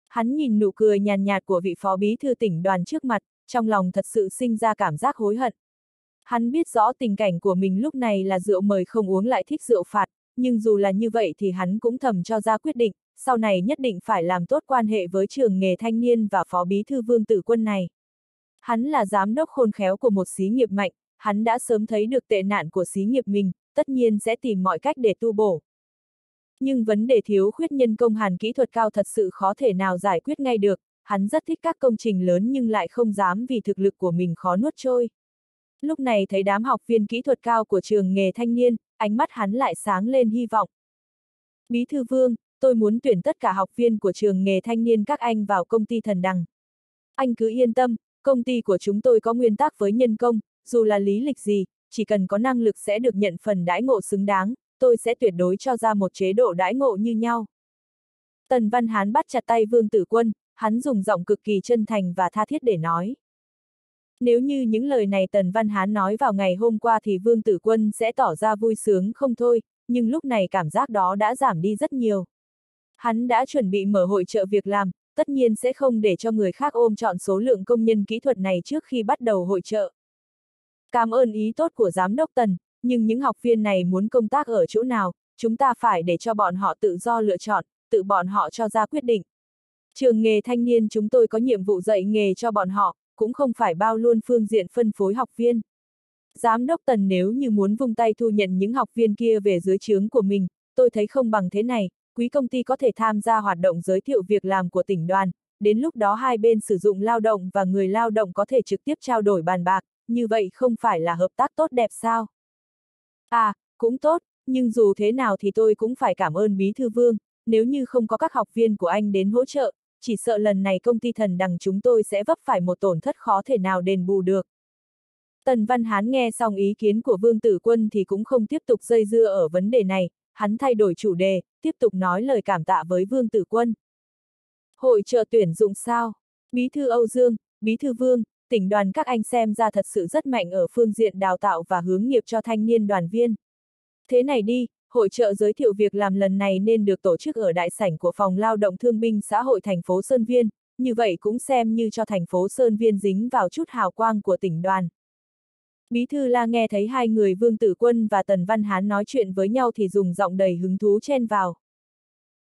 Hắn nhìn nụ cười nhàn nhạt của vị phó bí thư tỉnh đoàn trước mặt, trong lòng thật sự sinh ra cảm giác hối hận. Hắn biết rõ tình cảnh của mình lúc này là rượu mời không uống lại thích rượu phạt, nhưng dù là như vậy thì hắn cũng thầm cho ra quyết định, sau này nhất định phải làm tốt quan hệ với trường nghề thanh niên và phó bí thư vương tử quân này. Hắn là giám đốc khôn khéo của một xí nghiệp mạnh, hắn đã sớm thấy được tệ nạn của xí nghiệp mình, tất nhiên sẽ tìm mọi cách để tu bổ. Nhưng vấn đề thiếu khuyết nhân công hàn kỹ thuật cao thật sự khó thể nào giải quyết ngay được, hắn rất thích các công trình lớn nhưng lại không dám vì thực lực của mình khó nuốt trôi. Lúc này thấy đám học viên kỹ thuật cao của trường nghề thanh niên, ánh mắt hắn lại sáng lên hy vọng. Bí thư vương, tôi muốn tuyển tất cả học viên của trường nghề thanh niên các anh vào công ty thần đằng. Anh cứ yên tâm, công ty của chúng tôi có nguyên tắc với nhân công, dù là lý lịch gì, chỉ cần có năng lực sẽ được nhận phần đãi ngộ xứng đáng, tôi sẽ tuyệt đối cho ra một chế độ đãi ngộ như nhau. Tần Văn Hán bắt chặt tay Vương Tử Quân, hắn dùng giọng cực kỳ chân thành và tha thiết để nói. Nếu như những lời này Tần Văn Hán nói vào ngày hôm qua thì Vương Tử Quân sẽ tỏ ra vui sướng không thôi, nhưng lúc này cảm giác đó đã giảm đi rất nhiều. Hắn đã chuẩn bị mở hội trợ việc làm, tất nhiên sẽ không để cho người khác ôm chọn số lượng công nhân kỹ thuật này trước khi bắt đầu hội trợ. Cảm ơn ý tốt của giám đốc Tần, nhưng những học viên này muốn công tác ở chỗ nào, chúng ta phải để cho bọn họ tự do lựa chọn, tự bọn họ cho ra quyết định. Trường nghề thanh niên chúng tôi có nhiệm vụ dạy nghề cho bọn họ, cũng không phải bao luôn phương diện phân phối học viên. Giám đốc Tần nếu như muốn vung tay thu nhận những học viên kia về dưới trướng của mình, tôi thấy không bằng thế này, quý công ty có thể tham gia hoạt động giới thiệu việc làm của tỉnh đoàn, đến lúc đó hai bên sử dụng lao động và người lao động có thể trực tiếp trao đổi bàn bạc, như vậy không phải là hợp tác tốt đẹp sao? À, cũng tốt, nhưng dù thế nào thì tôi cũng phải cảm ơn Bí Thư Vương, nếu như không có các học viên của anh đến hỗ trợ, chỉ sợ lần này công ty thần đằng chúng tôi sẽ vấp phải một tổn thất khó thể nào đền bù được. Tần Văn Hán nghe xong ý kiến của Vương Tử Quân thì cũng không tiếp tục dây dưa ở vấn đề này, hắn thay đổi chủ đề, tiếp tục nói lời cảm tạ với Vương Tử Quân. Hội trợ tuyển dụng sao? Bí thư Âu Dương, Bí thư Vương, tỉnh đoàn các anh xem ra thật sự rất mạnh ở phương diện đào tạo và hướng nghiệp cho thanh niên đoàn viên. Thế này đi, hội trợ giới thiệu việc làm lần này nên được tổ chức ở đại sảnh của Phòng Lao động Thương binh Xã hội thành phố Sơn Viên, như vậy cũng xem như cho thành phố Sơn Viên dính vào chút hào quang của tỉnh đoàn. Bí thư la nghe thấy hai người Vương Tử Quân và Tần Văn Hán nói chuyện với nhau thì dùng giọng đầy hứng thú chen vào.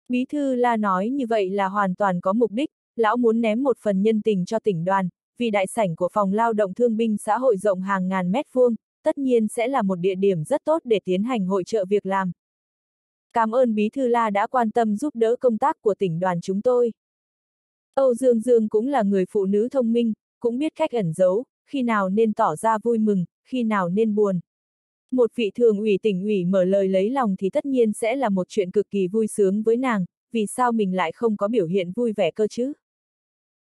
Bí thư la nói như vậy là hoàn toàn có mục đích, lão muốn ném một phần nhân tình cho tỉnh đoàn, vì đại sảnh của phòng lao động thương binh xã hội rộng hàng ngàn mét vuông, tất nhiên sẽ là một địa điểm rất tốt để tiến hành hội trợ việc làm. Cảm ơn Bí Thư La đã quan tâm giúp đỡ công tác của tỉnh đoàn chúng tôi. Âu Dương Dương cũng là người phụ nữ thông minh, cũng biết cách ẩn giấu, khi nào nên tỏ ra vui mừng, khi nào nên buồn. Một vị thường ủy tỉnh ủy mở lời lấy lòng thì tất nhiên sẽ là một chuyện cực kỳ vui sướng với nàng, vì sao mình lại không có biểu hiện vui vẻ cơ chứ?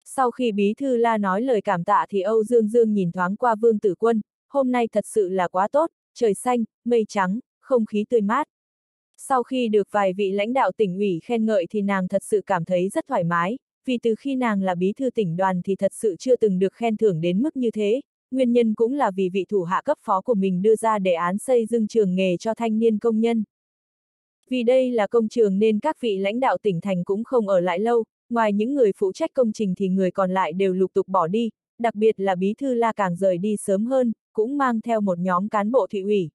Sau khi Bí Thư La nói lời cảm tạ thì Âu Dương Dương nhìn thoáng qua Vương Tử Quân, hôm nay thật sự là quá tốt, trời xanh, mây trắng, không khí tươi mát. Sau khi được vài vị lãnh đạo tỉnh ủy khen ngợi thì nàng thật sự cảm thấy rất thoải mái, vì từ khi nàng là bí thư tỉnh đoàn thì thật sự chưa từng được khen thưởng đến mức như thế, nguyên nhân cũng là vì vị thủ hạ cấp phó của mình đưa ra đề án xây dựng trường nghề cho thanh niên công nhân. Vì đây là công trường nên các vị lãnh đạo tỉnh thành cũng không ở lại lâu, ngoài những người phụ trách công trình thì người còn lại đều lục tục bỏ đi, đặc biệt là bí thư La càng rời đi sớm hơn, cũng mang theo một nhóm cán bộ thị ủy.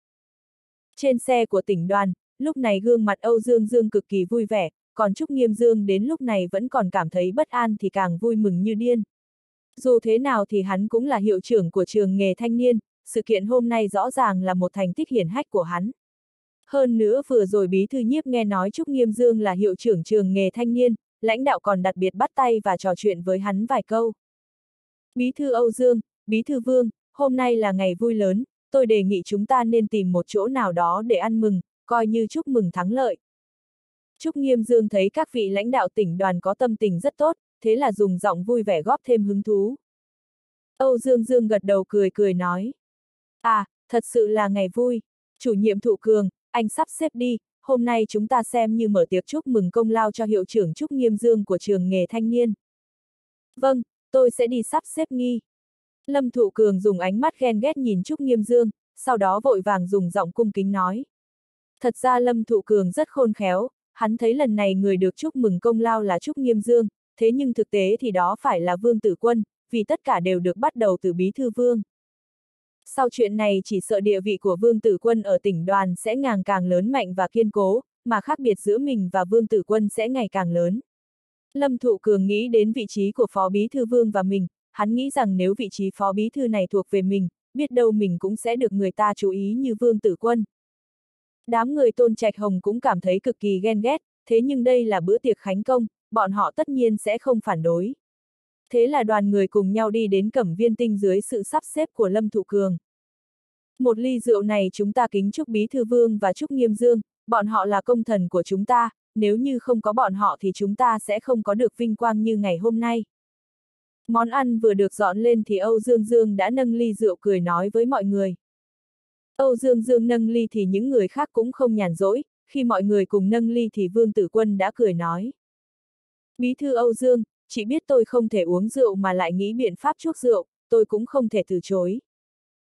Trên xe của tỉnh đoàn, lúc này gương mặt Âu Dương Dương cực kỳ vui vẻ, còn Trúc Nghiêm Dương đến lúc này vẫn còn cảm thấy bất an thì càng vui mừng như điên. Dù thế nào thì hắn cũng là hiệu trưởng của trường nghề thanh niên, sự kiện hôm nay rõ ràng là một thành tích hiển hách của hắn. Hơn nữa vừa rồi bí thư nhiếp nghe nói Trúc Nghiêm Dương là hiệu trưởng trường nghề thanh niên, lãnh đạo còn đặc biệt bắt tay và trò chuyện với hắn vài câu. Bí thư Âu Dương, bí thư Vương, hôm nay là ngày vui lớn, tôi đề nghị chúng ta nên tìm một chỗ nào đó để ăn mừng, coi như chúc mừng thắng lợi. Trúc Nghiêm Dương thấy các vị lãnh đạo tỉnh đoàn có tâm tình rất tốt, thế là dùng giọng vui vẻ góp thêm hứng thú. Âu Dương Dương gật đầu cười cười nói. À, thật sự là ngày vui. Chủ nhiệm thụ cường, anh sắp xếp đi, hôm nay chúng ta xem như mở tiệc chúc mừng công lao cho hiệu trưởng Trúc Nghiêm Dương của trường nghề thanh niên. Vâng, tôi sẽ đi sắp xếp nghi. Lâm Thụ Cường dùng ánh mắt ghen ghét nhìn Trúc Nghiêm Dương, sau đó vội vàng dùng giọng cung kính nói. Thật ra Lâm Thụ Cường rất khôn khéo, hắn thấy lần này người được chúc mừng công lao là Trúc Nghiêm Dương, thế nhưng thực tế thì đó phải là Vương Tử Quân, vì tất cả đều được bắt đầu từ Bí Thư Vương. Sau chuyện này chỉ sợ địa vị của Vương Tử Quân ở tỉnh đoàn sẽ ngàng càng lớn mạnh và kiên cố, mà khác biệt giữa mình và Vương Tử Quân sẽ ngày càng lớn. Lâm Thụ Cường nghĩ đến vị trí của Phó Bí Thư Vương và mình, hắn nghĩ rằng nếu vị trí Phó Bí Thư này thuộc về mình, biết đâu mình cũng sẽ được người ta chú ý như Vương Tử Quân. Đám người Tôn Trạch Hồng cũng cảm thấy cực kỳ ghen ghét, thế nhưng đây là bữa tiệc khánh công, bọn họ tất nhiên sẽ không phản đối. Thế là đoàn người cùng nhau đi đến cẩm viên tinh dưới sự sắp xếp của Lâm Thụ Cường. Một ly rượu này chúng ta kính chúc Bí Thư Vương và chúc Nghiêm Dương, bọn họ là công thần của chúng ta, nếu như không có bọn họ thì chúng ta sẽ không có được vinh quang như ngày hôm nay. Món ăn vừa được dọn lên thì Âu Dương Dương đã nâng ly rượu cười nói với mọi người. Âu Dương Dương nâng ly thì những người khác cũng không nhàn rỗi, khi mọi người cùng nâng ly thì Vương Tử Quân đã cười nói. Bí thư Âu Dương, chị biết tôi không thể uống rượu mà lại nghĩ biện pháp chuốc rượu, tôi cũng không thể từ chối.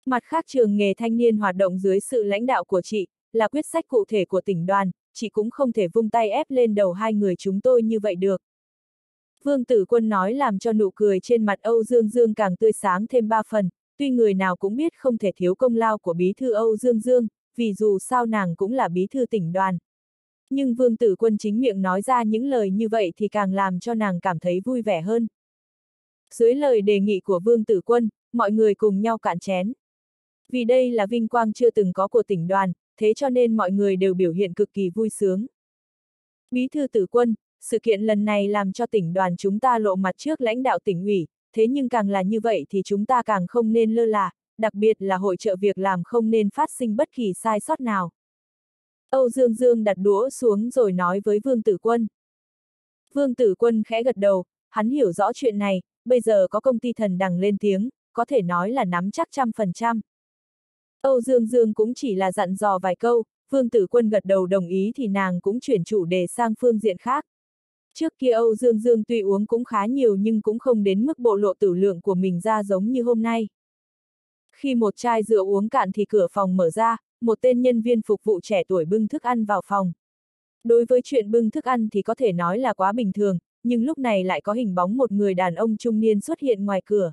Mặt khác trường nghề thanh niên hoạt động dưới sự lãnh đạo của chị, là quyết sách cụ thể của tỉnh đoàn, chị cũng không thể vung tay ép lên đầu hai người chúng tôi như vậy được. Vương Tử Quân nói làm cho nụ cười trên mặt Âu Dương Dương càng tươi sáng thêm ba phần, tuy người nào cũng biết không thể thiếu công lao của bí thư Âu Dương Dương, vì dù sao nàng cũng là bí thư tỉnh đoàn. Nhưng Vương Tử Quân chính miệng nói ra những lời như vậy thì càng làm cho nàng cảm thấy vui vẻ hơn. Dưới lời đề nghị của Vương Tử Quân, mọi người cùng nhau cạn chén. Vì đây là vinh quang chưa từng có của tỉnh đoàn, thế cho nên mọi người đều biểu hiện cực kỳ vui sướng. Bí thư tử quân, sự kiện lần này làm cho tỉnh đoàn chúng ta lộ mặt trước lãnh đạo tỉnh ủy, thế nhưng càng là như vậy thì chúng ta càng không nên lơ là, đặc biệt là hội trợ việc làm không nên phát sinh bất kỳ sai sót nào. Âu Dương Dương đặt đũa xuống rồi nói với Vương Tử Quân. Vương Tử Quân khẽ gật đầu, hắn hiểu rõ chuyện này, bây giờ có công ty thần đằng lên tiếng, có thể nói là nắm chắc trăm phần trăm. Âu Dương Dương cũng chỉ là dặn dò vài câu, Vương Tử Quân gật đầu đồng ý thì nàng cũng chuyển chủ đề sang phương diện khác. Trước kia Âu Dương Dương tuy uống cũng khá nhiều nhưng cũng không đến mức bộ lộ tử lượng của mình ra giống như hôm nay. Khi một chai rượu uống cạn thì cửa phòng mở ra, một tên nhân viên phục vụ trẻ tuổi bưng thức ăn vào phòng. Đối với chuyện bưng thức ăn thì có thể nói là quá bình thường, nhưng lúc này lại có hình bóng một người đàn ông trung niên xuất hiện ngoài cửa.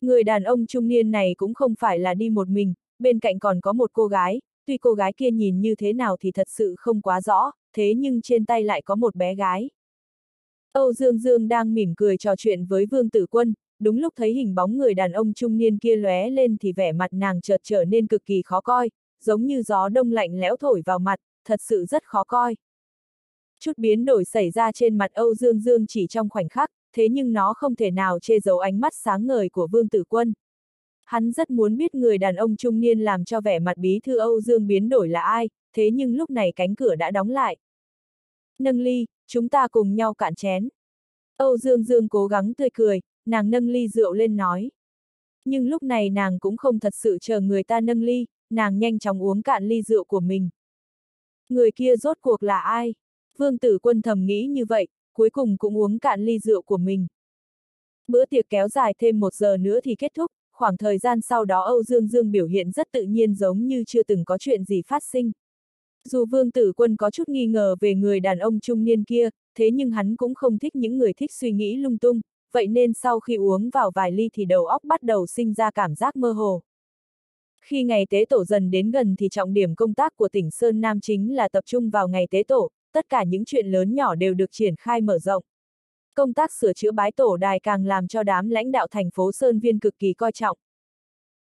Người đàn ông trung niên này cũng không phải là đi một mình, bên cạnh còn có một cô gái, tuy cô gái kia nhìn như thế nào thì thật sự không quá rõ, thế nhưng trên tay lại có một bé gái. Âu Dương Dương đang mỉm cười trò chuyện với Vương Tử Quân, đúng lúc thấy hình bóng người đàn ông trung niên kia lóe lên thì vẻ mặt nàng chợt trở nên cực kỳ khó coi, giống như gió đông lạnh lẽo thổi vào mặt, thật sự rất khó coi. Chút biến đổi xảy ra trên mặt Âu Dương Dương chỉ trong khoảnh khắc, thế nhưng nó không thể nào che giấu ánh mắt sáng ngời của Vương Tử Quân. Hắn rất muốn biết người đàn ông trung niên làm cho vẻ mặt bí thư Âu Dương biến đổi là ai, thế nhưng lúc này cánh cửa đã đóng lại. Nâng ly, chúng ta cùng nhau cạn chén. Âu Dương Dương cố gắng tươi cười, nàng nâng ly rượu lên nói. Nhưng lúc này nàng cũng không thật sự chờ người ta nâng ly, nàng nhanh chóng uống cạn ly rượu của mình. Người kia rốt cuộc là ai? Vương tử quân thầm nghĩ như vậy, cuối cùng cũng uống cạn ly rượu của mình. Bữa tiệc kéo dài thêm một giờ nữa thì kết thúc, khoảng thời gian sau đó Âu Dương Dương biểu hiện rất tự nhiên giống như chưa từng có chuyện gì phát sinh. Dù Vương Tử Quân có chút nghi ngờ về người đàn ông trung niên kia, thế nhưng hắn cũng không thích những người thích suy nghĩ lung tung, vậy nên sau khi uống vào vài ly thì đầu óc bắt đầu sinh ra cảm giác mơ hồ. Khi ngày tế tổ dần đến gần thì trọng điểm công tác của tỉnh Sơn Nam chính là tập trung vào ngày tế tổ, tất cả những chuyện lớn nhỏ đều được triển khai mở rộng. Công tác sửa chữa bái tổ đài càng làm cho đám lãnh đạo thành phố Sơn Viên cực kỳ coi trọng.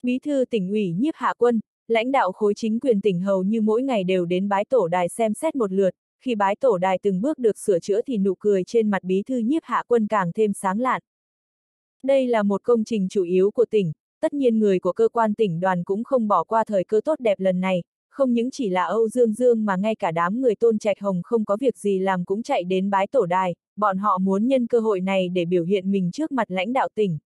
Bí thư tỉnh ủy nhiếp hạ quân, lãnh đạo khối chính quyền tỉnh hầu như mỗi ngày đều đến bái tổ đài xem xét một lượt, khi bái tổ đài từng bước được sửa chữa thì nụ cười trên mặt bí thư nhiếp hạ quân càng thêm sáng lạn. Đây là một công trình chủ yếu của tỉnh, tất nhiên người của cơ quan tỉnh đoàn cũng không bỏ qua thời cơ tốt đẹp lần này, không những chỉ là Âu Dương Dương mà ngay cả đám người tôn trạch hồng không có việc gì làm cũng chạy đến bái tổ đài, bọn họ muốn nhân cơ hội này để biểu hiện mình trước mặt lãnh đạo tỉnh.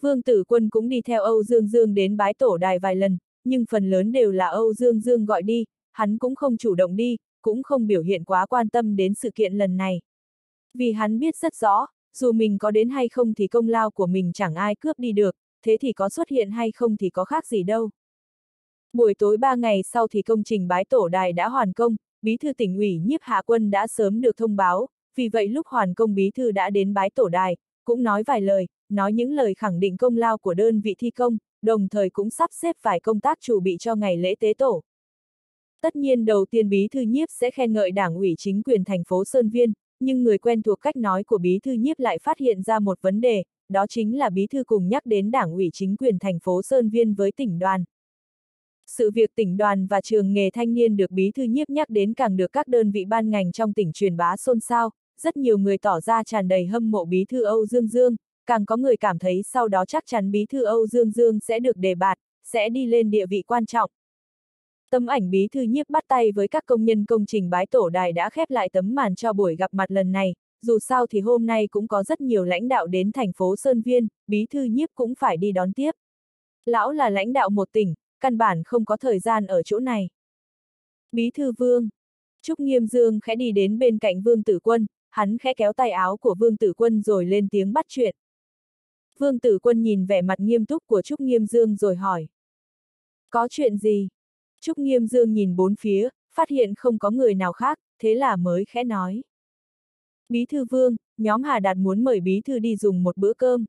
Vương Tử Quân cũng đi theo Âu Dương Dương đến bái tổ đài vài lần, nhưng phần lớn đều là Âu Dương Dương gọi đi, hắn cũng không chủ động đi, cũng không biểu hiện quá quan tâm đến sự kiện lần này. Vì hắn biết rất rõ, dù mình có đến hay không thì công lao của mình chẳng ai cướp đi được, thế thì có xuất hiện hay không thì có khác gì đâu. Buổi tối ba ngày sau thì công trình bái tổ đài đã hoàn công, bí thư tỉnh ủy nhiếp hạ quân đã sớm được thông báo, vì vậy lúc hoàn công bí thư đã đến bái tổ đài, cũng nói vài lời, nói những lời khẳng định công lao của đơn vị thi công, đồng thời cũng sắp xếp vài công tác chuẩn bị cho ngày lễ tế tổ. Tất nhiên đầu tiên bí thư nhiếp sẽ khen ngợi đảng ủy chính quyền thành phố Sơn Viên, nhưng người quen thuộc cách nói của bí thư nhiếp lại phát hiện ra một vấn đề, đó chính là bí thư cùng nhắc đến đảng ủy chính quyền thành phố Sơn Viên với tỉnh đoàn. Sự việc tỉnh đoàn và trường nghề thanh niên được bí thư nhiếp nhắc đến càng được các đơn vị ban ngành trong tỉnh truyền bá xôn xao, rất nhiều người tỏ ra tràn đầy hâm mộ bí thư Âu Dương Dương, càng có người cảm thấy sau đó chắc chắn bí thư Âu Dương Dương sẽ được đề bạt, sẽ đi lên địa vị quan trọng. Tấm ảnh bí thư nhiếp bắt tay với các công nhân công trình bái tổ đài đã khép lại tấm màn cho buổi gặp mặt lần này, dù sao thì hôm nay cũng có rất nhiều lãnh đạo đến thành phố Sơn Viên, bí thư nhiếp cũng phải đi đón tiếp. Lão là lãnh đạo một tỉnh, căn bản không có thời gian ở chỗ này. Bí thư vương. Trúc Nghiêm Dương khẽ đi đến bên cạnh Vương Tử Quân, hắn khẽ kéo tay áo của Vương Tử Quân rồi lên tiếng bắt chuyện. Vương Tử Quân nhìn vẻ mặt nghiêm túc của Trúc Nghiêm Dương rồi hỏi. Có chuyện gì? Trúc Nghiêm Dương nhìn bốn phía, phát hiện không có người nào khác, thế là mới khẽ nói. Bí thư vương, nhóm Hà Đạt muốn mời bí thư đi dùng một bữa cơm.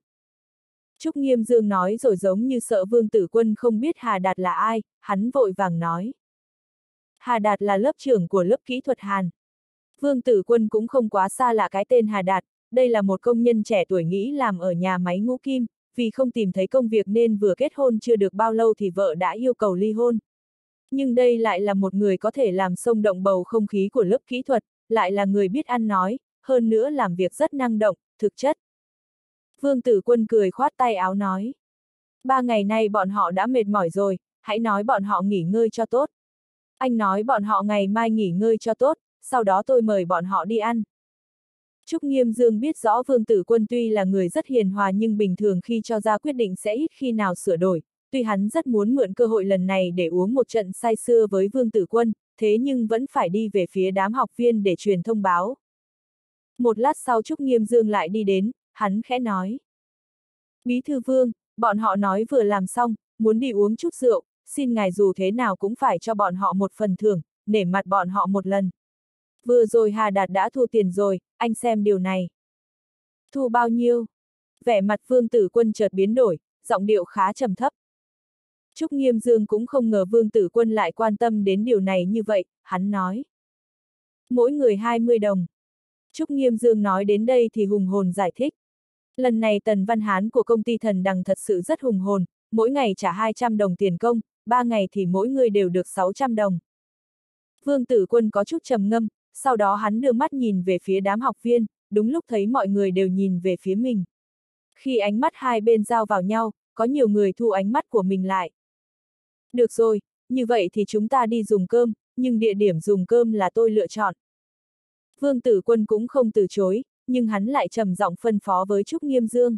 Trúc Nghiêm Dương nói rồi giống như sợ vương tử quân không biết Hà Đạt là ai, hắn vội vàng nói. Hà Đạt là lớp trưởng của lớp kỹ thuật Hàn. Vương tử quân cũng không quá xa lạ cái tên Hà Đạt, đây là một công nhân trẻ tuổi nghĩ làm ở nhà máy ngũ kim, vì không tìm thấy công việc nên vừa kết hôn chưa được bao lâu thì vợ đã yêu cầu ly hôn. Nhưng đây lại là một người có thể làm sông động bầu không khí của lớp kỹ thuật, lại là người biết ăn nói, hơn nữa làm việc rất năng động, thực chất. Vương tử quân cười khoát tay áo nói. Ba ngày nay bọn họ đã mệt mỏi rồi, hãy nói bọn họ nghỉ ngơi cho tốt. Anh nói bọn họ ngày mai nghỉ ngơi cho tốt, sau đó tôi mời bọn họ đi ăn. Trúc Nghiêm Dương biết rõ Vương Tử Quân tuy là người rất hiền hòa nhưng bình thường khi cho ra quyết định sẽ ít khi nào sửa đổi, tuy hắn rất muốn mượn cơ hội lần này để uống một trận say xưa với Vương Tử Quân, thế nhưng vẫn phải đi về phía đám học viên để truyền thông báo. Một lát sau Trúc Nghiêm Dương lại đi đến, hắn khẽ nói. Bí thư Vương, bọn họ nói vừa làm xong, muốn đi uống chút rượu, xin ngài dù thế nào cũng phải cho bọn họ một phần thưởng, nể mặt bọn họ một lần. Vừa rồi Hà Đạt đã thu tiền rồi, anh xem điều này. Thu bao nhiêu? Vẻ mặt Vương Tử Quân chợt biến đổi, giọng điệu khá trầm thấp. Trúc Nghiêm Dương cũng không ngờ Vương Tử Quân lại quan tâm đến điều này như vậy, hắn nói. Mỗi người 20 đồng. Trúc Nghiêm Dương nói đến đây thì hùng hồn giải thích. Lần này Tần Văn Hán của công ty thần đằng thật sự rất hùng hồn, mỗi ngày trả 200 đồng tiền công, 3 ngày thì mỗi người đều được 600 đồng. Vương Tử Quân có chút trầm ngâm, sau đó hắn đưa mắt nhìn về phía đám học viên, đúng lúc thấy mọi người đều nhìn về phía mình. Khi ánh mắt hai bên giao vào nhau, có nhiều người thu ánh mắt của mình lại. Được rồi, như vậy thì chúng ta đi dùng cơm, nhưng địa điểm dùng cơm là tôi lựa chọn. Vương Tử Quân cũng không từ chối, nhưng hắn lại trầm giọng phân phó với Trúc Nghiêm Dương.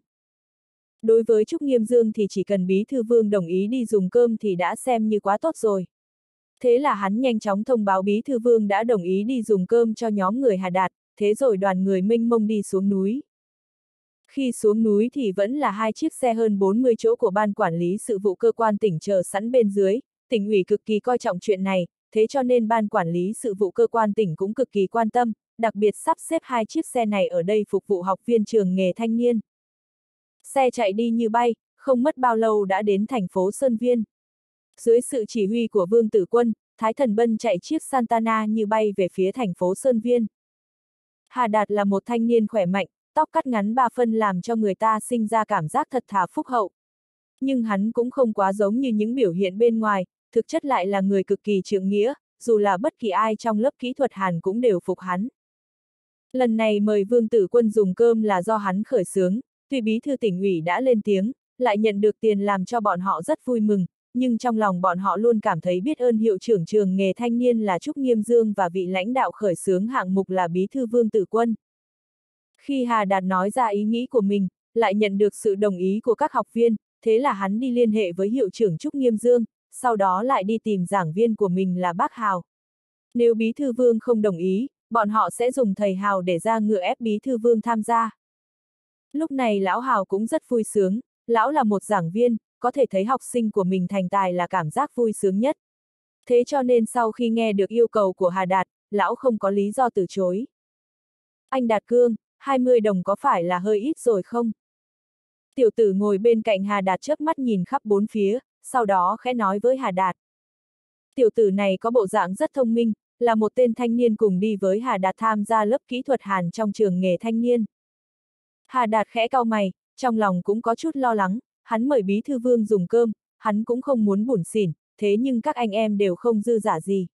Đối với Trúc Nghiêm Dương thì chỉ cần Bí Thư Vương đồng ý đi dùng cơm thì đã xem như quá tốt rồi. Thế là hắn nhanh chóng thông báo Bí Thư Vương đã đồng ý đi dùng cơm cho nhóm người Hà Đạt, thế rồi đoàn người minh mông đi xuống núi. Khi xuống núi thì vẫn là hai chiếc xe hơn 40 chỗ của ban quản lý sự vụ cơ quan tỉnh chờ sẵn bên dưới, tỉnh ủy cực kỳ coi trọng chuyện này, thế cho nên ban quản lý sự vụ cơ quan tỉnh cũng cực kỳ quan tâm, đặc biệt sắp xếp hai chiếc xe này ở đây phục vụ học viên trường nghề thanh niên. Xe chạy đi như bay, không mất bao lâu đã đến thành phố Sơn Viên. Dưới sự chỉ huy của Vương Tử Quân, Thái Thần Bân chạy chiếc Santana như bay về phía thành phố Sơn Viên. Hà Đạt là một thanh niên khỏe mạnh, tóc cắt ngắn ba phân làm cho người ta sinh ra cảm giác thật thà phúc hậu. Nhưng hắn cũng không quá giống như những biểu hiện bên ngoài, thực chất lại là người cực kỳ trượng nghĩa, dù là bất kỳ ai trong lớp kỹ thuật Hàn cũng đều phục hắn. Lần này mời Vương Tử Quân dùng cơm là do hắn khởi xướng, tuy bí thư tỉnh ủy đã lên tiếng, lại nhận được tiền làm cho bọn họ rất vui mừng, nhưng trong lòng bọn họ luôn cảm thấy biết ơn hiệu trưởng trường nghề thanh niên là Trúc Nghiêm Dương và vị lãnh đạo khởi xướng hạng mục là bí thư Vương Tử Quân. Khi Hà Đạt nói ra ý nghĩ của mình, lại nhận được sự đồng ý của các học viên, thế là hắn đi liên hệ với hiệu trưởng Trúc Nghiêm Dương, sau đó lại đi tìm giảng viên của mình là bác Hào. Nếu bí thư vương không đồng ý, bọn họ sẽ dùng thầy Hào để ra ngựa ép bí thư vương tham gia. Lúc này lão Hào cũng rất vui sướng, lão là một giảng viên, có thể thấy học sinh của mình thành tài là cảm giác vui sướng nhất. Thế cho nên sau khi nghe được yêu cầu của Hà Đạt, lão không có lý do từ chối. Anh Đạt Cương, 20 đồng có phải là hơi ít rồi không? Tiểu tử ngồi bên cạnh Hà Đạt chớp mắt nhìn khắp bốn phía, sau đó khẽ nói với Hà Đạt. Tiểu tử này có bộ dạng rất thông minh, là một tên thanh niên cùng đi với Hà Đạt tham gia lớp kỹ thuật Hàn trong trường nghề thanh niên. Hà Đạt khẽ cau mày, trong lòng cũng có chút lo lắng, hắn mời bí thư vương dùng cơm, hắn cũng không muốn bủn xỉn, thế nhưng các anh em đều không dư giả gì.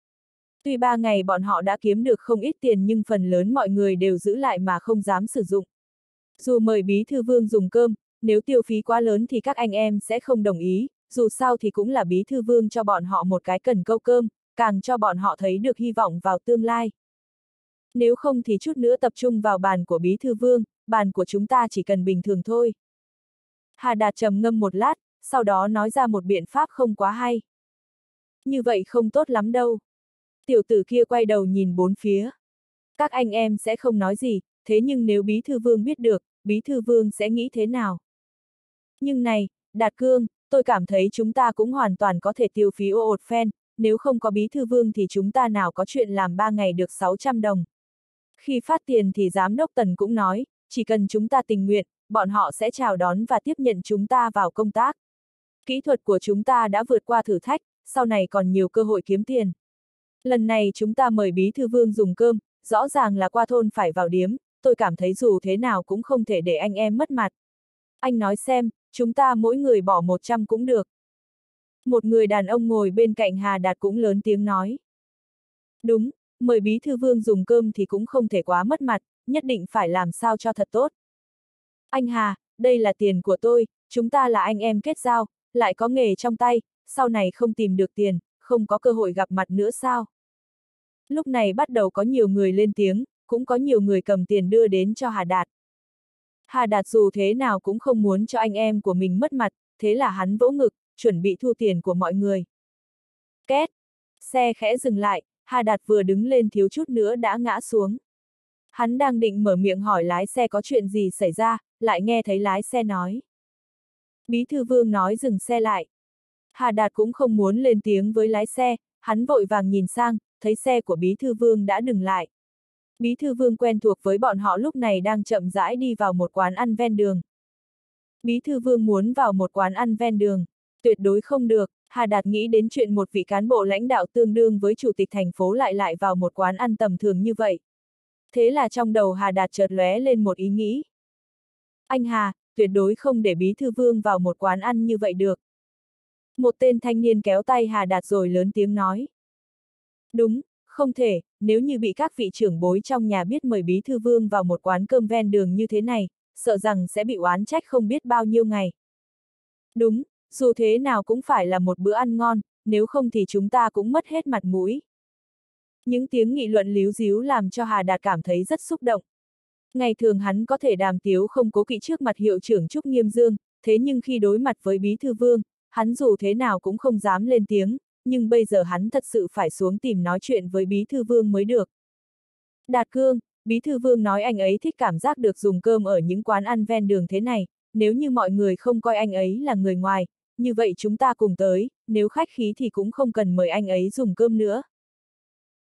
Tuy ba ngày bọn họ đã kiếm được không ít tiền nhưng phần lớn mọi người đều giữ lại mà không dám sử dụng. Dù mời bí thư vương dùng cơm, nếu tiêu phí quá lớn thì các anh em sẽ không đồng ý, dù sao thì cũng là bí thư vương cho bọn họ một cái cần câu cơm, càng cho bọn họ thấy được hy vọng vào tương lai. Nếu không thì chút nữa tập trung vào bàn của bí thư vương, bàn của chúng ta chỉ cần bình thường thôi. Hà Đạt trầm ngâm một lát, sau đó nói ra một biện pháp không quá hay. Như vậy không tốt lắm đâu. Tiểu tử kia quay đầu nhìn bốn phía. Các anh em sẽ không nói gì, thế nhưng nếu bí thư vương biết được, bí thư vương sẽ nghĩ thế nào? Nhưng này, Đạt Cương, tôi cảm thấy chúng ta cũng hoàn toàn có thể tiêu phí ô ột phen, nếu không có bí thư vương thì chúng ta nào có chuyện làm ba ngày được 600 đồng. Khi phát tiền thì giám đốc Tần cũng nói, chỉ cần chúng ta tình nguyện, bọn họ sẽ chào đón và tiếp nhận chúng ta vào công tác. Kỹ thuật của chúng ta đã vượt qua thử thách, sau này còn nhiều cơ hội kiếm tiền. Lần này chúng ta mời bí thư vương dùng cơm, rõ ràng là qua thôn phải vào điếm, tôi cảm thấy dù thế nào cũng không thể để anh em mất mặt. Anh nói xem, chúng ta mỗi người bỏ 100 cũng được. Một người đàn ông ngồi bên cạnh Hà Đạt cũng lớn tiếng nói. Đúng, mời bí thư vương dùng cơm thì cũng không thể quá mất mặt, nhất định phải làm sao cho thật tốt. Anh Hà, đây là tiền của tôi, chúng ta là anh em kết giao, lại có nghề trong tay, sau này không tìm được tiền, không có cơ hội gặp mặt nữa sao? Lúc này bắt đầu có nhiều người lên tiếng, cũng có nhiều người cầm tiền đưa đến cho Hà Đạt. Hà Đạt dù thế nào cũng không muốn cho anh em của mình mất mặt, thế là hắn vỗ ngực, chuẩn bị thu tiền của mọi người. Két! Xe khẽ dừng lại, Hà Đạt vừa đứng lên thiếu chút nữa đã ngã xuống. Hắn đang định mở miệng hỏi lái xe có chuyện gì xảy ra, lại nghe thấy lái xe nói. Bí thư vương nói dừng xe lại. Hà Đạt cũng không muốn lên tiếng với lái xe, hắn vội vàng nhìn sang, thấy xe của bí thư vương đã dừng lại. Bí thư vương quen thuộc với bọn họ lúc này đang chậm rãi đi vào một quán ăn ven đường. Bí thư vương muốn vào một quán ăn ven đường. Tuyệt đối không được, Hà Đạt nghĩ đến chuyện một vị cán bộ lãnh đạo tương đương với chủ tịch thành phố lại lại vào một quán ăn tầm thường như vậy. Thế là trong đầu Hà Đạt chợt lóe lên một ý nghĩ. Anh Hà, tuyệt đối không để bí thư vương vào một quán ăn như vậy được. Một tên thanh niên kéo tay Hà Đạt rồi lớn tiếng nói. Đúng, không thể, nếu như bị các vị trưởng bối trong nhà biết mời bí thư vương vào một quán cơm ven đường như thế này, sợ rằng sẽ bị oán trách không biết bao nhiêu ngày. Đúng, dù thế nào cũng phải là một bữa ăn ngon, nếu không thì chúng ta cũng mất hết mặt mũi. Những tiếng nghị luận líu díu làm cho Hà Đạt cảm thấy rất xúc động. Ngày thường hắn có thể đàm tiếu không cố kỵ trước mặt hiệu trưởng Trúc Nghiêm Dương, thế nhưng khi đối mặt với Bí Thư Vương, hắn dù thế nào cũng không dám lên tiếng, nhưng bây giờ hắn thật sự phải xuống tìm nói chuyện với Bí Thư Vương mới được. Đạt Cương, Bí Thư Vương nói anh ấy thích cảm giác được dùng cơm ở những quán ăn ven đường thế này, nếu như mọi người không coi anh ấy là người ngoài, như vậy chúng ta cùng tới, nếu khách khí thì cũng không cần mời anh ấy dùng cơm nữa.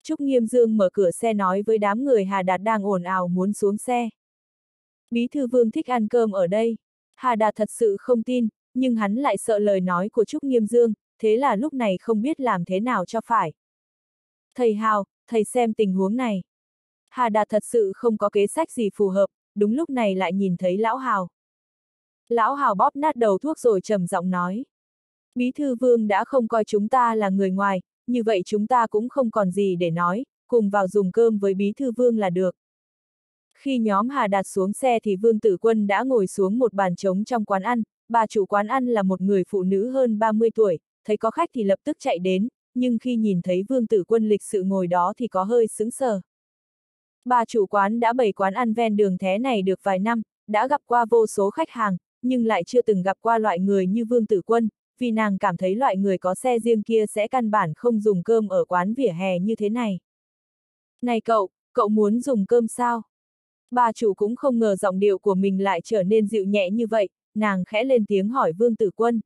Trúc Nghiêm Dương mở cửa xe nói với đám người Hà Đạt đang ồn ào muốn xuống xe. Bí thư vương thích ăn cơm ở đây. Hà Đạt thật sự không tin, nhưng hắn lại sợ lời nói của Trúc Nghiêm Dương, thế là lúc này không biết làm thế nào cho phải. Thầy Hào, thầy xem tình huống này. Hà Đạt thật sự không có kế sách gì phù hợp, đúng lúc này lại nhìn thấy Lão Hào. Lão Hào bóp nát đầu thuốc rồi trầm giọng nói. Bí thư vương đã không coi chúng ta là người ngoài, như vậy chúng ta cũng không còn gì để nói, cùng vào dùng cơm với bí thư vương là được. Khi nhóm Hà Đạt xuống xe thì Vương Tử Quân đã ngồi xuống một bàn trống trong quán ăn, bà chủ quán ăn là một người phụ nữ hơn 30 tuổi, thấy có khách thì lập tức chạy đến, nhưng khi nhìn thấy Vương Tử Quân lịch sự ngồi đó thì có hơi sững sờ. Bà chủ quán đã bày quán ăn ven đường thế này được vài năm, đã gặp qua vô số khách hàng, nhưng lại chưa từng gặp qua loại người như Vương Tử Quân, vì nàng cảm thấy loại người có xe riêng kia sẽ căn bản không dùng cơm ở quán vỉa hè như thế này. Này cậu, cậu muốn dùng cơm sao? Bà chủ cũng không ngờ giọng điệu của mình lại trở nên dịu nhẹ như vậy, nàng khẽ lên tiếng hỏi Vương Tử Quân.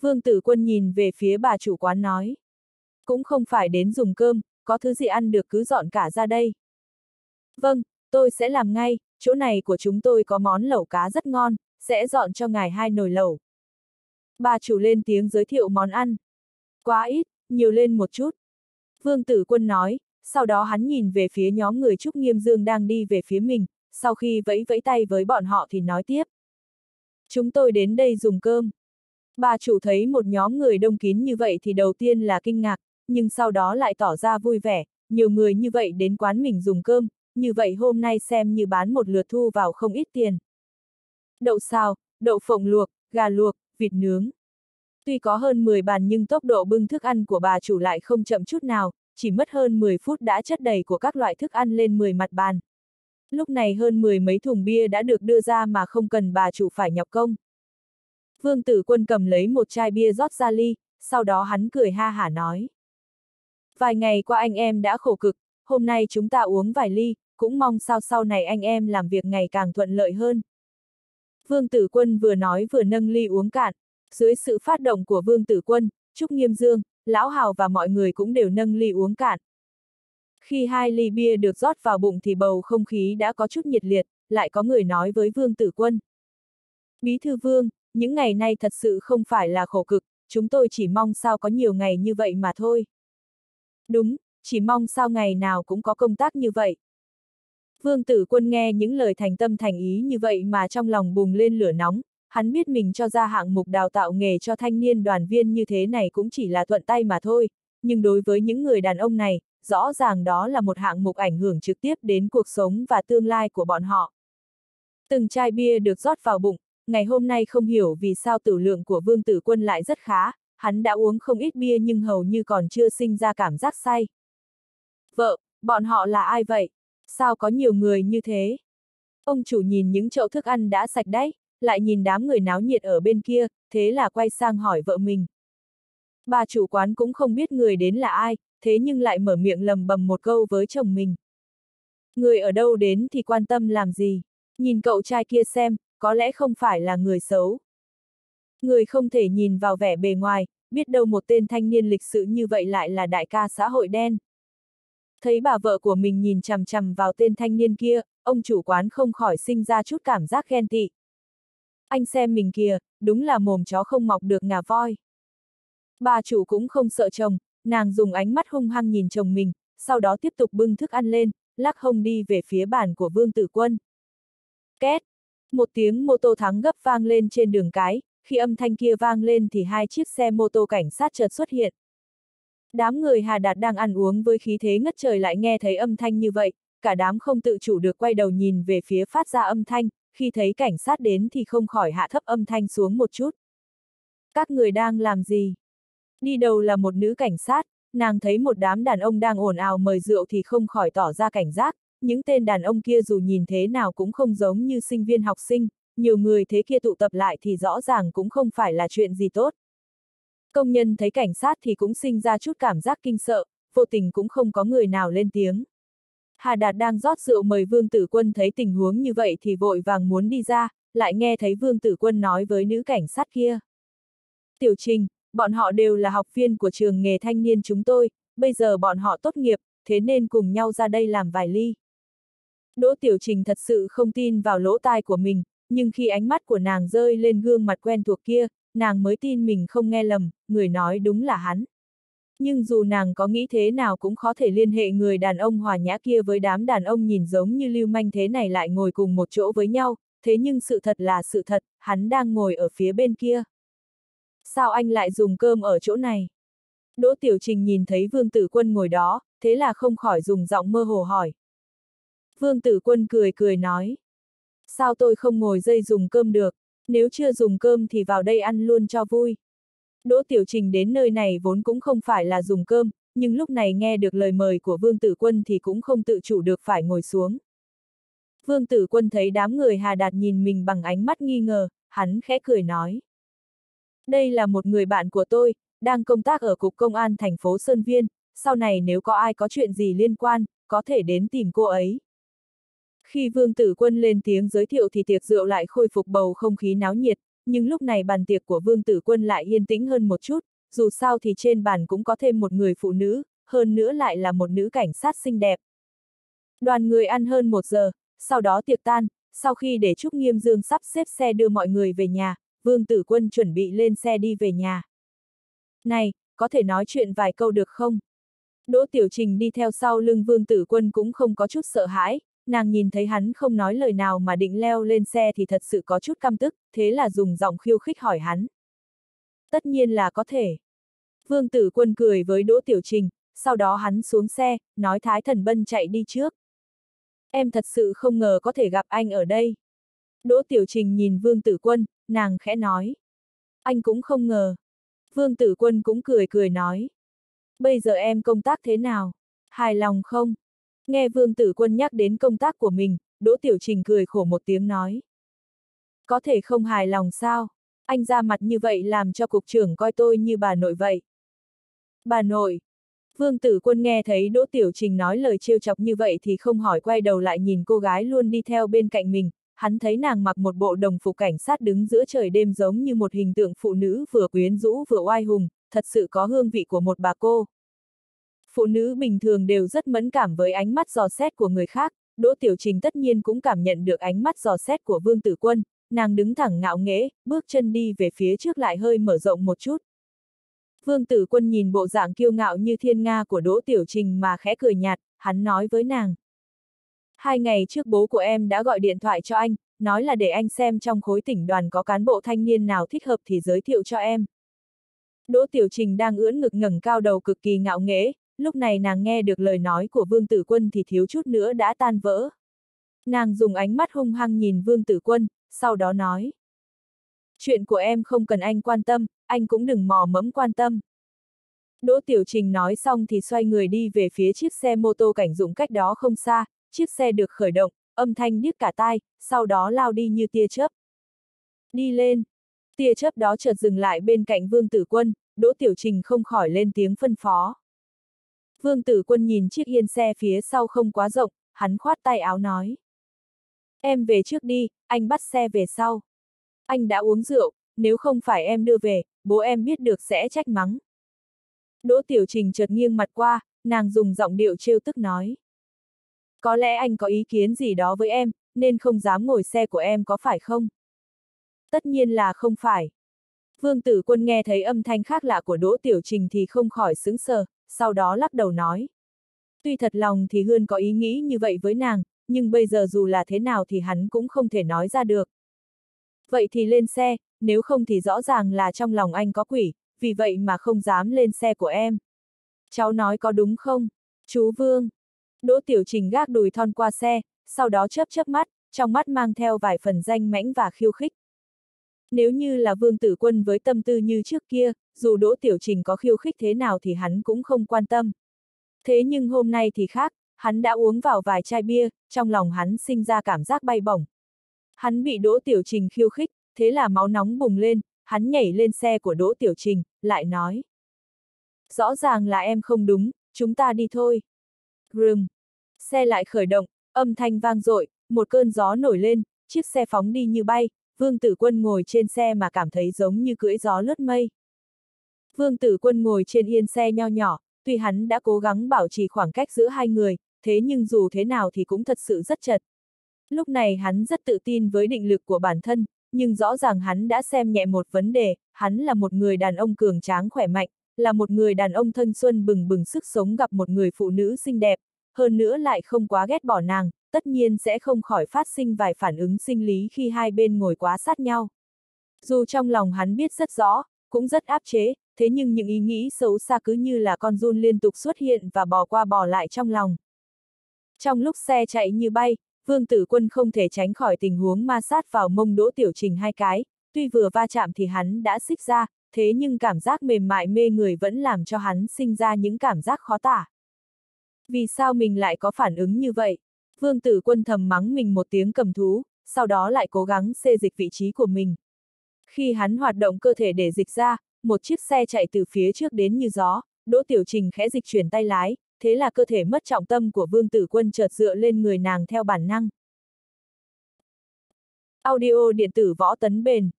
Vương Tử Quân nhìn về phía bà chủ quán nói. Cũng không phải đến dùng cơm, có thứ gì ăn được cứ dọn cả ra đây. Vâng, tôi sẽ làm ngay, chỗ này của chúng tôi có món lẩu cá rất ngon, sẽ dọn cho ngài hai nồi lẩu. Bà chủ lên tiếng giới thiệu món ăn. Quá ít, nhiều lên một chút. Vương Tử Quân nói, sau đó hắn nhìn về phía nhóm người Trúc Nghiêm Dương đang đi về phía mình, sau khi vẫy vẫy tay với bọn họ thì nói tiếp. Chúng tôi đến đây dùng cơm. Bà chủ thấy một nhóm người đông kín như vậy thì đầu tiên là kinh ngạc, nhưng sau đó lại tỏ ra vui vẻ, nhiều người như vậy đến quán mình dùng cơm, như vậy hôm nay xem như bán một lượt thu vào không ít tiền. Đậu xào, đậu phộng luộc, gà luộc, vịt nướng. Tuy có hơn 10 bàn nhưng tốc độ bưng thức ăn của bà chủ lại không chậm chút nào, chỉ mất hơn 10 phút đã chất đầy của các loại thức ăn lên 10 mặt bàn. Lúc này hơn 10 mấy thùng bia đã được đưa ra mà không cần bà chủ phải nhọc công. Vương tử quân cầm lấy một chai bia rót ra ly, sau đó hắn cười ha hả nói. Vài ngày qua anh em đã khổ cực, hôm nay chúng ta uống vài ly, cũng mong sao sau này anh em làm việc ngày càng thuận lợi hơn. Vương Tử Quân vừa nói vừa nâng ly uống cạn, dưới sự phát động của Vương Tử Quân, Trúc Nghiêm Dương, lão hào và mọi người cũng đều nâng ly uống cạn. Khi hai ly bia được rót vào bụng thì bầu không khí đã có chút nhiệt liệt, lại có người nói với Vương Tử Quân. Bí thư Vương, những ngày nay thật sự không phải là khổ cực, chúng tôi chỉ mong sao có nhiều ngày như vậy mà thôi. Đúng, chỉ mong sao ngày nào cũng có công tác như vậy. Vương Tử Quân nghe những lời thành tâm thành ý như vậy mà trong lòng bùng lên lửa nóng, hắn biết mình cho ra hạng mục đào tạo nghề cho thanh niên đoàn viên như thế này cũng chỉ là thuận tay mà thôi, nhưng đối với những người đàn ông này, rõ ràng đó là một hạng mục ảnh hưởng trực tiếp đến cuộc sống và tương lai của bọn họ. Từng chai bia được rót vào bụng, ngày hôm nay không hiểu vì sao tử lượng của Vương Tử Quân lại rất khá, hắn đã uống không ít bia nhưng hầu như còn chưa sinh ra cảm giác say. Vợ, bọn họ là ai vậy? Sao có nhiều người như thế? Ông chủ nhìn những chậu thức ăn đã sạch đấy, lại nhìn đám người náo nhiệt ở bên kia, thế là quay sang hỏi vợ mình. Bà chủ quán cũng không biết người đến là ai, thế nhưng lại mở miệng lầm bầm một câu với chồng mình. Người ở đâu đến thì quan tâm làm gì? Nhìn cậu trai kia xem, có lẽ không phải là người xấu. Người không thể nhìn vào vẻ bề ngoài, biết đâu một tên thanh niên lịch sự như vậy lại là đại ca xã hội đen. Thấy bà vợ của mình nhìn chằm chằm vào tên thanh niên kia, ông chủ quán không khỏi sinh ra chút cảm giác ghen tị. Anh xem mình kìa, đúng là mồm chó không mọc được ngà voi. Bà chủ cũng không sợ chồng, nàng dùng ánh mắt hung hăng nhìn chồng mình, sau đó tiếp tục bưng thức ăn lên, lắc hông đi về phía bàn của Vương Tử Quân. Két! Một tiếng mô tô thắng gấp vang lên trên đường cái, khi âm thanh kia vang lên thì hai chiếc xe mô tô cảnh sát chợt xuất hiện. Đám người Hà Đạt đang ăn uống với khí thế ngất trời lại nghe thấy âm thanh như vậy, cả đám không tự chủ được quay đầu nhìn về phía phát ra âm thanh, khi thấy cảnh sát đến thì không khỏi hạ thấp âm thanh xuống một chút. Các người đang làm gì? Đi đầu là một nữ cảnh sát, nàng thấy một đám đàn ông đang ồn ào mời rượu thì không khỏi tỏ ra cảnh giác, những tên đàn ông kia dù nhìn thế nào cũng không giống như sinh viên học sinh, nhiều người thế kia tụ tập lại thì rõ ràng cũng không phải là chuyện gì tốt. Công nhân thấy cảnh sát thì cũng sinh ra chút cảm giác kinh sợ, vô tình cũng không có người nào lên tiếng. Hà Đạt đang rót rượu mời Vương Tử Quân thấy tình huống như vậy thì vội vàng muốn đi ra, lại nghe thấy Vương Tử Quân nói với nữ cảnh sát kia. Tiểu Trình, bọn họ đều là học viên của trường nghề thanh niên chúng tôi, bây giờ bọn họ tốt nghiệp, thế nên cùng nhau ra đây làm vài ly. Đỗ Tiểu Trình thật sự không tin vào lỗ tai của mình, nhưng khi ánh mắt của nàng rơi lên gương mặt quen thuộc kia, nàng mới tin mình không nghe lầm, người nói đúng là hắn. Nhưng dù nàng có nghĩ thế nào cũng khó thể liên hệ người đàn ông hòa nhã kia với đám đàn ông nhìn giống như lưu manh thế này lại ngồi cùng một chỗ với nhau, thế nhưng sự thật là sự thật, hắn đang ngồi ở phía bên kia. Sao anh lại dùng cơm ở chỗ này? Đỗ Tiểu Trình nhìn thấy Vương Tử Quân ngồi đó, thế là không khỏi dùng giọng mơ hồ hỏi. Vương Tử Quân cười cười nói. Sao tôi không ngồi dây dùng cơm được, nếu chưa dùng cơm thì vào đây ăn luôn cho vui. Đỗ Tiểu Trình đến nơi này vốn cũng không phải là dùng cơm, nhưng lúc này nghe được lời mời của Vương Tử Quân thì cũng không tự chủ được phải ngồi xuống. Vương Tử Quân thấy đám người Hà Đạt nhìn mình bằng ánh mắt nghi ngờ, hắn khẽ cười nói. Đây là một người bạn của tôi, đang công tác ở Cục Công an thành phố Sơn Viên, sau này nếu có ai có chuyện gì liên quan, có thể đến tìm cô ấy. Khi Vương Tử Quân lên tiếng giới thiệu thì tiệc rượu lại khôi phục bầu không khí náo nhiệt, nhưng lúc này bàn tiệc của Vương Tử Quân lại yên tĩnh hơn một chút, dù sao thì trên bàn cũng có thêm một người phụ nữ, hơn nữa lại là một nữ cảnh sát xinh đẹp. Đoàn người ăn hơn một giờ, sau đó tiệc tan, sau khi để Trúc Nghiêm Dương sắp xếp xe đưa mọi người về nhà, Vương Tử Quân chuẩn bị lên xe đi về nhà. Này, có thể nói chuyện vài câu được không? Đỗ Tiểu Trình đi theo sau lưng Vương Tử Quân cũng không có chút sợ hãi, nàng nhìn thấy hắn không nói lời nào mà định leo lên xe thì thật sự có chút căm tức, thế là dùng giọng khiêu khích hỏi hắn. Tất nhiên là có thể. Vương Tử Quân cười với Đỗ Tiểu Trình, sau đó hắn xuống xe, nói Thái Thần Bân chạy đi trước. Em thật sự không ngờ có thể gặp anh ở đây. Đỗ Tiểu Trình nhìn Vương Tử Quân, nàng khẽ nói. Anh cũng không ngờ. Vương Tử Quân cũng cười cười nói. Bây giờ em công tác thế nào? Hài lòng không? Nghe Vương Tử Quân nhắc đến công tác của mình, Đỗ Tiểu Trình cười khổ một tiếng nói. Có thể không hài lòng sao? Anh ra mặt như vậy làm cho cục trưởng coi tôi như bà nội vậy. Bà nội. Vương Tử Quân nghe thấy Đỗ Tiểu Trình nói lời trêu chọc như vậy thì không hỏi quay đầu lại nhìn cô gái luôn đi theo bên cạnh mình, hắn thấy nàng mặc một bộ đồng phục cảnh sát đứng giữa trời đêm giống như một hình tượng phụ nữ vừa quyến rũ vừa oai hùng, thật sự có hương vị của một bà cô. Phụ nữ bình thường đều rất mẫn cảm với ánh mắt dò xét của người khác, Đỗ Tiểu Trình tất nhiên cũng cảm nhận được ánh mắt dò xét của Vương Tử Quân, nàng đứng thẳng ngạo nghễ, bước chân đi về phía trước lại hơi mở rộng một chút. Vương Tử Quân nhìn bộ dạng kiêu ngạo như thiên nga của Đỗ Tiểu Trình mà khẽ cười nhạt, hắn nói với nàng. Hai ngày trước bố của em đã gọi điện thoại cho anh, nói là để anh xem trong khối tỉnh đoàn có cán bộ thanh niên nào thích hợp thì giới thiệu cho em. Đỗ Tiểu Trình đang ưỡn ngực ngẩng cao đầu cực kỳ ngạo nghễ, lúc này nàng nghe được lời nói của Vương Tử Quân thì thiếu chút nữa đã tan vỡ. Nàng dùng ánh mắt hung hăng nhìn Vương Tử Quân, sau đó nói. Chuyện của em không cần anh quan tâm, anh cũng đừng mò mẫm quan tâm. Đỗ Tiểu Trình nói xong thì xoay người đi về phía chiếc xe mô tô cảnh dụng cách đó không xa, chiếc xe được khởi động, âm thanh điếc cả tai, sau đó lao đi như tia chớp. Đi lên. Tia chớp đó chợt dừng lại bên cạnh Vương Tử Quân, Đỗ Tiểu Trình không khỏi lên tiếng phân phó. Vương Tử Quân nhìn chiếc yên xe phía sau không quá rộng, hắn khoát tay áo nói. Em về trước đi, anh bắt xe về sau. Anh đã uống rượu, nếu không phải em đưa về, bố em biết được sẽ trách mắng. Đỗ Tiểu Trình chợt nghiêng mặt qua, nàng dùng giọng điệu trêu tức nói. Có lẽ anh có ý kiến gì đó với em, nên không dám ngồi xe của em có phải không? Tất nhiên là không phải. Vương Tử Quân nghe thấy âm thanh khác lạ của Đỗ Tiểu Trình thì không khỏi sững sờ, sau đó lắc đầu nói. Tuy thật lòng thì Hươn có ý nghĩ như vậy với nàng, nhưng bây giờ dù là thế nào thì hắn cũng không thể nói ra được. Vậy thì lên xe, nếu không thì rõ ràng là trong lòng anh có quỷ, vì vậy mà không dám lên xe của em. Cháu nói có đúng không? Chú Vương. Đỗ Tiểu Trình gác đùi thon qua xe, sau đó chớp chớp mắt, trong mắt mang theo vài phần danh mãnh và khiêu khích. Nếu như là Vương Tử Quân với tâm tư như trước kia, dù Đỗ Tiểu Trình có khiêu khích thế nào thì hắn cũng không quan tâm. Thế nhưng hôm nay thì khác, hắn đã uống vào vài chai bia, trong lòng hắn sinh ra cảm giác bay bổng. Hắn bị Đỗ Tiểu Trình khiêu khích, thế là máu nóng bùng lên, hắn nhảy lên xe của Đỗ Tiểu Trình, lại nói. Rõ ràng là em không đúng, chúng ta đi thôi. Rừng. Xe lại khởi động, âm thanh vang dội, một cơn gió nổi lên, chiếc xe phóng đi như bay, Vương Tử Quân ngồi trên xe mà cảm thấy giống như cưỡi gió lướt mây. Vương Tử Quân ngồi trên yên xe nho nhỏ, tuy hắn đã cố gắng bảo trì khoảng cách giữa hai người, thế nhưng dù thế nào thì cũng thật sự rất chật. Lúc này hắn rất tự tin với định lực của bản thân, nhưng rõ ràng hắn đã xem nhẹ một vấn đề, hắn là một người đàn ông cường tráng khỏe mạnh, là một người đàn ông thân xuân bừng bừng sức sống gặp một người phụ nữ xinh đẹp, hơn nữa lại không quá ghét bỏ nàng, tất nhiên sẽ không khỏi phát sinh vài phản ứng sinh lý khi hai bên ngồi quá sát nhau. Dù trong lòng hắn biết rất rõ, cũng rất áp chế, thế nhưng những ý nghĩ xấu xa cứ như là con run liên tục xuất hiện và bò qua bò lại trong lòng. Trong lúc xe chạy như bay, Vương Tử Quân không thể tránh khỏi tình huống ma sát vào mông Đỗ Tiểu Trình hai cái, tuy vừa va chạm thì hắn đã xích ra, thế nhưng cảm giác mềm mại mê người vẫn làm cho hắn sinh ra những cảm giác khó tả. Vì sao mình lại có phản ứng như vậy? Vương Tử Quân thầm mắng mình một tiếng cầm thú, sau đó lại cố gắng xê dịch vị trí của mình. Khi hắn hoạt động cơ thể để dịch ra, một chiếc xe chạy từ phía trước đến như gió, Đỗ Tiểu Trình khẽ dịch chuyển tay lái, thế là cơ thể mất trọng tâm của Vương Tử Quân chợt dựa lên người nàng theo bản năng. Audio điện tử võ tấn bền.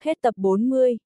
Hết tập 40